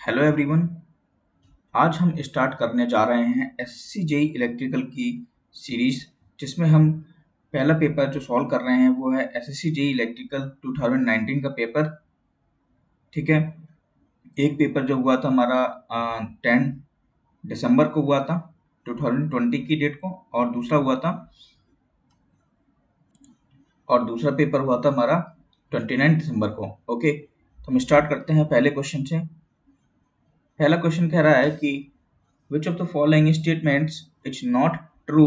Hello everyone आज हम start करने जा रहे हैं एस सी जे इलेक्ट्रिकल की सीरीज़ जिसमें हम पहला पेपर जो सॉल्व कर रहे हैं वो है S S C J electrical 2019 का पेपर ठीक है? एक पेपर जो हुआ था हमारा टेन दिसंबर को हुआ था 2020 की डेट को, और दूसरा हुआ था, और दूसरा पेपर हुआ था हमारा 29 दिसंबर को। ओके तो हम स्टार्ट करते हैं पहले क्वेश्चन से। पहला क्वेश्चन कह रहा है कि which of the following statements is not true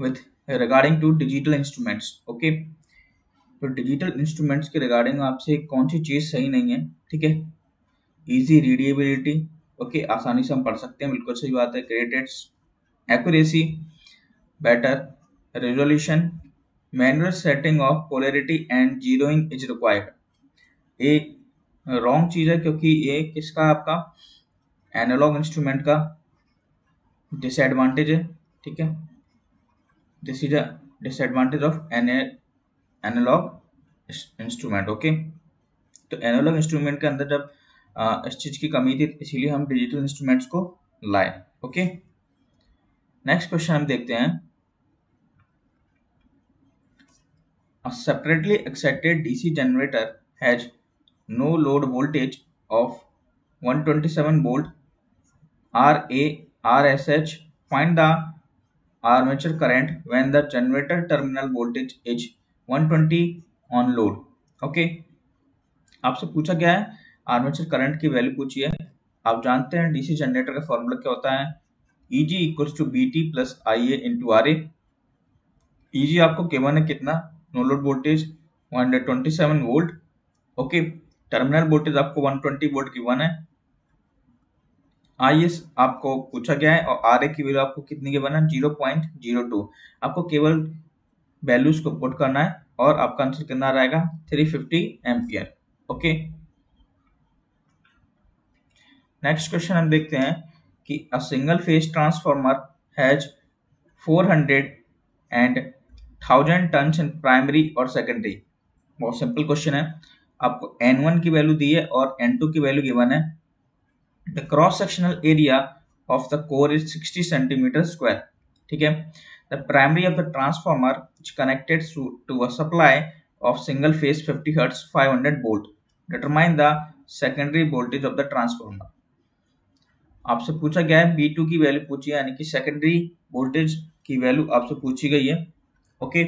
with regarding to digital instruments okay तो डिजिटल इंस्ट्रूमेंट्स के रिगार्डिंग आपसे कौन सी चीज़ सही नहीं है, ठीक है? ईजी रीडेबिलिटी ओके आसानी से हम पढ़ सकते हैं, बिल्कुल सही बात है credits accuracy better resolution manual setting of polarity and zeroing is required ये रॉन्ग चीज़ है क्योंकि ये किसका आपका एनालॉग इंस्ट्रूमेंट का डिसएडवांटेज है, ठीक है? This is a disadvantage of analogue instrument okay तो एनालॉग इंस्ट्रूमेंट के अंदर जब इस चीज़ की कमी थी, इसीलिए हम डिजिटल इंस्ट्रूमेंट्स को लाए ओके नेक्स्ट क्वेश्चन हम देखते हैं। A separately excited DC generator has no load voltage of 127 volt RARSH find the armature current when the generator terminal voltage is 120 on load. Okay. आपसे पूछा गया है आर्मेचर करंट की वैल्यू पूछी है आप जानते हैं डीसी जनरेटर का फॉर्मूला क्या होता है? E G equals to B T plus I A into R A E G आपको केवन है कितना? No load voltage 127 volt okay terminal voltage आपको 120 वोल्ट की वन है। आई एस आपको पूछा गया है और आर की वैल्यू आपको कितनी गिवन है? Zero point zero two. आपको केवल वैल्यूज़ को पुट करना है और आपका आंसर कितना रहेगा? Three fifty ampere. Okay? Next question हम देखते हैं कि a single phase transformer has 400 and 1000 turns in primary और सेकेंडरी बहुत सिंपल क्वेश्चन है। आपको एन वन की वैल्यू दी है और एन टू की वैल्यू गिवन है। The cross sectional area of the core is 60 centimeter square ठीक है the primary of the transformer is connected to a supply of single phase 50 hertz 500 volt determine the secondary voltage of the transformer आपसे पूछा गया है B2 की value पूछी है यानी कि सेकेंडरी वोल्टेज की वैल्यू आपसे पूछी गई है okay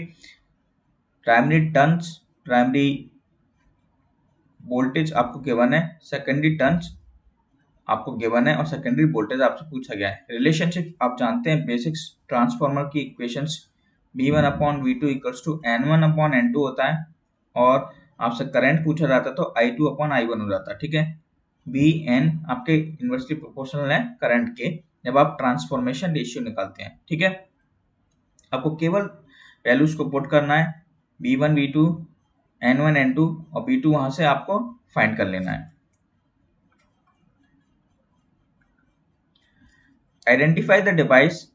primary turns primary voltage आपको गिवन है सेकेंडरी टर्न्स आपको गिवन है और सेकेंडरी वोल्टेज आपसे पूछा गया है। रिलेशनशिप आप जानते हैं बेसिक्स ट्रांसफार्मर की equations B one upon V two equals to N one upon N two होता है और आपसे करंट पूछा जाता है तो I two upon I one हो जाता है, ठीक है? बी एन आपके इन्वर्सली प्रोपोर्शनल है करंट के, जब आप ट्रांसफॉर्मेशन रेशियो निकालते हैं, ठीक है? आपको केवल वैल्यूज़ को पुट करना है B one B two N one N two और बी टू वहाँ से आपको फाइंड कर लेना है। Identify the device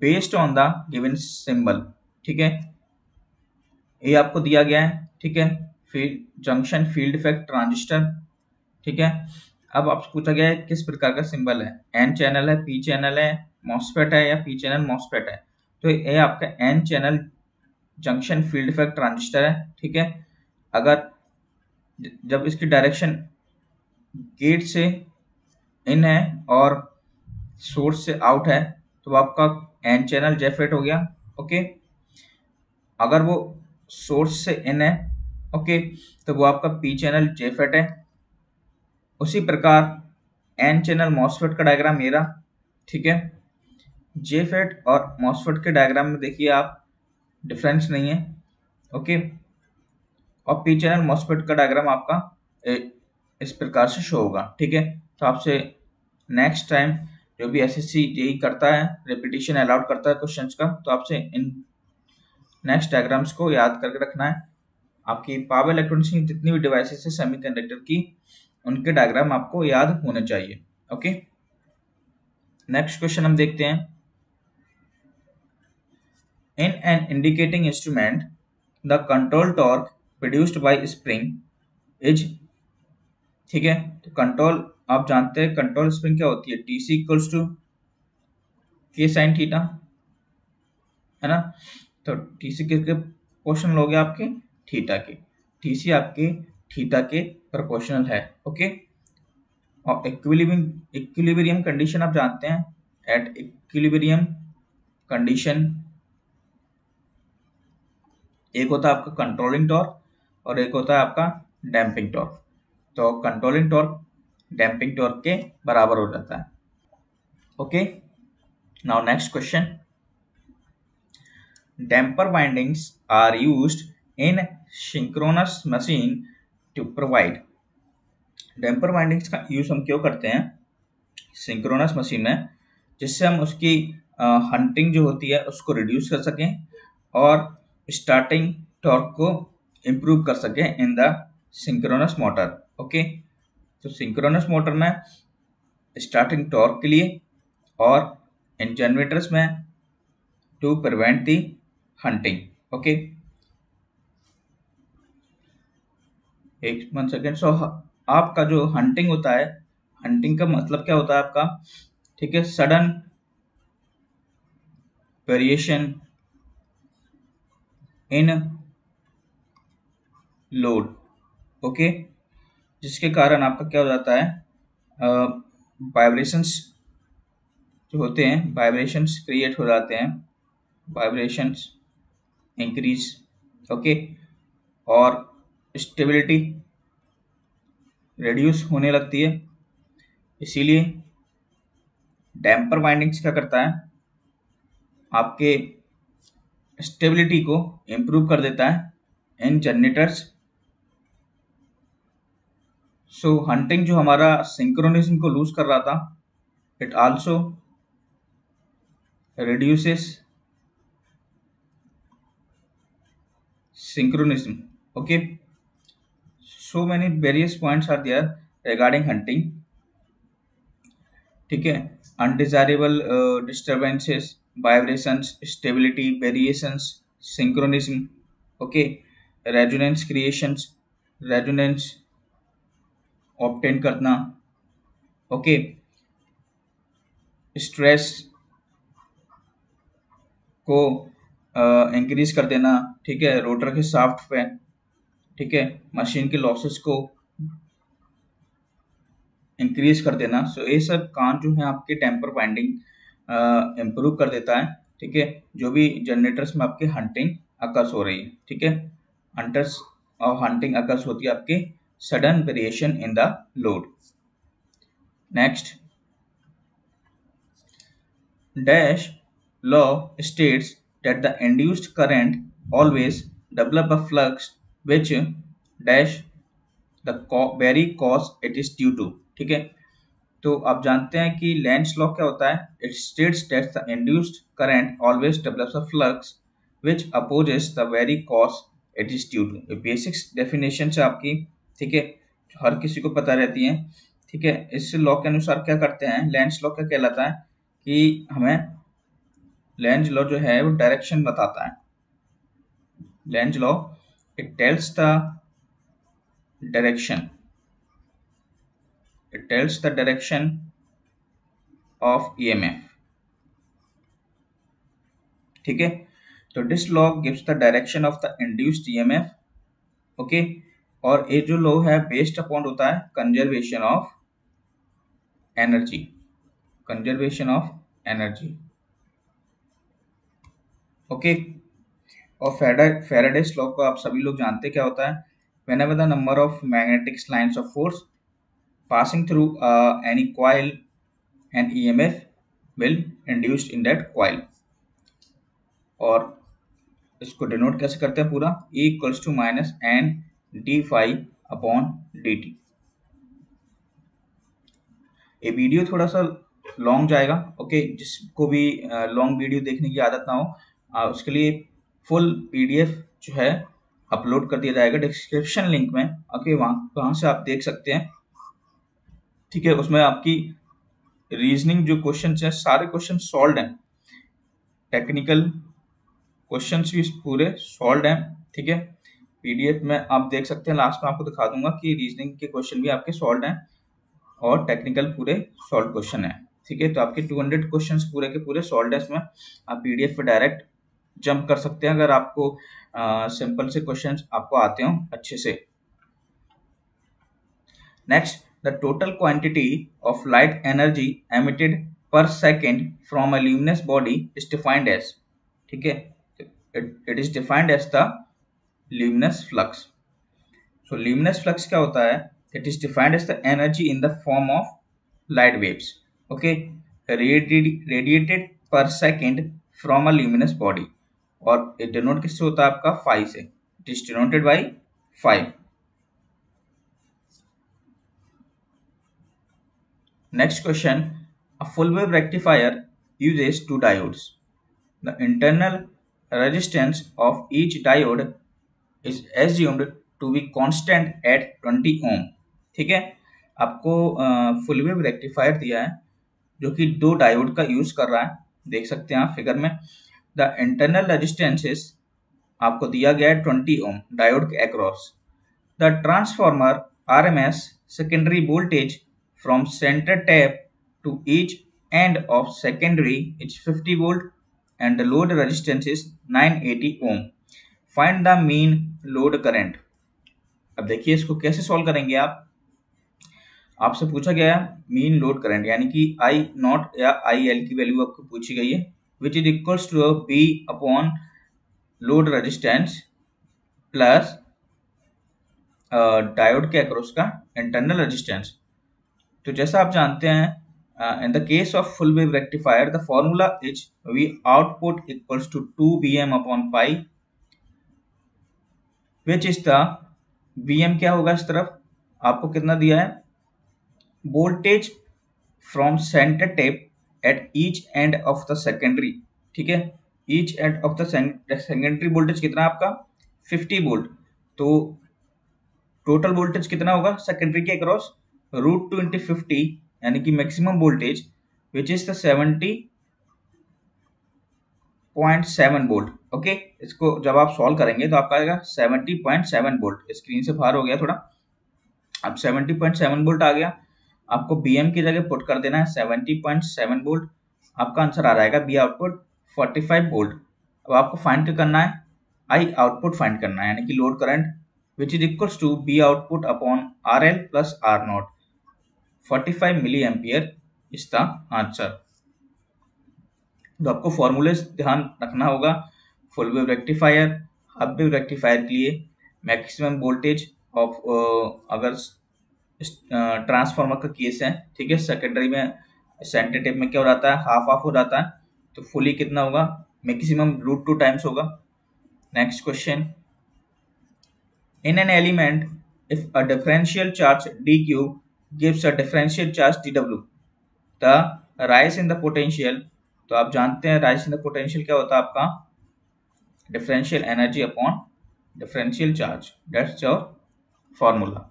based on the given symbol ठीक है? ये आपको दिया गया है, ठीक है? Field junction field effect transistor ठीक है? अब आपसे पूछा गया है किस प्रकार का सिंबल है? एन चैनल है पी चैनल है मॉसफेट है या पी चैनल मॉसफेट है? तो ये आपका N channel junction field effect transistor है, ठीक है? अगर जब इसकी डायरेक्शन गेट से इन है और सोर्स से आउट है तो आपका एन चैनल जेफेट हो गया ओके अगर वो सोर्स से इन है ओके तो वो आपका पी चैनल जेफेट है। उसी प्रकार एन चैनल मॉसफेट का डायग्राम मेरा, ठीक है? जेफेट और मॉसफेट के डायग्राम में देखिए आप डिफरेंस नहीं है ओके और पी चैनल मॉसफेट का डायग्राम आपका इस प्रकार से शो होगा, ठीक है? तो आपसे नेक्स्ट टाइम जो भी एस एस सी करता है रिपीटिशन अलाउड करता है क्वेश्चन का तो आपसे इन नेक्स्ट डायग्राम्स को याद करके रखना है। आपकी पावर इलेक्ट्रॉनिक्स की जितनी भी डिवाइसेस है सेमीकंडक्टर की, उनके डायग्राम आपको याद होने चाहिए ओके नेक्स्ट क्वेश्चन हम देखते हैं। In an indicating instrument the control torque produced by spring is ठीक है? तो कंट्रोल आप जानते हैं कंट्रोल स्प्रिंग क्या होती है? T C equals to K sine theta है ना? तो टी सी किसके क्वेश्चन लोगे आपके थीटा के। टी सी आपके थीटा के प्रोपोर्शनल है ओके और इक्विलिब्रियम कंडीशन आप जानते हैं? एट इक्विलिब्रियम कंडीशन एक होता है आपका कंट्रोलिंग टॉर्क और एक होता है आपका डैम्पिंग टॉर्क तो कंट्रोलिंग टॉर्क डैम्पिंग टॉर्क के बराबर हो जाता है। Okay now next question damper windings are used in synchronous machine to provide damper windings का यूज़ हम क्यों करते हैं? सिंक्रोनस मशीन में जिससे हम उसकी हंटिंग जो होती है, उसको रिड्यूस कर सकें और स्टार्टिंग टॉर्क को इम्प्रूव कर सकें in the synchronous motor okay तो सिंक्रोनस मोटर में स्टार्टिंग टॉर्क के लिए और इन जनरेटर्स में to prevent the hunting okay एक वन सेकेंड सो आपका जो हंटिंग होता है हंटिंग का मतलब क्या होता है आपका? ठीक है sudden variation in load okay जिसके कारण आपका क्या हो जाता है वाइब्रेशंस जो होते हैं वाइब्रेशंस क्रिएट हो जाते हैं वाइब्रेशंस इंक्रीज ओके और स्टेबिलिटी रिड्यूस होने लगती है, इसीलिए डैम्पर वाइंडिंग्स क्या करता है, आपके स्टेबिलिटी को इम्प्रूव कर देता है इन जनरेटर्स सो हंटिंग जो हमारा सिंक्रोनिज्म को लूज कर रहा था it also reduces synchronism, okay? So many various points are there regarding hunting, ठीक है? Undesirable disturbances vibrations stability variations synchronism okay resonance creations resonance obtain करना। ओके स्ट्रेस को इंक्रीज कर देना, ठीक है? रोटर के साफ्ट पे, ठीक है? मशीन के लॉसेस को इंक्रीज कर देना। सो ये सब काम जो है आपके टेम्पर बाइंडिंग इम्प्रूव कर देता है, ठीक है? जो भी जनरेटर्स में आपके हंटिंग अकस हो रही है, ठीक है? हंटर्स और हंटिंग अकस होती है आपके sudden variation in the load next dash law states that the induced current always develop a flux which dash the very cause it is due to. ठीक है? तो आप जानते हैं कि लेंस लॉ क्या होता है? It states that the induced current always develops a flux which opposes the very cause it is due to basics definition से आपकी। ठीक है? हर किसी को पता रहती है, ठीक है? इस लॉ के अनुसार क्या करते हैं? लेंस लॉ क्या कहलाता है? कि हमें लेंज लॉ जो है, वो डायरेक्शन बताता है। Lenz law it tells the direction it tells the direction of EMF ठीक है? तो this law gives the direction of the induced EMF okay और ये जो लॉ है बेस्ड अपॉन होता है conservation of energy conservation of energy okay और फेराडेस लॉ को आप सभी लोग जानते क्या होता है? Whenever the number of magnetic lines of force passing through uh, any coil and EMF will induced in that coil. और इसको डिनोट कैसे करते हैं पूरा? E equals to minus N D five upon D T ये video थोड़ा सा long जाएगा ओके जिसको भी लॉन्ग वीडियो देखने की आदत ना हो उसके लिए फुल पीडीएफ जो है अपलोड कर दिया जाएगा डिस्क्रिप्शन लिंक में ओके वहाँ वहाँ से आप देख सकते हैं। ठीक है, उसमें आपकी रीजनिंग जो क्वेश्चन है, सारे क्वेश्चन सॉल्व हैं। टेक्निकल क्वेश्चन भी पूरे सॉल्व हैं, ठीक है? पीडीएफ में आप देख सकते हैं। लास्ट में आपको दिखा दूँगा कि रीजनिंग के क्वेश्चन भी आपके सॉल्व हैं और टेक्निकल पूरे सॉल्व क्वेश्चन है। ठीक है तो आपके 200 क्वेश्चंस पूरे के पूरे सॉल्व है इसमें। आप पीडीएफ पे डायरेक्ट जंप कर सकते हैं अगर आपको सिंपल से क्वेश्चन आपको आते हो अच्छे से। Next the total quantity of light energy emitted per second from a body is defined as ठीक है it is defined as the luminous flux so luminous flux क्या होता है? It is defined as the energy in the form of light waves okay radiated per second from a luminous body और denote किससे होता है आपका? Five से. It is denoted by five next question a full wave rectifier uses two diodes the internal resistance of each diode is assumed to be constant at 20 ohm, ठीक है? आपको full wave rectifier दिया है, जो कि दो diode का use कर रहा है। देख सकते हैं आप फिगर में। द इंटरनल रेजिस्टेंसेस आपको दिया गया है ट्वेंटी ओम डायोड के across the M S secondary voltage from centre tap to each end of secondary is 50 volt and load resistance is 980 ohm find the mean load current अब देखिए इसको कैसे solve करेंगे आप? आपसे पूछा गया है मीन लोड करंट यानी कि आई नॉट या आई एल की वैल्यू आपको पूछी गई है which is equals to B upon load resistance plus diode के अक्रॉस का इंटरनल रेजिस्टेंस तो जैसा आप जानते हैं in the case of full wave rectifier the formula is V output equals to two B M upon pi which is the M क्या होगा इस तरफ़? आपको कितना दिया है? Voltage from centre tap at each end of the secondary ठीक है? Each end of the secondary voltage कितना आपका? 50 वोल्ट तो टोटल वोल्टेज कितना होगा? सेकेंडरी के across root two into fifty यानी कि maximum voltage which is the seventy point seven volt okay? इसको जब आप सॉल्व करेंगे तो आपका आएगा seventy point seven volt screen से बाहर हो गया थोड़ा। अब सेवेंटी पॉइंट सेवन वोल्ट आ गया। आपको बी एम की जगह पुट कर देना है सेवेंटी पॉइंट सेवन वोल्ट आपका आंसर आ जाएगा B output forty five volt अब आपको फाइंड करना है। आई आउटपुट फाइंड करना है, यानी कि load current which is equals to V output upon R L plus R naught forty five milli ampere the answer तो आपको फॉर्मूले ध्यान रखना होगा। Full wave rectifier half wave rectifier के लिए मैक्सिमम वोल्टेज ऑफ़ अगर ट्रांसफार्मर का केस है, ठीक है सेकेंडरी में सेंटर टेप में क्या हो जाता है हाफ़ हाफ़ हो जाता है तो फुली कितना होगा मैक्सिमम रूट टू टाइम्स होगा। Next question in an element if a differential charge D Q gives a differential charge D W the rise in the potential तो आप जानते हैं राइस इन द पोटेंशियल क्या होता है आपका? Differential energy upon differential charge that's your formula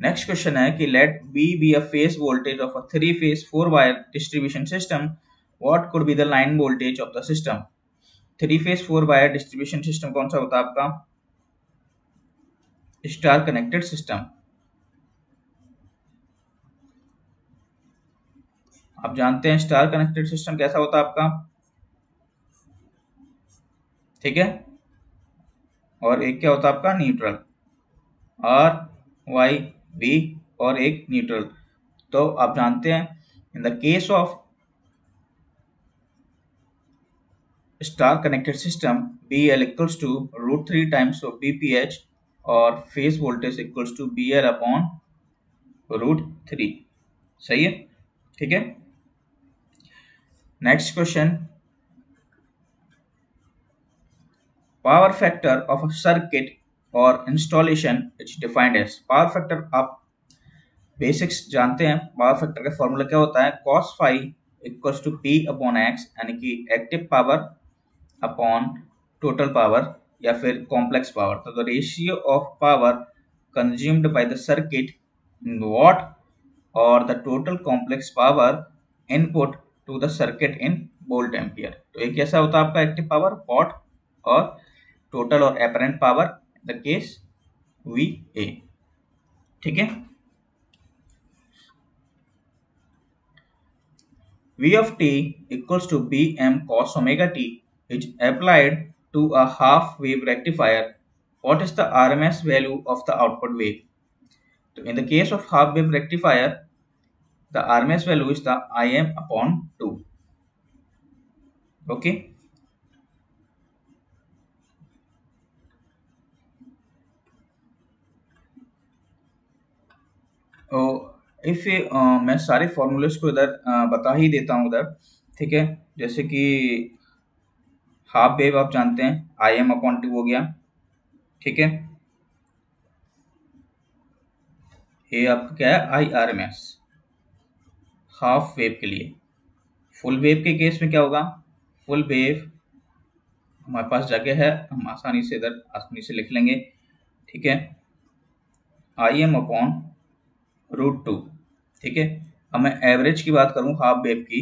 next question है कि let V be a phase voltage of a three phase four wire distribution system what could be the line voltage of the system three phase four wire distribution system कौन सा होता है आपका? Star connected system आप जानते हैं star connected system कैसा होता है आपका? ठीक है? और एक क्या होता है आपका? न्यूट्रल आर वाई बी और एक न्यूट्रल तो आप जानते हैं in the case of star connected system V L equals to root three times of V P H और phase voltage equals to V L upon root three सही है? ठीक है? Next question power factor of circuit और installation it's defined as power factor आप basics जानते हैं power factor का फॉर्मूला क्या होता है? Cos phi equals to P upon S यानी कि active power upon total power या फिर कॉम्प्लेक्स पावर तो the ratio of power consumed by the circuit in watt और the total complex power input to the circuit in volt ampere तो एक कैसा होता है आपका एक्टिव पावर वॉट और टोटल और apparent power the case V A ठीक है v of t equals to B m cos omega t is applied to a half wave rectifier what is the rms value of the output wave so in the case of half wave rectifier the rms value is the I m upon two. okay if मैं सारे formulas को इधर बता ही देता हूँ उधर, ठीक है? जैसे कि हाफ़ वेव आप जानते हैं आई एम अपॉन टू हो गया, ठीक है? ये आपका क्या है? I R M S half wave के लिए। फुल वेव के केस में क्या होगा? फुल वेव हमारे पास जगह है, हम आसानी से इधर, आसानी से लिख लेंगे, ठीक है? I M upon root two ठीक है? अब मैं एवरेज की बात करूँ हाफ़ वेव की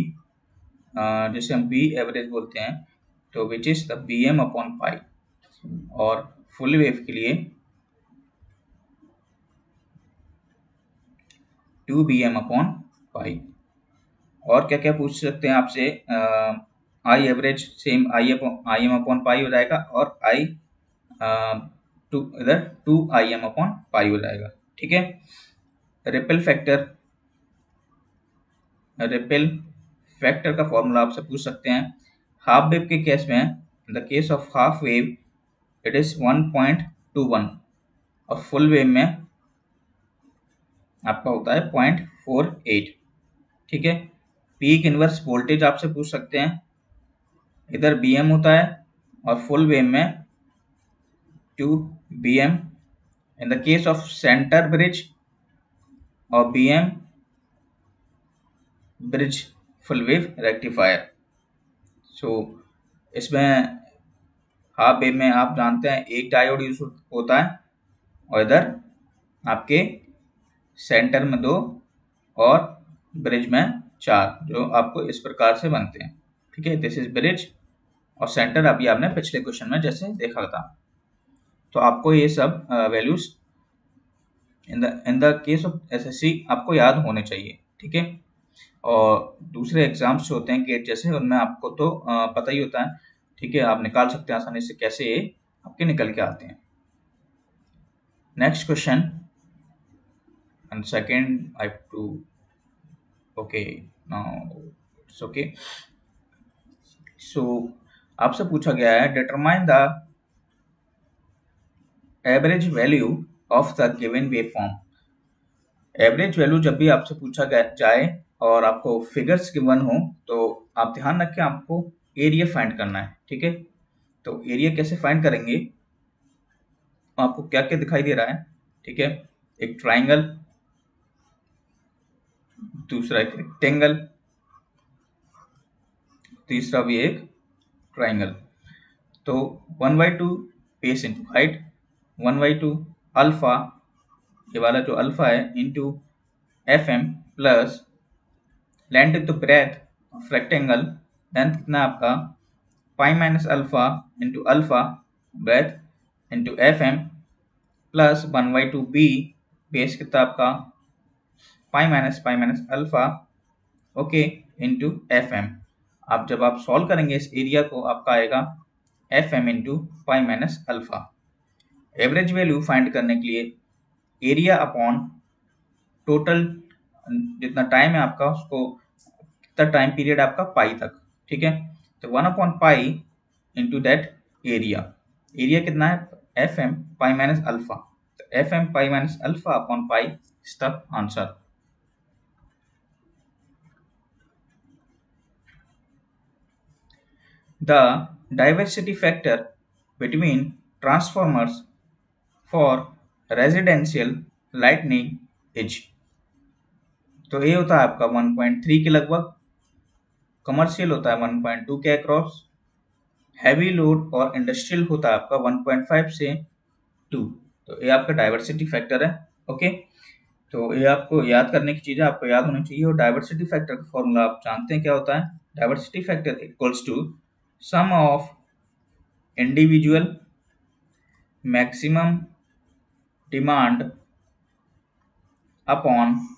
जैसे हम बी एवरेज बोलते हैं तो which is the V M upon pi और फुल वेव के लिए two V M upon pi और क्या क्या पूछ सकते हैं आपसे? I average same I I M upon pi हो जाएगा, और आई टू इधर two I M upon pi हो जाएगा, ठीक है? रिपल फैक्टर रिपल फैक्टर का फॉर्मूला आपसे पूछ सकते हैं। हाफ़ वेव के केस में the case of half wave it is 1.21 और फुल वेव में आपका होता है 0.48 ठीक है? पीक इनवर्स वोल्टेज आपसे पूछ सकते हैं। इधर बी एम होता है और फुल वेव में two V M in the case of center bridge और V M full wave rectifier so इसमें हाफ़ वेव में आप जानते हैं एक डायोड यूज़ होता है और इधर आपके सेंटर में दो और ब्रिज में चार, जो आपको इस प्रकार से बनते हैं। ठीक है दिस इज़ ब्रिज और सेंटर अभी आपने पिछले क्वेश्चन में जैसे देखा था। तो आपको ये सब values in the in the case of SSC आपको याद होने चाहिए, ठीक है? और दूसरे एग्ज़ाम्स जो होते हैं गेट जैसे, उनमें आपको तो पता ही होता है, ठीक है? आप निकाल सकते हैं आसानी से कैसे ये आपके निकल के आते हैं। Next question and second I two okay it's okay so आपसे पूछा गया है determine the average value of the given wave form average value जब भी आपसे पूछा जाए और आपको फिगर्स गिवन हो तो आप ध्यान रखें आपको एरिया फाइंड करना है, ठीक है? तो एरिया कैसे फाइंड करेंगे? आपको क्या क्या दिखाई दे रहा है, ठीक है? एक ट्राइंगल दूसरा एक रेक्टेंगल तीसरा भी एक ट्राइंगल तो one by two base into height one by two alpha ये वाला जो अल्फ़ा है into F M plus length into breadth of rectangle length कितना आपका? Pi minus alpha into alpha breadth into F M plus one by two B base कितना आपका? Pi minus pi minus alpha okay into F M आप जब आप solve करेंगे इस area को, आपका आएगा F M into pi minus alpha average value find करने के लिए एरिया अपॉन टोटल जितना टाइम है आपका, उसको कितना टाइम पीरियड आपका पाई तक, ठीक है? तो one upon pi into that area area कितना है? F M pi minus alpha तो F M pi minus alpha upon pi is the answer the diversity factor between transformers for residential lightning as तो ये होता है आपका 1.3 के लगभग। कमर्शियल होता है 1.2 के अक्रॉस हैवी लोड और इंडस्ट्रियल होता है आपका 1.5 से 2 तो ये आपका डाइवर्सिटी फैक्टर है ओके तो ये आपको याद करने की चीज़ है आपको याद होनी चाहिए। और डाइवर्सिटी फैक्टर का फॉर्मूला आप जानते हैं क्या होता है? Diversity factor equals to sum of individual maximum demand upon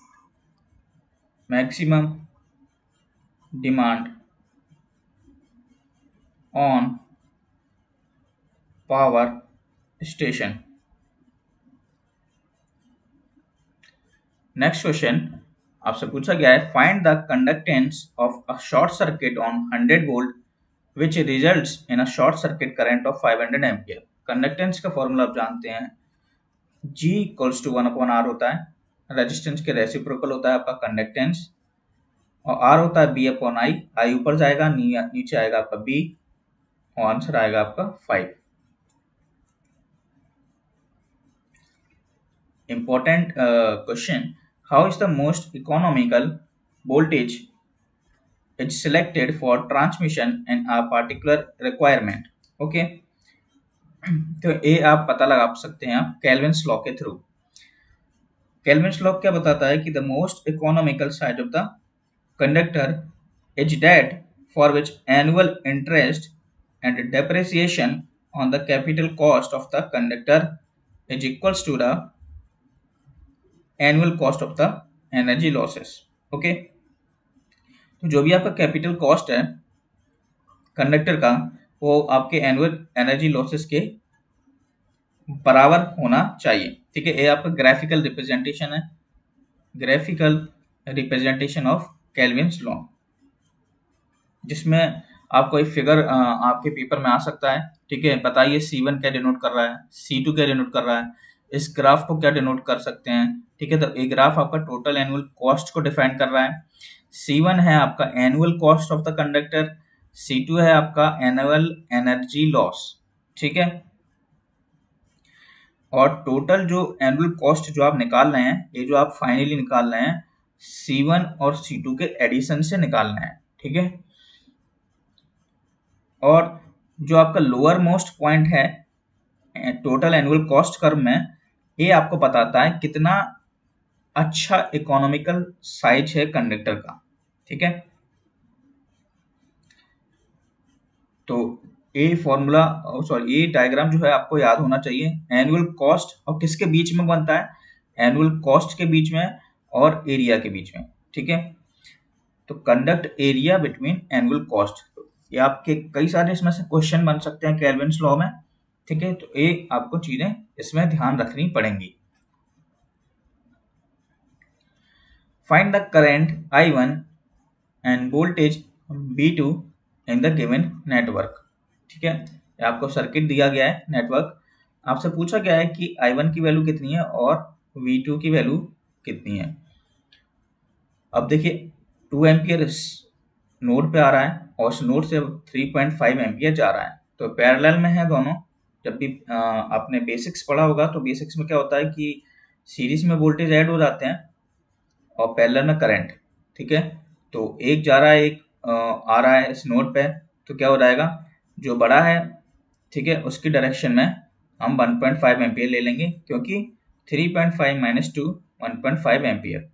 maximum demand on power station next question, आपसे पूछा गया है find the conductance of a short circuit on 100 volt which results in a short circuit current of 500 ampere conductance का formula आप जानते हैं G equals to one upon R होता है। रेजिस्टेंस के रेसिप्रोकल होता है आपका कंडक्टेंस और आर होता है बी अपॉन आई आई ऊपर जाएगा नीचे आएगा आपका बी और आंसर आएगा आपका five important question how is the most economical voltage is selected for transmission and a particular requirement okay. तो ए आप पता लगा सकते हैं आप कैलविन्स लॉ के थ्रू कैलविन्स लॉ क्या बताता है कि the most economical size of the conductor is that for which annual interest and depreciation on the capital cost of the conductor is equals to the annual cost of the energy losses, okay? तो जो भी आपका capital cost है conductor का वो आपके annual energy losses के बराबर होना चाहिए। ठीक है, ये आपका ग्राफिकल रिप्रेजेंटेशन है। Graphical representation of Kelvin's law जिसमें आपको एक फिगर आपके पेपर में आ सकता है। ठीक है, बताइए सी वन क्या डिनोट कर रहा है सी टू क्या डिनोट कर रहा है। इस ग्राफ को क्या डिनोट कर सकते हैं? ठीक है तो ये ग्राफ आपका टोटल एनुअल कॉस्ट को डिफाइन कर रहा है। सी वन है आपका annual cost of the conductor C two है आपका एनुअल एनर्जी लॉस ठीक है? और टोटल जो एनुअल कॉस्ट जो आप निकाल रहे हैं, ये जो आप फाइनली निकाल रहे हैं सी वन और सी टू के एडिशन से निकाल रहे हैं, ठीक है? और जो आपका लोअर मोस्ट पॉइंट है टोटल एनुअल कॉस्ट कर्व में, ये आपको बताता है कितना अच्छा इकोनॉमिकल साइज़ है कंडक्टर का, ठीक है तो ए फॉर्मूला सॉरी ये डायग्राम जो है आपको याद होना चाहिए। एनुअल कॉस्ट और किसके बीच में बनता है? एनुअल कॉस्ट के बीच में और एरिया के बीच में, ठीक है? तो conduct area between annual cost ये आपके कई सारे इसमें से क्वेश्चन बन सकते हैं कैलविन्स लॉ में, ठीक है? तो ये आपको चीज़ें इसमें ध्यान रखनी पड़ेंगी। Find the current I one and voltage V two in the given network ठीक है? आपको सर्किट दिया गया है नेटवर्क आपसे पूछा गया है कि आई वन की वैल्यू कितनी है और वी टू की वैल्यू कितनी है। अब देखिए टू एम्पियर इस नोड पे आ रहा है और उस नोड से थ्री पॉइंट फाइव एम्पियर जा रहा है। तो पैरेलल में है दोनों। जब भी आपने बेसिक्स पढ़ा होगा तो बेसिक्स में क्या होता है कि सीरीज़ में वोल्टेज ऐड हो जाते हैं और पैरेलल में करंट ठीक है? तो एक जा रहा है, एक आ रहा है इस नोड पे तो क्या हो जाएगा? जो बड़ा है, ठीक है, उसकी डायरेक्शन में हम 1.5 पॉइंट ले लेंगे, क्योंकि 3.5 point five minus two one point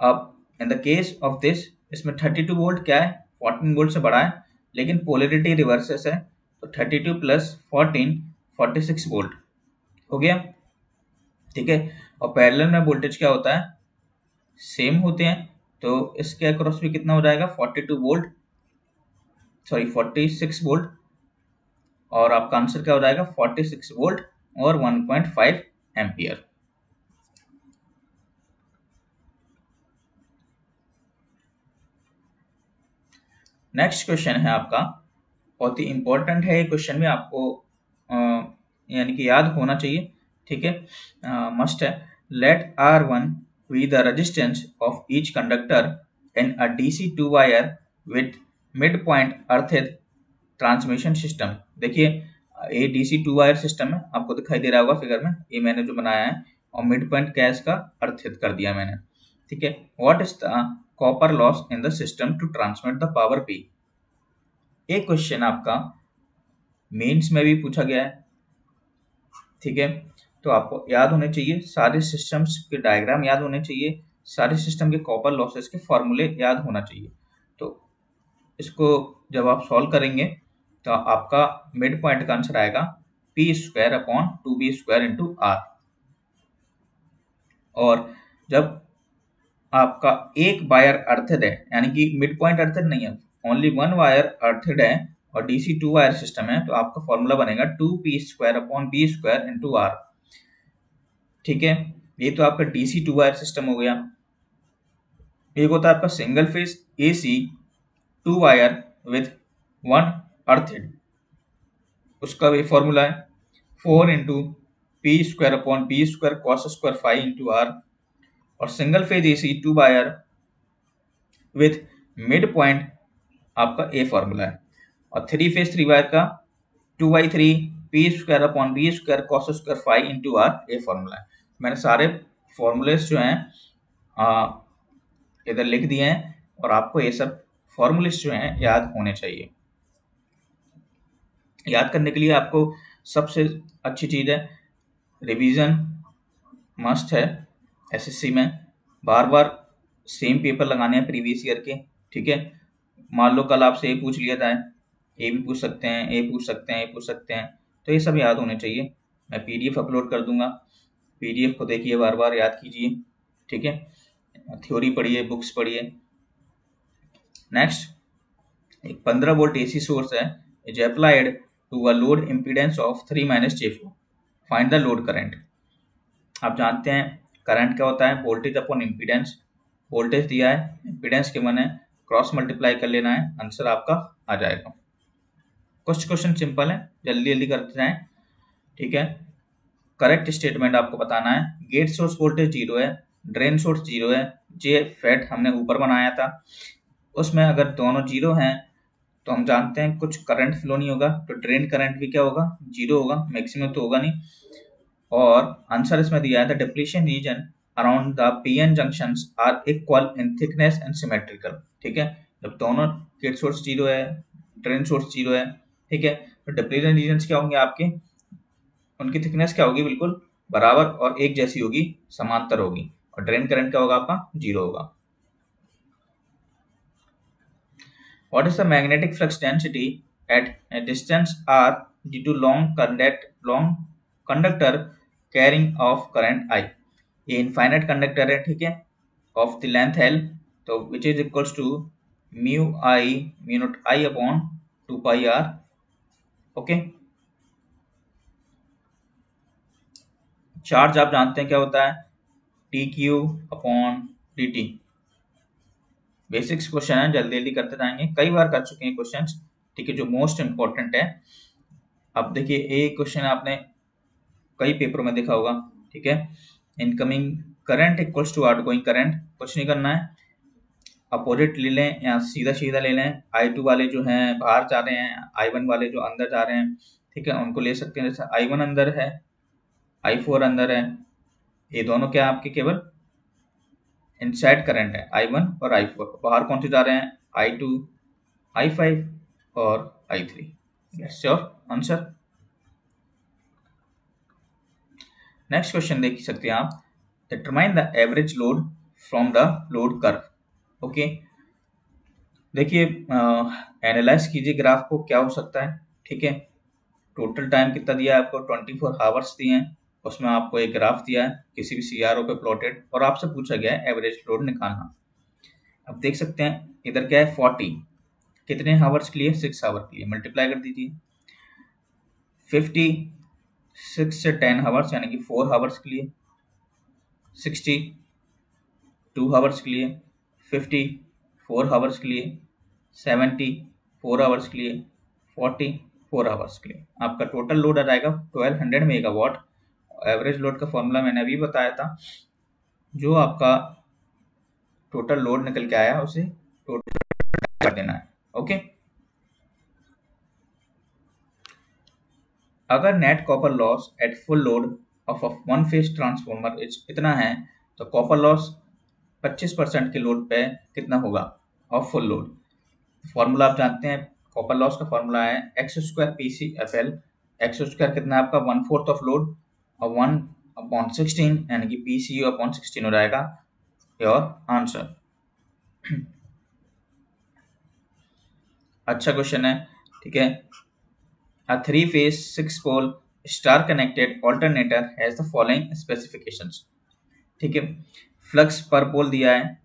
अब in the case of this इसमें 32 वोल्ट क्या है? 14 वोल्ट से बड़ा है, लेकिन पोलरिटी रिवर्सेस है तो 32 प्लस फोर्टीन फोर्टी वोल्ट हो गया? ठीक है? और पैरेलल में वोल्टेज क्या होता है? सेम होते हैं तो इसके अक्रॉस भी कितना हो जाएगा? 42 वोल्ट सॉरी 46 वोल्ट और आपका आंसर क्या हो जाएगा? 46 वोल्ट और 1.5 एम्पियर नेक्स्ट क्वेश्चन है आपका। बहुत ही इंपॉर्टेंट है ये क्वेश्चन भी, आपको यानी कि याद होना चाहिए, ठीक है? मस्ट है। Let R one with the resistance of each conductor in a DC two wire with midpoint earthed transmission system देखिए, ये डीसी टू वायर सिस्टम है, आपको दिखाई दे रहा होगा फिगर में, ये मैंने जो बनाया है, और मिड पॉइंट कैश का अर्थित कर दिया मैंने। ठीक है what is the copper loss in the system to transmit the power P एक क्वेश्चन आपका मेंस में भी पूछा गया है। ठीक है तो आपको याद होने चाहिए, सारे सिस्टम्स के डायग्राम याद होने चाहिए, सारे सिस्टम के कॉपर लॉसेस के फॉर्मूले याद होना चाहिए। इसको जब आप सॉल्व करेंगे तो आपका मिड पॉइंट का आंसर आएगा P square upon two V square into R और जब आपका एक वायर अर्थड है, यानी कि मिड पॉइंट अर्थड नहीं है ओनली वन वायर अर्थड है और डीसी टू वायर सिस्टम है तो आपका फॉर्मूला बनेगा two P square upon V square into R ठीक है? ये तो आपका डीसी टू वायर सिस्टम हो गया। एक होता है आपका single phase AC two wire with one earth earthed उसका भी फॉर्मूला है four into P square upon V square cos square phi into R और single phase AC two wire with mid point आपका ए फॉर्मूला है। और three phase three wire का two by three P square upon V square cos square phi into R a formula है। मैंने सारे formulas जो हैं इधर लिख दिए हैं और आपको ये सब फॉर्मूलेस जो हैं याद होने चाहिए। याद करने के लिए आपको सबसे अच्छी चीज़ है रिवीजन मस्ट है एसएससी में। बार बार सेम पेपर लगाने हैं प्रीवियस ईयर के, ठीक है? मान लो कल आपसे ये पूछ लिया था ए भी पूछ सकते हैं ए पूछ सकते हैं ए पूछ सकते हैं तो ये सब याद होने चाहिए। मैं पीडीएफ अपलोड कर दूँगा। पीडीएफ को देखिए, बार बार याद कीजिए, ठीक है? थ्योरी पढ़िए बुक्स पढ़िए नेक्स्ट, एक पंद्रह वोल्ट एसी सोर्स है is applied to a load impedance of three minus J four find the load current आप जानते हैं करंट क्या होता है? वोल्टेज अपॉन इम्पीडेंस वोल्टेज दिया है इम्पीडेंस के मन क्रॉस मल्टीप्लाई कर लेना है आंसर आपका आ जाएगा। कुछ क्वेश्चन सिंपल है, जल्दी जल्दी करते जाएँ। ठीक है? करेक्ट स्टेटमेंट आपको बताना है। गेट सोर्स वोल्टेज ज़ीरो है ड्रेन सोर्स ज़ीरो है जे फैट हमने ऊपर बनाया था। उसमें अगर दोनों ज़ीरो हैं तो हम जानते हैं कुछ करंट फ्लो नहीं होगा तो ड्रेन करंट भी क्या होगा? ज़ीरो होगा मैक्सिमम तो होगा नहीं। और आंसर इसमें दिया है the depletion region around the PN junctions are equal in thickness and symmetrical ठीक है? जब दोनों गेट सोर्स ज़ीरो है ड्रेन सोर्स ज़ीरो है, ठीक है? तो डिप्लीशन रीजन क्या होंगे आपके? उनकी थिकनेस क्या होगी? बिल्कुल बराबर और एक जैसी होगी, समांतर होगी। और ड्रेन करंट क्या होगा आपका? ज़ीरो होगा। What is the magnetic flux density at a distance r due to long conduct long conductor carrying of current I? ये इनफाइनाइट कंडक्टर है ठीक है ऑफ़ द लेंथ एल तो which is equals to mu I mu naught I upon two pi R okay charge आप जानते हैं क्या होता है D Q upon D T basics question है, जल्दी जल्दी करते जाएँगे। कई बार कर चुके हैं क्वेश्चन ठीक है, जो मोस्ट इंपॉर्टेंट है। अब देखिए, एक क्वेश्चन आपने कई पेपरों में देखा होगा, ठीक है। Incoming current equals to outgoing current कुछ नहीं करना है। अपोजिट ले लें या सीधा सीधा ले लें। आई टू वाले जो हैं, बाहर जा रहे हैं आई वन वाले जो अंदर जा रहे हैं, ठीक है, उनको ले सकते हैं। जैसे आई वन अंदर है आई फोर अंदर है, ये दोनों क्या आपके केवल? इनसाइड करंट है आई वन और आई फोर बाहर कौन से जा रहे हैं? आई टू आई फाइव और I three sure answer next question देख सकते हैं आप। Determine the average load from the load curve okay देखिए एनालाइज कीजिए ग्राफ को, क्या हो सकता है? ठीक है? टोटल टाइम कितना दिया है आपको? ट्वेंटी फोर आवर्स दिए हैं। उसमें आपको एक ग्राफ दिया है, किसी भी सीआरओ पे प्लॉटेड और आपसे पूछा गया है एवरेज लोड निकालना। अब देख सकते हैं, इधर क्या है फोर्टी कितने हावर्स के लिए? सिक्स आवर के लिए। मल्टीप्लाई कर दीजिए। फिफ्टी सिक्स से टेन हावर्स यानी कि फोर हावर्स के लिए। सिक्सटी टू हावर्स के लिए। फिफ्टी फोर हावर्स के लिए। सेवेंटी फोर आवर्स के लिए। फोर्टी फोर आवर्स के लिए। आपका टोटल लोड आ जाएगा twelve hundred megawatt average load का फॉर्मूला मैंने अभी बताया था, जो आपका टोटल लोड निकल के आया, उसे टोटल कर देना है ओके अगर net copper loss at full load of one phase transformer इतना है तो कॉपर लॉस 25 परसेंट के लोड पे कितना होगा? ऑफ़ फुल लोड फॉर्मूला आप जानते हैं कॉपर लॉस का फॉर्मूला है X square P C F L X square कितना है आपका? वन फोर्थ ऑफ़ लोड और वन अपॉन सिक्सटीन यानी कि P C U upon sixteen हो जाएगा। योर आंसर अच्छा क्वेश्चन है, ठीक है? A three phase six pole star connected alternator has the following specifications ठीक है? फ्लक्स पर पोल दिया है।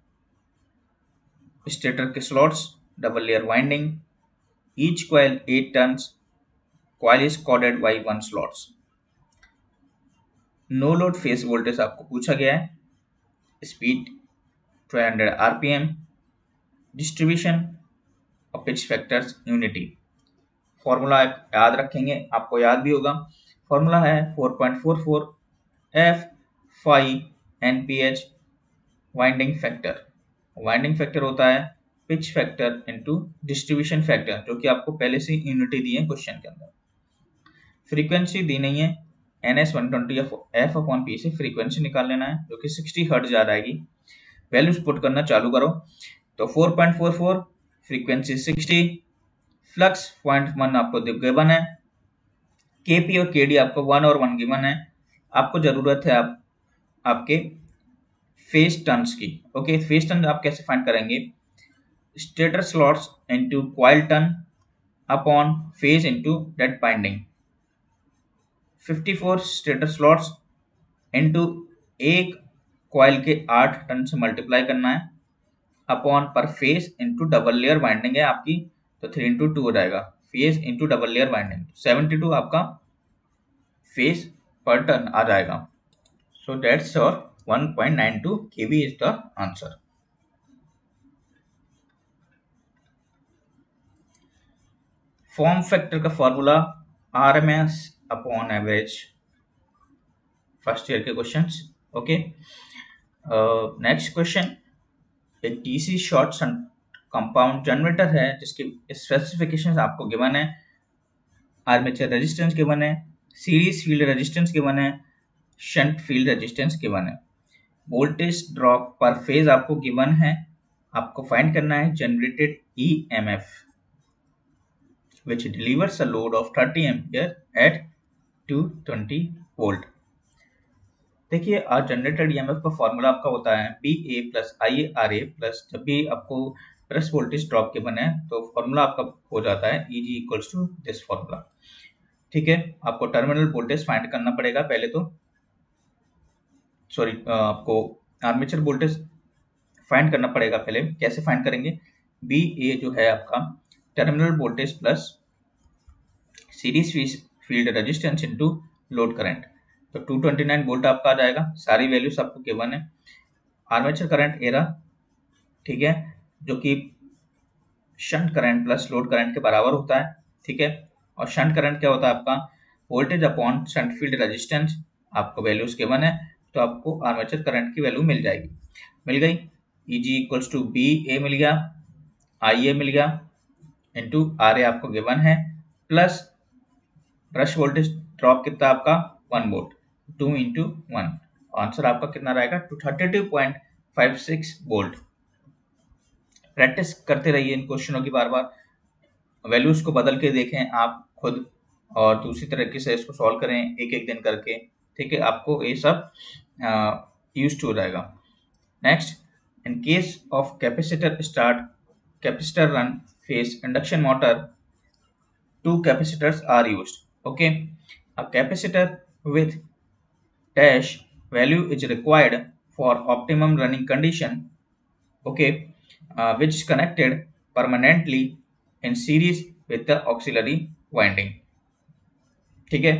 स्टेटर के slots double layer winding each coil eight turns coil is coded by one slots no load phase voltage आपको पूछा गया है। Speed 1200 RPM. Distribution और पिच फैक्टर्स यूनिटी। फॉर्मूला याद रखेंगे, आपको याद भी होगा। फॉर्मूला है 4.44 F five N P H winding factor. Winding factor होता है pitch factor into distribution factor, जो कि आपको पहले से यूनिटी दी है क्वेश्चन के अंदर। फ्रीक्वेंसी दी नहीं है N S one twenty F upon P से फ्रीक्वेंसी निकाल लेना है, जो कि सिक्सटी हर्ट जा आएगी वैल्यूज़ पुट करना चालू करो। तो four point four four frequency sixty flux point one आपको गिवन है। के पी और के डी आपको वन और वन गिवन है। आपको ज़रूरत है आप, आपके फेस टर्न्स की। ओके फेस टर्न आप कैसे फाइंड करेंगे? Stator slots into coil turn upon phase into that winding 54 stator slots into एक क्वाइल के आठ टन से मल्टीप्लाई करना है। Upon per phase into double layer winding है आपकी तो थ्री इंटू टू हो जाएगा। Phase into double layer winding seventy two आपका फेस पर टन आ जाएगा। So that's your 1.92 kV is the answer form factor का formula R M S upon average first year के क्वेश्चंस ओके नेक्स्ट क्वेश्चन एक DC short compound generator है, जिसकी specification आपको given है आर्मेचर रेजिस्टेंस गिवन है सीरीज़ फ़ील्ड रेजिस्टेंस गिवन है shunt field resistance given है। वोल्टेज ड्रॉप पर फ़ेज़ आपको गिवन है, आपको फाइंड करना है generated E M F which delivers a load of 30 ampere at 220 volt. देखिए, आज जनरेटेड ईएमएफ का फॉर्मूला आपका होता है B A plus I R A plus जब भी आपको प्रेस वोल्टेज ड्रॉप के बने तो फॉर्मूला आपका हो जाता है E G equals to this formula ठीक है, आपको टर्मिनल वोल्टेज फाइंड करना पड़ेगा पहले तो। सॉरी आपको आर्मेचर वोल्टेज फाइंड करना पड़ेगा पहले। कैसे फाइंड करेंगे? बी ए जो है आपका terminal voltage plus series field resistance into load current तो 229 वोल्ट आपका आ जाएगा। सारी वैल्यूज़ आपको गिवन है। आर्मेचर करंट एरा ठीक है, जो कि shunt current plus load current के बराबर होता है, ठीक है। और शंट करंट क्या होता है आपका? Voltage upon shunt field resistance आपको वैल्यूज़ गिवन है तो आपको आर्मेचर करंट की वैल्यू मिल जाएगी। मिल गई? E G equals to B A मिल गया। आई ए मिल गया। इंटू आर ए आपको गिवन है। प्लस ब्रश वोल्टेज ड्रॉप कितना आपका? One volt two into one answer आपका कितना रहेगा? Two thirty two point five six volt practice करते रहिए इन क्वेश्चनों की बार बार वैल्यूज़ को बदल के देखें आप खुद और दूसरी तरीके से इसको सॉल्व करें एक एक दिन करके। ठीक है? आपको ये सब यूज़ हो जाएगा। Next in case of capacitor start capacitor run phase induction motor two capacitors are use okay a capacitor with dash value is required for optimum running condition okay uh, which is connected permanently in series with the auxiliary winding ठीक है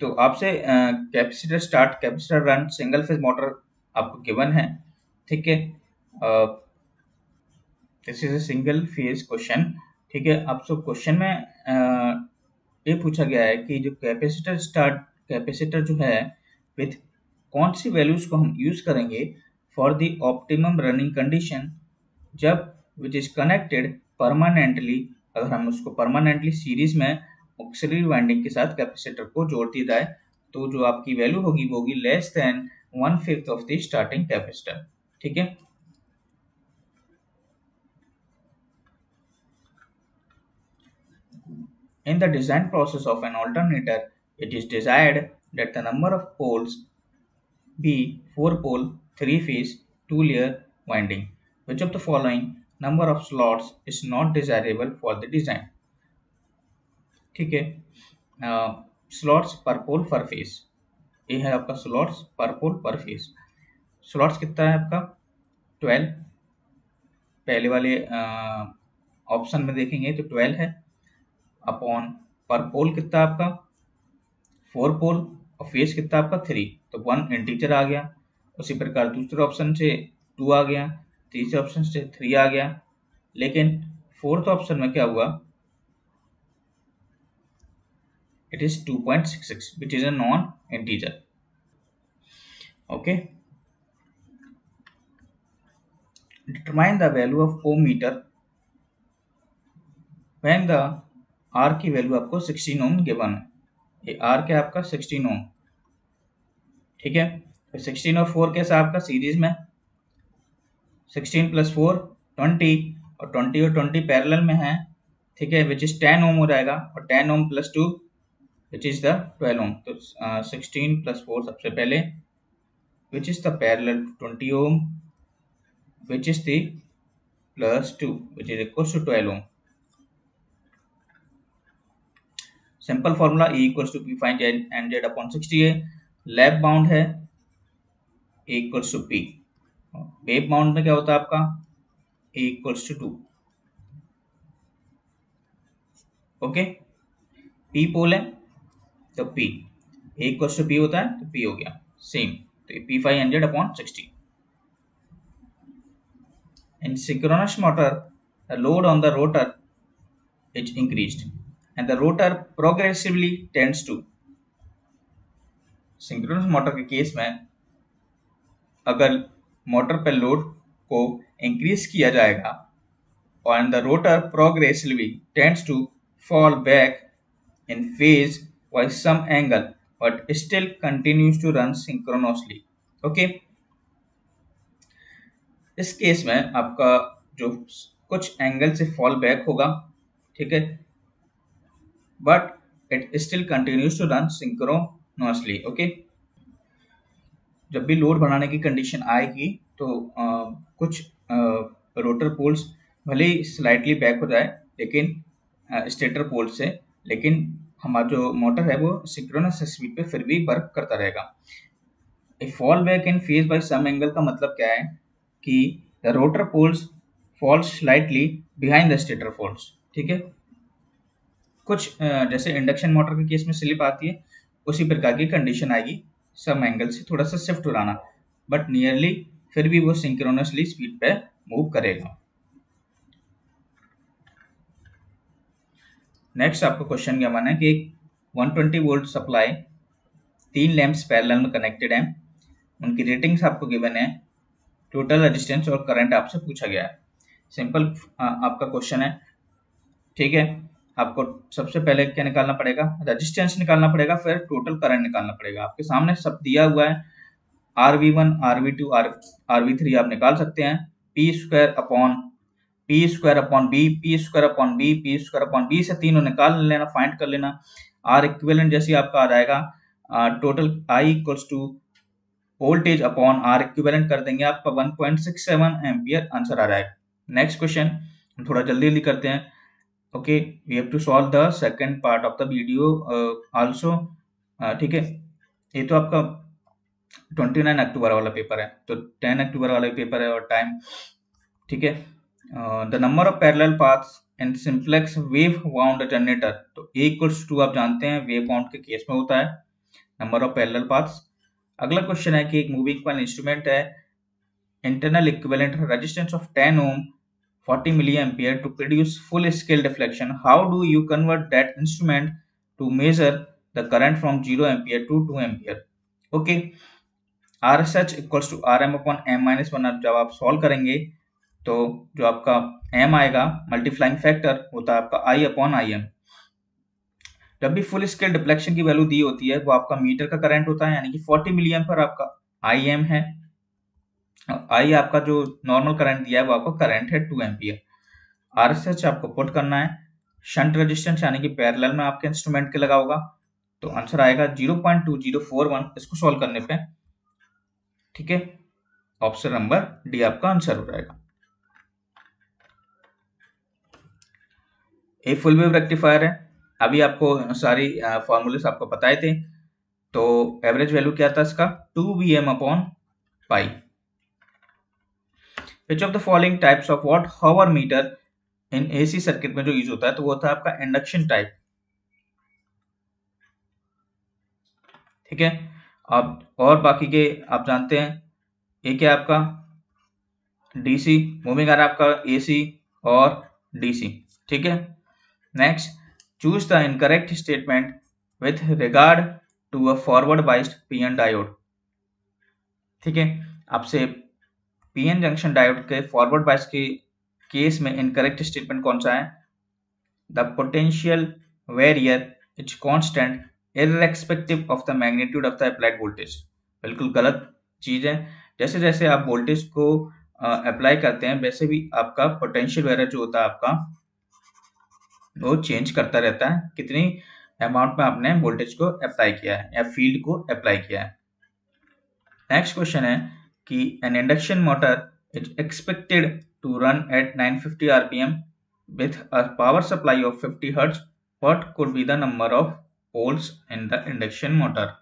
तो आपसे capacitor start capacitor run single phase motor आपको given है ठीक है this is a single phase question ठीक है आपसे क्वेश्चन में uh, ये पूछा गया है कि जो कैपेसिटर स्टार्ट कैपेसिटर जो है विथ कौन सी वैल्यूज़ को हम यूज़ करेंगे for the optimum running condition जब विच इज़ कनेक्टेड परमानेंटली अगर हम उसको परमानेंटली सीरीज़ में ऑक्सिलरी वाइंडिंग के साथ कैपेसिटर को जोड़ दिया जाए तो जो आपकी वैल्यू होगी वो होगी less than one fifth of the starting capacitor ठीक है? In the design process of an alternator, it is desired that the number of poles be 4 pole 3 phase 2 layer winding. Which of the following number of slots is not desirable for the design? ठीक है slots पर pole per phase ये है आपका slots पर pole per phase slots कितना है आपका ट्वेल्व पहले वाले ऑप्शन में देखेंगे तो ट्वेल्व है अपॉन पर पोल कितना आपका? फोर पोल और फेस कितना आपका? थ्री तो वन इंटीजर आ गया। उसी प्रकार दूसरे ऑप्शन से टू आ गया। तीसरे ऑप्शन से थ्री आ गया। लेकिन फोर्थ ऑप्शन में क्या हुआ? It is 2.66 which is a non integer okay? Determine the value of ohm meter when the r की वैल्यू आपको 16 ओम गिवन है। ये r क्या आपका? 16 ओम ठीक है? तो 16 और 4 कैसा आपका? सीरीज़ में। 16 प्लस फोर ट्वेंटी और 20 और 20 पैरेलल में है। ठीक है? विच इज़ टेन ओम हो जाएगा। और ten ohm plus two which is the 12 ohm तो सिक्सटीन प्लस फोर सबसे पहले which is the parallel twenty ohm which is the plus two which is equal to twelve ohm simple formula E equals to P fine Z and Z upon sixty है lap wound है A equals to P wave wound में क्या होता है आपका? A equals to two okay P pole है तो P A equals to P होता है तो पी हो गया. सेम तो P five hundred upon sixty in synchronous motor, the load on the rotor is increased. and the rotor progressively tends to synchronous motor के case में अगर motor पर लोड को इंक्रीज किया जाएगा और the rotor progressively tends to fall back in phase by some angle but still continues to run synchronously okay इस case में आपका जो कुछ एंगल से फॉल बैक होगा, ठीक है? But it still continues to run synchronously okay जब भी लोड बनाने की कंडीशन आएगी तो आ, कुछ आ, रोटर पोल्स भले ही स्लाइटली बैक हो जाए लेकिन स्टेटर पोल से लेकिन हमारा जो मोटर है वो सिंक्रोनस स्पीड पे फिर भी वर्क करता रहेगा। A fall back in phase by some angle का मतलब क्या है? कि the rotor poles falls slightly behind the stator poles ठीक है? कुछ जैसे इंडक्शन मोटर के केस में स्लिप आती है, उसी प्रकार की कंडीशन आएगी सम एंगल से थोड़ा सा शिफ्ट उड़ाना। बट नियरली फिर भी वो सिंक्रोनसली स्पीड पे मूव करेगा। नेक्स्ट आपको क्वेश्चन क्या माना है कि एक 120 वोल्ट सप्लाई तीन लैंप्स पैरेलल में कनेक्टेड हैं। उनकी रेटिंग्स आपको गिवन है। टोटल रेजिस्टेंस और करंट आपसे पूछा गया है। सिंपल आपका क्वेश्चन है। ठीक है? आपको सबसे पहले क्या निकालना पड़ेगा? रेजिस्टेंस निकालना पड़ेगा, फिर टोटल करंट निकालना पड़ेगा। आपके सामने सब दिया हुआ है। R V one R V two R R V three आप निकाल सकते हैं। P square upon P square upon B P square upon B P square upon B से तीनों निकाल लेना फाइंड कर लेना। आर इक्विवेलेंट जैसे आपका आ जाएगा total I equals to voltage upon R equivalent कर देंगे आपका 1.67 एम्पियर आंसर आ जाएगा नेक्स्ट क्वेश्चन थोड़ा जल्दी जल्दी करते हैं। Okay we have to solve the second part of the video also ठीक है? ये तो आपका 29 अक्टूबर वाला पेपर है। तो 10 अक्टूबर वाला पेपर है और टाइम ठीक है? The number of parallel paths in simplex wave wound generator तो ए इक्वल्स टू आप जानते हैं वेव बाउंड के केस में होता है। नंबर ऑफ़ पैरेलल पाथ्स अगला क्वेश्चन है कि एक मूविंग कॉइल इंस्ट्रूमेंट है। Internal equivalent resistance of 10 ohm 40 milli ampere to produce full scale deflection how do you convert that instrument to measure the current 0 ampere to 2 ampere okay R equals to R M upon M minus one जब आप solve करेंगे तो जो आपका M आएगा मल्टीफ्लाइंग factor होता है आपका आई अपॉन आई एम जब भी फुल स्केल डिफ्लेक्शन की वैल्यू दी होती है, वो आपका मीटर का करंट होता है, यानी कि 40 मिलियन पर आपका आई एम है। आई आपका जो नॉर्मल करंट दिया है, वो आपका करंट है two ampere R S H आपको पुट करना है। शंट रेजिस्टेंस यानी कि पैरेलल में आपके इंस्ट्रूमेंट के लगा होगा। तो आंसर आएगा zero point two zero four one इसको सॉल्व करने पे। ठीक है? ऑप्शन नंबर डी आपका आंसर हो जाएगा। ए फुल वेव रेक्टिफायर है। अभी आपको सारी फॉर्मूलेस आपको बताए थे। तो एवरेज वैल्यू क्या था इसका? Two V M upon pi which of the following types of watt hour meter in AC circuit में जो यूज़ होता है तो वो होता है आपका इंडक्शन टाइप ठीक है? अब और बाकी के आप जानते हैं एक है आपका? डीसी मूविंग आ रहा है आपका एसी और डीसी ठीक है? Next choose the incorrect statement with regard to a forward biased PN diode ठीक है? आपसे पीएन जंक्शन डायोड के फॉरवर्ड बाइस के केस में इनकरेक्ट स्टेटमेंट कौन सा है? The potential barrier is constant irrespective of the magnitude of the applied voltage बिल्कुल गलत चीज़ है। जैसे जैसे आप वोल्टेज को अप्लाई करते हैं, वैसे भी आपका पोटेंशियल वेरियर जो होता है आपका, वो चेंज करता रहता है। कितनी अमाउंट में आपने वोल्टेज को अप्लाई किया है या फ़ील्ड को अप्लाई किया है। नेक्स्ट क्वेश्चन है कि an induction motor is expected to run at 950 RPM with a power supply of 50 hertz what could be the number of poles in the induction motor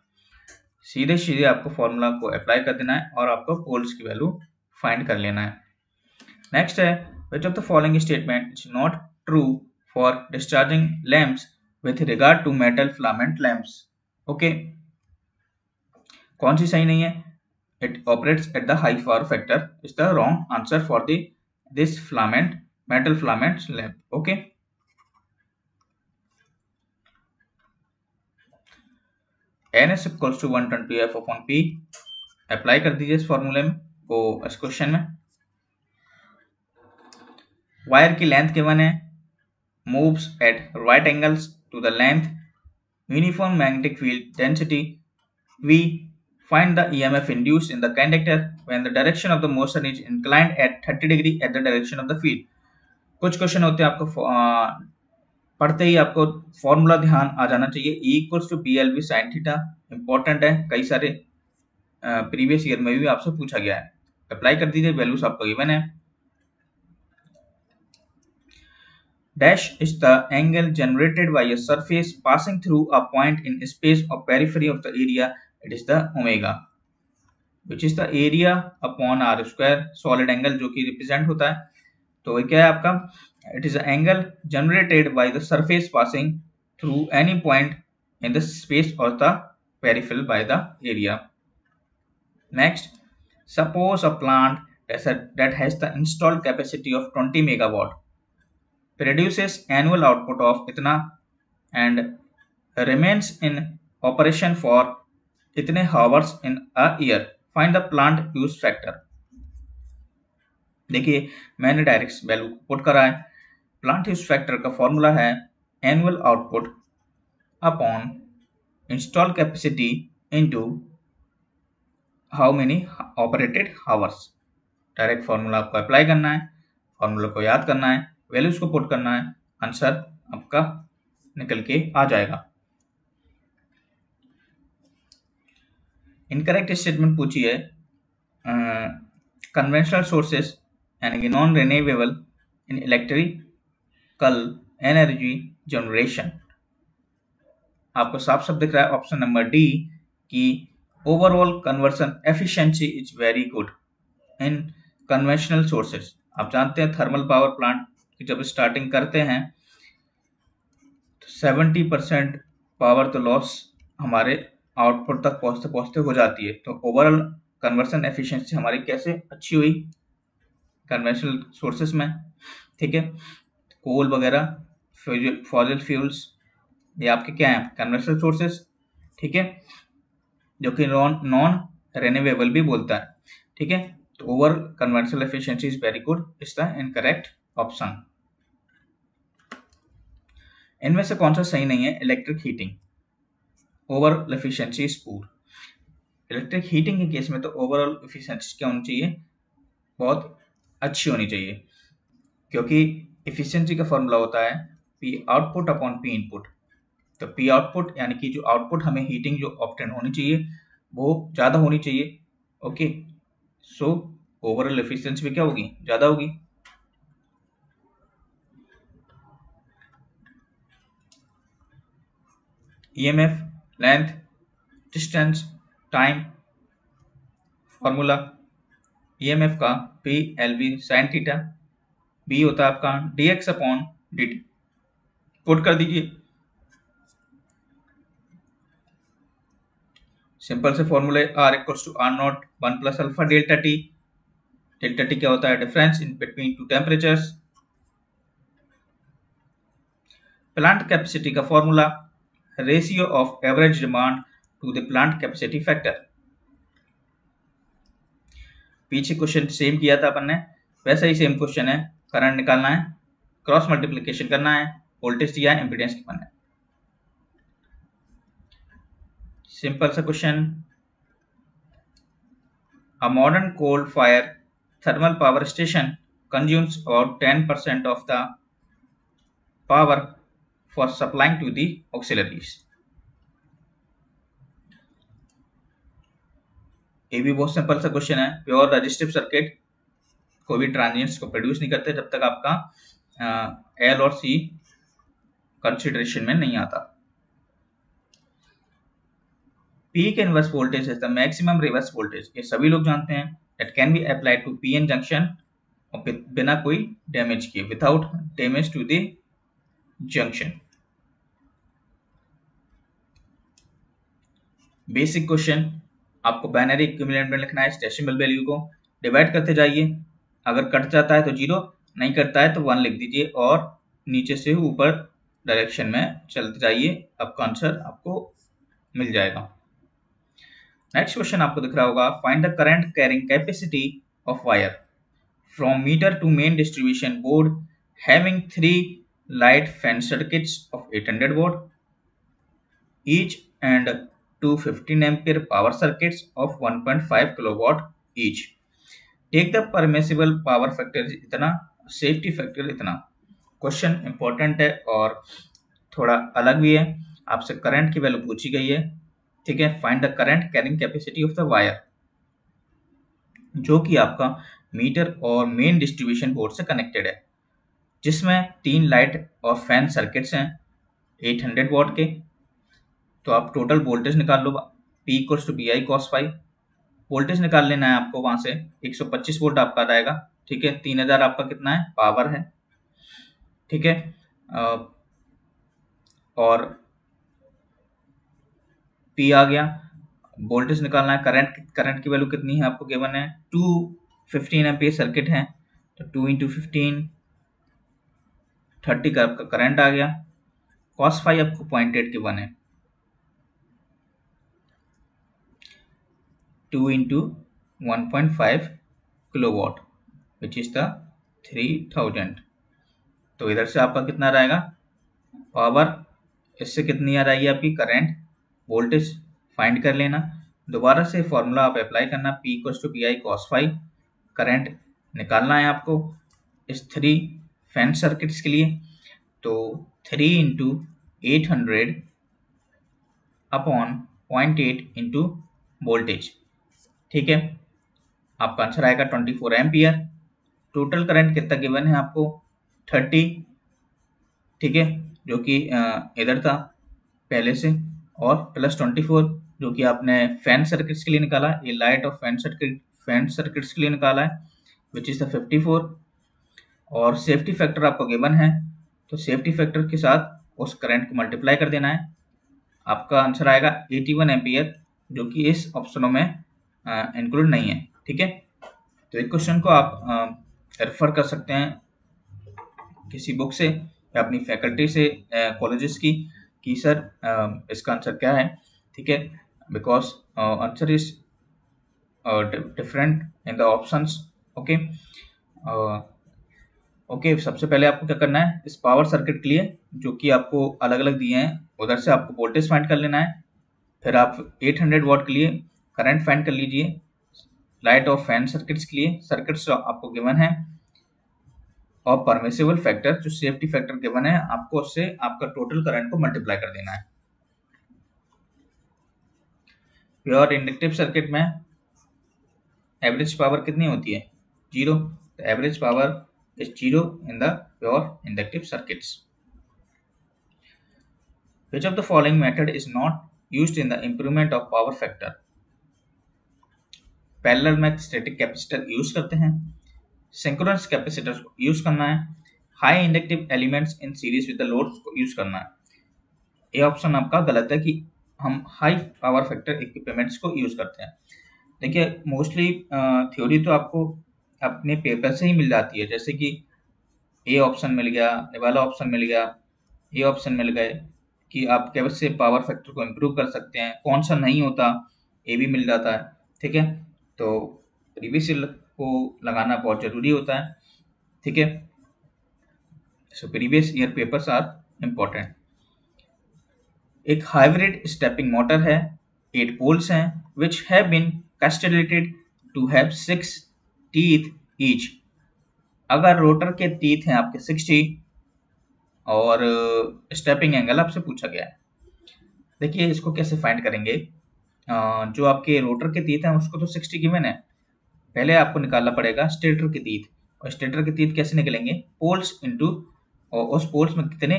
सीधे सीधे आपको फॉर्मूला को apply कर देना है और आपको पोल्स की वैल्यू फाइंड कर लेना है। नेक्स्ट है which of the following statement is not true for discharging lamps with regard to metal filament lamps okay कौन सी सही नहीं है? It operates at the high power factor is the wrong answer for the this filament metal filament lamp okay N S equals to one twenty F upon P apply कर दीजिए इस फॉर्मूले में, वो, इस क्वेश्चन में. वायर की length given है. Moves at right angles to the length uniform magnetic field density we find the emf induced in the conductor when the direction of the motion is inclined at 30 degree at the direction of the field कुछ question होते हैं आपको पढ़ते ही आपको formula ध्यान आ जाना चाहिए E equals to B L B sine theta important है कई सारे प्रीवियस ईयर में भी आपसे पूछा गया है अप्लाई कर दीजिए वैल्यूज़ आपको गिवन है dash is the angle generated by a surface passing through a point in space of periphery of the area it is the omega which is the area upon r square solid angle जो कि represent होता है तो क्या है आपका is an angle generated by the surface passing through any point in the space or the peripheral by the area next suppose a plant that has the installed capacity of 20 megawatt produces annual output of itna and remains in operation for itne hours in a year. Find the plant use factor. देखिए, मैंने direct value put करा है। Plant use factor का formula है annual output upon install capacity into how many operated hours direct formula आपको apply करना है formula को याद करना है वैल्यूज़ को पुट करना है आंसर आपका निकल के आ जाएगा। इनकरेक्ट स्टेटमेंट पूछी है कन्वेंशनल सोर्सेस यानी कि non renewable in electrical energy generation आपको साफ़ साफ़ दिख रहा है ऑप्शन नंबर डी कि overall conversion efficiency is very good in conventional sources आप जानते हैं थर्मल पावर प्लांट की जब स्टार्टिंग करते हैं तो सेवेंटी परसेंट पावर तो लॉस हमारे आउटपुट तक पहुँचते पहुँचते हो जाती है। तो ओवरऑल कन्वर्सन एफिशिएंसी हमारी कैसे अच्छी हुई? कन्वेंशनल सोर्सेस में, ठीक है? कोल वगैरह फॉजल फ्यूल्स ये आपके क्या हैं? कन्वेंशनल सोर्सेस ठीक है? जो कि नॉन नॉन रेन्यूएबल भी बोलता है, ठीक है? तो over conventional efficiency is very good is the incorrect option इनमें से कौन सा सही नहीं है? Electric heating overall efficiency is poor electric heating के केस में तो ओवरऑल एफिशिएंसी क्या होनी चाहिए? बहुत अच्छी होनी चाहिए, क्योंकि एफिशिएंसी का फॉर्मूला होता है P output upon P input तो पी आउटपुट यानी कि जो आउटपुट हमें हीटिंग जो ऑप्टेन होनी चाहिए, वो ज़्यादा होनी चाहिए। ओके सो ओवरऑल एफिशिएंसी भी क्या होगी? ज़्यादा होगी। EMF length distance time formula EMF का P L V sine theta B होता है आपका D X upon D T put simple से फॉर्मूले R equals to R not one plus alpha delta T delta T क्या होता है? Difference in between two temperatures plant capacity का formula ratio of average demand to the plant capacity factor पीछे question same किया था अपन ने, वैसा ही सेम क्वेश्चन है। करंट निकालना है क्रॉस मल्टीप्लीकेशन करना है वोल्टेज दिया है एम्पिडेंस निकालना है सिंपल सा question a modern coal fire thermal power station consumes about 10% of the power for supplying to the auxiliaries. ये भी बहुत सिंपल सा क्वेश्चन है। प्योर रजिस्टिव सर्किट कोई भी ट्रांजिएंट्स को प्रोड्यूस नहीं करते जब तक आपका एल और सी कंसिडरेशन में नहीं आता। Peak inverse voltage is the maximum reverse voltage ये सभी लोग जानते हैं। That can be applied to PN junction बिना कोई डैमेज किए without damage to the junction basic question आपको बाइनरी इक्विवेलेंट में लिखना है डेसिमल वैल्यू को। डिवाइड करते जाइए। अगर कट जाता है तो ज़ीरो नहीं करता है तो वन लिख दीजिए और नीचे से ऊपर डायरेक्शन में चलते जाइए। आपका आंसर आपको मिल जाएगा। नेक्स्ट क्वेश्चन आपको दिख रहा होगा। Find the current carrying capacity of wire from meter to main distribution board having three light fan circuits of 800 volt each and two 15 ampere power circuits of 1.5 kilowatt each. Take the permissible power factor इतना safety factor इतना। Question important है और थोड़ा अलग भी है। आपसे current की वैल्यू पूछी गई है। ठीक है? Find the current carrying capacity of the wire जो कि आपका मीटर और मेन डिस्ट्रीब्यूशन बोर्ड से कनेक्टेड है। जिसमें तीन लाइट और फ़ैन सर्किट्स हैं 800 वॉट के। तो आप टोटल वोल्टेज निकाल लो P equals to V I cos five voltage निकाल लेना है आपको वहाँ से। 125 वोल्ट आपका आएगा ठीक है? 3000 आपका कितना है? पावर है। ठीक है? और पी आ गया। वोल्टेज निकालना है। करंट करंट की वैल्यू कितनी है आपको गिवन है? टू फिफ्टीन एम्पियर सर्किट है। तो टू इंटू फिफ्टीन थर्टी का आपका करंट आ गया। कॉस फाइव आपको पॉइंट एट गिवन है। Two into one point five kilo watt which is the three thousand तो इधर से आपका कितना रहेगा पावर इससे कितनी आ रही है आपकी? करंट वोल्टेज फाइंड कर लेना। दोबारा से फॉर्मूला आप अप्लाई करना P equals to P I cos five current निकालना है आपको इस थ्री फ़ैन सर्किट्स के लिए। तो three into eight hundred upon point eight into voltage ठीक है? आपका आंसर आएगा twenty four ampere. Total current कितना गिवन है आपको? थर्टी, ठीक है? जो कि इधर था, पहले से, और प्लस ट्वेंटी फोर जो कि आपने फ़ैन सर्किट्स के लिए निकाला, ये लाइट और फ़ैन सर्किट फ़ैन सर्किट्स के लिए निकाला है which is the fifty four और सेफ्टी फैक्टर आपको गिवन है तो सेफ्टी फैक्टर के साथ उस करंट को मल्टीप्लाई कर देना है। आपका आंसर आएगा एटी वन एम्पियर, जो कि इस ऑप्शनों में इंक्लूड नहीं है, ठीक है? तो एक क्वेश्चन को आप रेफर कर सकते हैं किसी बुक से या अपनी फैकल्टी से कॉलेजेस की, कि सर इसका आंसर क्या है, ठीक है? Because answer is different in the options okay okay सबसे पहले आपको क्या करना है, इस पावर सर्किट के लिए, जो कि आपको अलग अलग दिए हैं, उधर से आपको वोल्टेज फाइंड कर लेना है। फिर आप 800 हंड्रेड वॉट के लिए करंट फाइंड कर लीजिए। लाइट और फ़ैन सर्किट्स के लिए, सर्किट्स आपको गिवन है, और परमिसिबल फैक्टर जो सेफ्टी फैक्टर गिवन है, आपको उससे आपका टोटल करंट को मल्टीप्लाई कर देना है। प्योर इंडक्टिव सर्किट में एवरेज पावर कितनी होती है? Zero average power is zero in the pure inductive circuits which of the following method is not used in the improvement of power factor? Parallel में static capacitor use करते हैं। Synchronous capacitor को use करना है। High inductive elements in series with the load को use करना है। ये ऑप्शन आपका गलत है कि हम हाई पावर फैक्टर इक्विपमेंट्स को यूज़ करते हैं। देखिए मोस्टली थ्योरी तो आपको अपने पेपर से ही मिल जाती है। जैसे कि ए ऑप्शन मिल गया, ये वाला ऑप्शन मिल गया, ये ऑप्शन मिल गए कि आप कैसे पावर फैक्टर को इम्प्रूव कर सकते हैं। कौन सा नहीं होता, ये भी मिल जाता है। ठीक है? तो प्रीवियस को लगाना बहुत ज़रूरी होता है, ठीक है? So previous year papers are important एक हाइब्रिड स्टेपिंग मोटर है एट पोल्स हैं which have been castellated to have six teeth each अगर रोटर के टीथ हैं आपके सिक्सटी और स्टेपिंग एंगल आपसे पूछा गया है। देखिए, इसको कैसे फाइंड करेंगे? जो आपके रोटर के तीत हैं, उसको तो सिक्सटी गिवन है। पहले आपको निकालना पड़ेगा स्टेटर के तीत। और स्टेटर के तीत कैसे निकलेंगे? पोल्स इंटू और उस पोल्स में कितने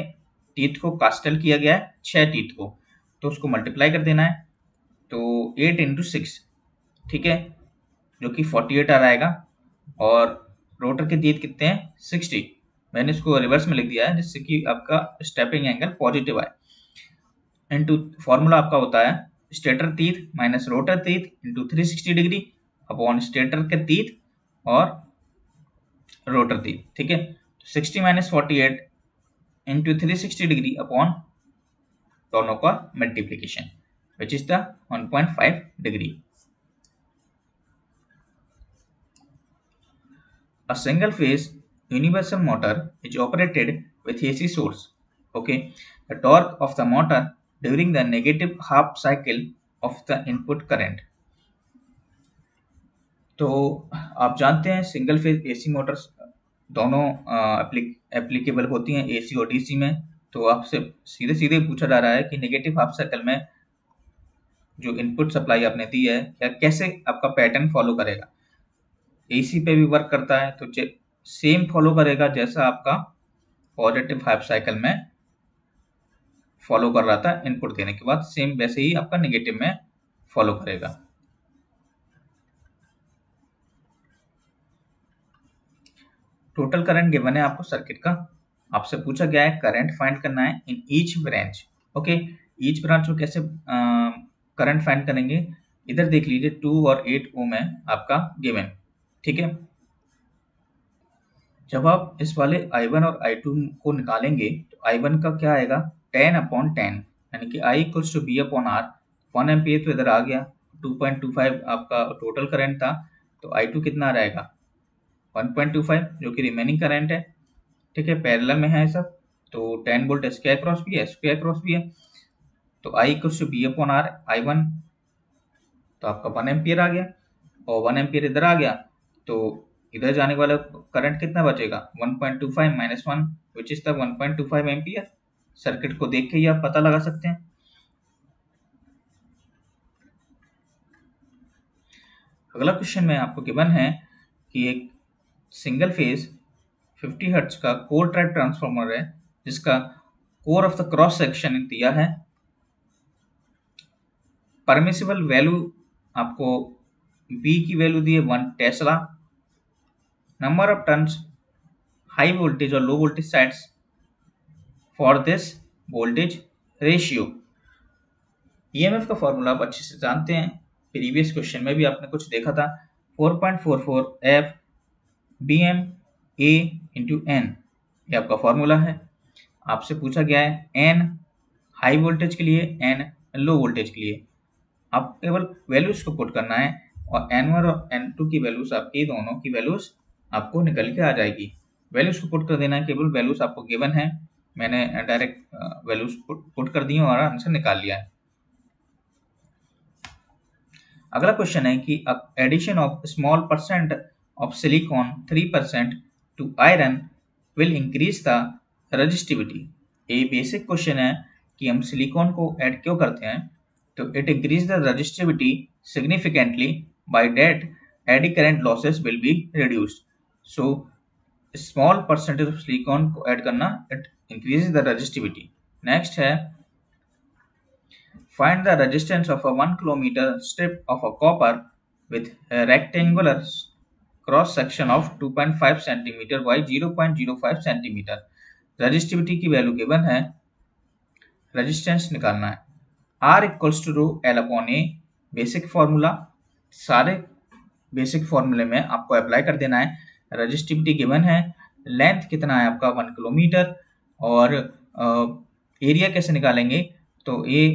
टीथ को कास्टल किया गया है? छह टीथ को। तो उसको मल्टीप्लाई कर देना है। तो एट इंटू सिक्स ठीक है? जो कि फोर्टी एट आ जाएगा और रोटर के तीत कितने हैं? सिक्सटी मैंने इसको रिवर्स में लिख दिया है, जिससे कि आपका स्टेपिंग एंगल पॉजिटिव आए। इंटू फॉर्मूला आपका होता है stator teeth minus rotor teeth into three sixty degree upon stator के तीत और रोटर तीत ठीक है sixty minus forty eight into three sixty degree upon दोनों का multiplication which is the one point five degree A single phase universal motor is operated with AC source. Okay, the torque of the motor during the negative half cycle of the input current. तो आप जानते हैं single phase AC motors दोनों applicable होती हैं AC और DC में तो आपसे सीधे सीधे पूछा जा रहा है कि नेगेटिव हाफ़ साइकिल में जो इनपुट सप्लाई आपने दी है, या कैसे आपका पैटर्न फॉलो करेगा एसी पे भी वर्क करता है तो सेम फॉलो करेगा जैसा आपका पॉजिटिव हाफ़ साइकिल में फॉलो कर रहा था इनपुट देने के बाद सेम वैसे ही आपका नेगेटिव में फॉलो करेगा। टोटल करंट गिवन है आपको सर्किट का। आपसे पूछा गया है करंट फाइंड करना है in each branch okay each branch में कैसे करंट फाइंड करेंगे? इधर देख लीजिए टू और एट ओम है आपका गिवन ठीक है? जब आप इस वाले I1 और I2 को निकालेंगे तो I1 का क्या आएगा? टेन अपॉन टेन यानी कि I equals to V upon R one ampere तो इधर आ गया 2.25 आपका टोटल करंट था तो I2 कितना आ जाएगा 1.25 जो कि रिमेनिंग करंट है, ठीक है पैरेलल में है सब तो 10 वोल्ट स्क्वायर क्रॉस भी है स्क्वायर क्रॉस भी है तो I equals to V upon R I one तो आपका वन एम्पियर आ गया, और वन एम्पियर इधर आ गया तो इधर जाने वाला करंट कितना बचेगा? 1.25 point two five minus one which is the one point two five ampere circuit को देख के ही आप पता लगा सकते हैं। अगला क्वेश्चन में आपको गिवन है कि एक सिंगल फ़ेज़ 50 हर्ट्ज का कोर टाइप ट्रांसफार्मर है, जिसका core of the cross section दिया है। परमिसिबल वैल्यू आपको बी की वैल्यू दी है one tesla number of turns high voltage और low voltage sides for this voltage ratio. EMF का फॉर्मूला आप अच्छे से जानते हैं। प्रीवियस क्वेश्चन में भी आपने कुछ देखा था। 4.44 F B M A into N ये आपका फॉर्मूला है। आपसे पूछा गया है एन हाई वोल्टेज के लिए एन लो वोल्टेज के लिए। आप केवल वैल्यूज़ को पुट करना है और एन वन और एन टू की वैल्यूज़ आपकी दोनों की वैल्यूज़ आपको निकल के आ जाएगी। वैल्यूज़ को पुट कर देना है, केवल वैल्यूज़ आपको गिवन है। मैंने डायरेक्ट वैल्यूज़ पुट कर दी और आंसर निकाल लिया है। अगला क्वेश्चन है कि addition of small percent of silicon three percent to iron will increase the resistivity ये बेसिक क्वेश्चन है कि हम सिलिकॉन को ऐड क्यों करते हैं? तो it increase the resistivity significantly by that eddy current losses will be reduced so small percentage of silicon को ऐड करना it increase the resistivity next है find the resistance of a one kilometer strip of a copper with a rectangular cross section of 2.5 centimeter by 0.05 centimeter. Resistivity की value given है resistance निकालना है। R equals to rho L upon A basic formula सारे basic फॉर्मूले में आपको apply कर देना है। रजिस्टिविटी गिवन है लेंथ कितना है आपका वन किलोमीटर और एरिया कैसे निकालेंगे? तो A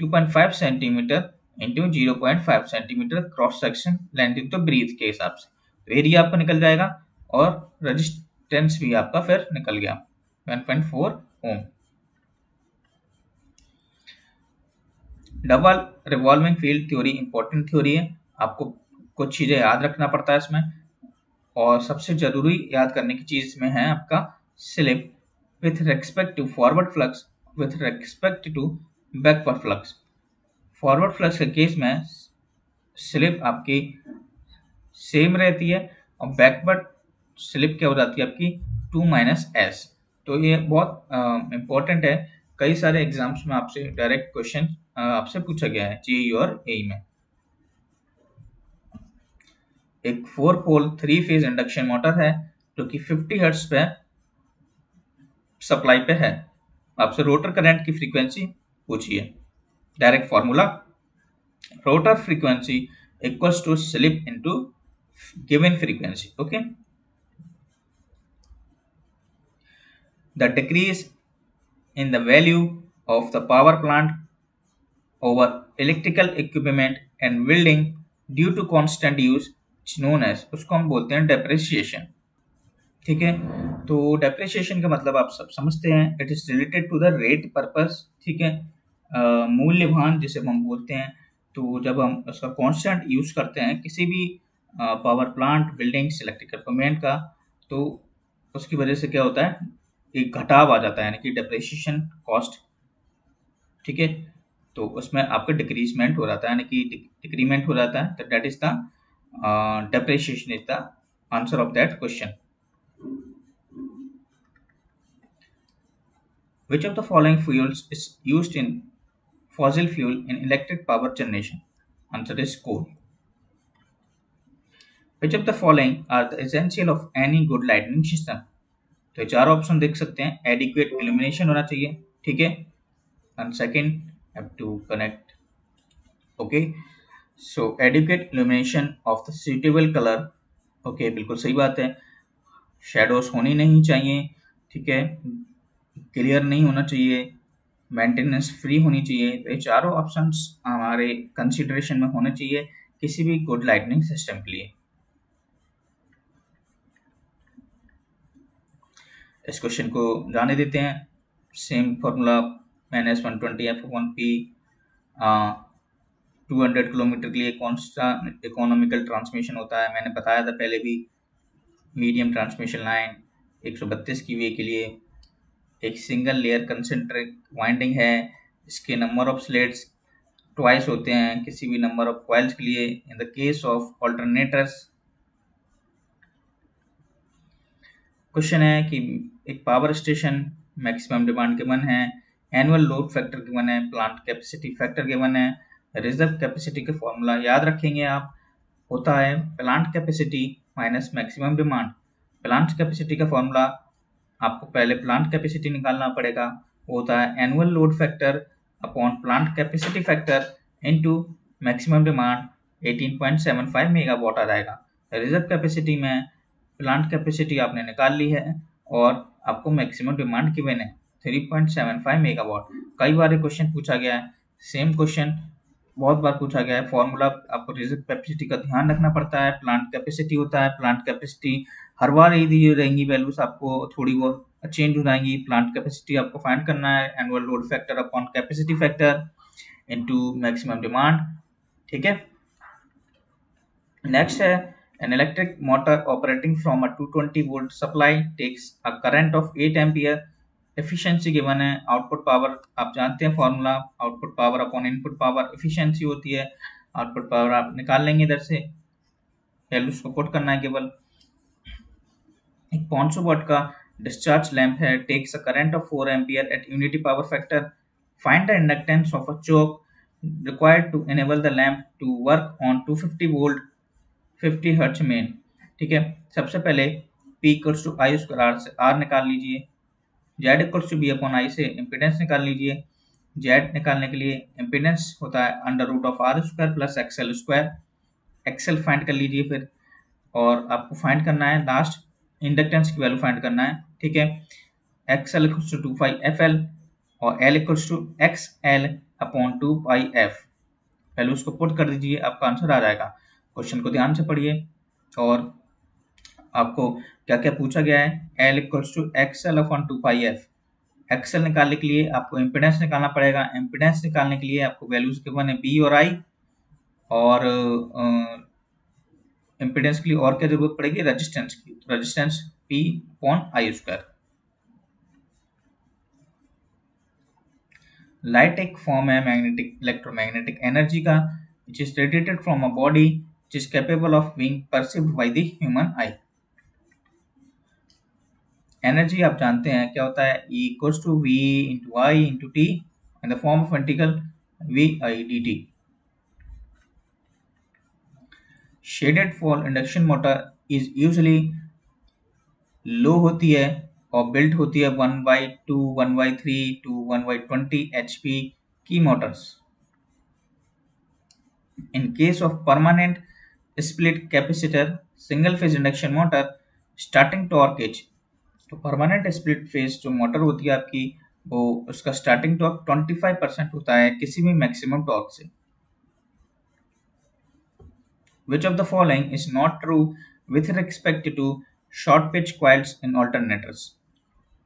2.5 centimeter into zero centimeter cross section length तो ब्रीथ के हिसाब से। तो एरिया आपका निकल जाएगा और रजिस्टेंस भी आपका फिर निकल गया। 1.4 ohm double revolving field theory important theory है। आपको कुछ चीज़ें याद रखना पड़ता है इसमें। और सबसे ज़रूरी याद करने की चीज़ इसमें है आपका slip with respect to forward flux with respect to backward flux forward flux के केस में स्लिप आपकी सेम रहती है और बैकवर्ड स्लिप क्या हो जाती है आपकी? टू माइनस एस तो ये बहुत इंपॉर्टेंट है। कई सारे एग्ज़ाम्स में आपसे डायरेक्ट क्वेश्चन आपसे पूछा गया है जेई और ए में। एक four pole three phase induction motor है, जो कि 50 हर्ट्ज पे सप्लाई पे है। आपसे रोटर करंट की फ्रीक्वेंसी पूछिए। Direct formula, rotor frequency equal to slip into given frequency okay the decrease in the value of the power plant over electrical equipment and building due to constant use known as उसको हम बोलते हैं depreciation ठीक है? तो depreciation का मतलब आप सब समझते हैं। It is related to the rate purpose ठीक है? मूल्यवान जिसे हम बोलते हैं तो जब हम उसका कांस्टेंट यूज़ करते हैं, किसी भी power plant buildings electrical equipment का तो उसकी वजह से क्या होता है? एक घटाव आ जाता है, यानी कि डिप्रिसिएशन कॉस्ट ठीक है? तो उसमें आपका डिक्रीजमेंट हो जाता है, यानी कि डिक्रीमेंट हो जाता है। तो that is the depreciation is the answer of that question Which of the following fuels is used in fossil fuel in electric power generation? Answer is coal. Which of the following are the essential of any good lighting system? तो चार option देख सकते हैं adequate illumination होना चाहिए ठीक है and second have to connect okay so adequate illumination of the suitable colour okay बिल्कुल सही बात है शेडोज होनी नहीं चाहिए ठीक है क्लियर नहीं होना चाहिए। मेंटेनेंस फ्री होनी चाहिए। तो ये चारों ऑप्शंस हमारे कंसिडरेशन में होने चाहिए। किसी भी गुड लाइटनिंग सिस्टम के लिए। इस क्वेश्चन को जाने देते हैं। Same formula S one twenty F one P two hundred kilometer के लिए कौन सा इकोनॉमिकल ट्रांसमिशन होता है? मैंने बताया था पहले भी। मीडियम ट्रांसमिशन लाइन एक सौ बत्तीस की वे के लिए। एक सिंगल लेयर कंसेंट्रिक वाइंडिंग है, इसके नंबर ऑफ़ स्लेट्स ट्वाइस होते हैं, किसी भी नंबर ऑफ़ कॉइल्स के लिए in the case of alternators question है कि एक पावर स्टेशन मैक्सिमम डिमांड के वन है एनुअल लोड फैक्टर के वन है प्लांट कैपेसिटी फैक्टर के वन है रिज़र्व कैपेसिटी के फॉर्मूला याद रखेंगे आप, होता है plant capacity minus maximum demand plant capacity का फॉर्मूला आपको पहले प्लांट कैपेसिटी निकालना पड़ेगा। वो होता है annual load factor upon plant capacity factor into maximum demand 18.75 megawatt आ जाएगा। रिज़र्व कैपेसिटी में प्लांट कैपेसिटी आपने निकाल ली है और आपको मैक्सिमम डिमांड गिवन है 3.75 मेगावाट कई बार क्वेश्चन पूछा गया है। सेम क्वेश्चन बहुत बार पूछा गया है। फॉर्मूला आपको रिज़र्व कैपेसिटी का ध्यान रखना पड़ता है। प्लांट कैपेसिटी होता है। प्लांट कैपेसिटी हर बार यदि रहेंगी वैल्यूज़ आपको थोड़ी बहुत चेंज हो जाएँगी। प्लांट कैपेसिटी आपको फाइंड करना है। Annual load factor upon capacity factor into maximum demand ठीक है? नेक्स्ट है an electric motor operating from a 220 twenty volt supply takes a current of eight ampere efficiency given है। Output power आप जानते हैं formula output power upon input power efficiency होती है। Output power आप निकाल लेंगे इधर से। वैल्यूज़ को पुट करना है केवल। एक 500 वाट का डिस्चार्ज लैंप है takes a current of 4 ampere at unity power factor find the inductance of a choke required to enable the lamp to work on 250 volt 50 hertz main ठीक है? सबसे पहले P equals to I square R से R निकाल लीजिए। Z equals to V upon I से impedance निकाल लीजिए। जेड निकालने के लिए इम्पिडेंस होता है under root of R square plus X L square X L find कर लीजिए फिर। और आपको फाइंड करना है। लास्ट इंडक्टेंस की वैल्यू फाइंड करना है, ठीक है? X L equals to two five F L और L equals to X L upon two pi F पहले उसको पुट कर दीजिए, आपका आंसर आ जाएगा। क्वेश्चन को ध्यान से पढ़िए और आपको क्या क्या पूछा गया है? L equals to X L upon two pi F X L निकालने के लिए आपको इम्पिडेंस निकालना पड़ेगा। इम्पिडेंस निकालने के लिए आपको वैल्यूज़ गिवन है बी और आई और इम्पिडेंस के लिए और क्या ज़रूरत पड़ेगी? रेजिस्टेंस की। तो resistance P upon I square light एक फॉर्म है मैग्नेटिक इलेक्ट्रोमैग्नेटिक एनर्जी का which is radiated from a body which is capable of being perceived by the human eye energy आप जानते हैं क्या होता है? E equals to V into I into T in the form of integral V I D T shaded pole induction motor is usually low होती है और built होती है one by two one by three two one by twenty H P की motors in case of permanent split capacitor single phase induction motor starting torque as तो permanent split phase जो motor होती है आपकी, वो उसका स्टार्टिंग टॉर्क 25 परसेंट होता है किसी भी मैक्सिमम टॉर्क से। Which of the following is not true with respect to short pitch coils in alternators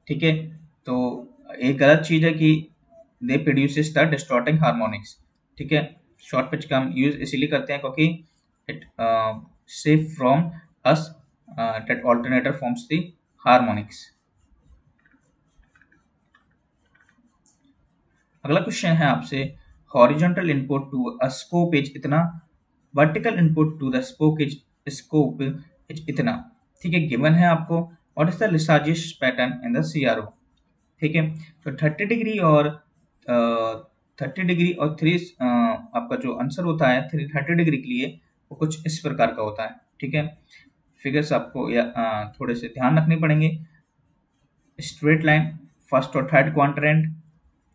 ठीक है? तो एक गलत चीज़ है कि they produces the distorting harmonics ठीक है? शॉर्ट पिच का हम यूज़ इसीलिए करते हैं क्योंकि it save from us that alternator forms the harmonics अगला क्वेश्चन है आपसे horizontal input to a scope is इतना वर्टिकल इनपुट टू द स्पोक इज़ स्कोप इज़ इतना। ठीक है गिवन है आपको। What is the Lissajous pattern in the CRO ठीक है तो 30 डिग्री और थर्टी डिग्री और थ्री आपका जो आंसर होता है थ्री थर्टी डिग्री के लिए वो कुछ इस प्रकार का होता है। ठीक है फिगर्स आपको या uh, थोड़े से ध्यान रखने पड़ेंगे। स्ट्रेट लाइन फ़र्स्ट और थर्ड क्वाड्रेंट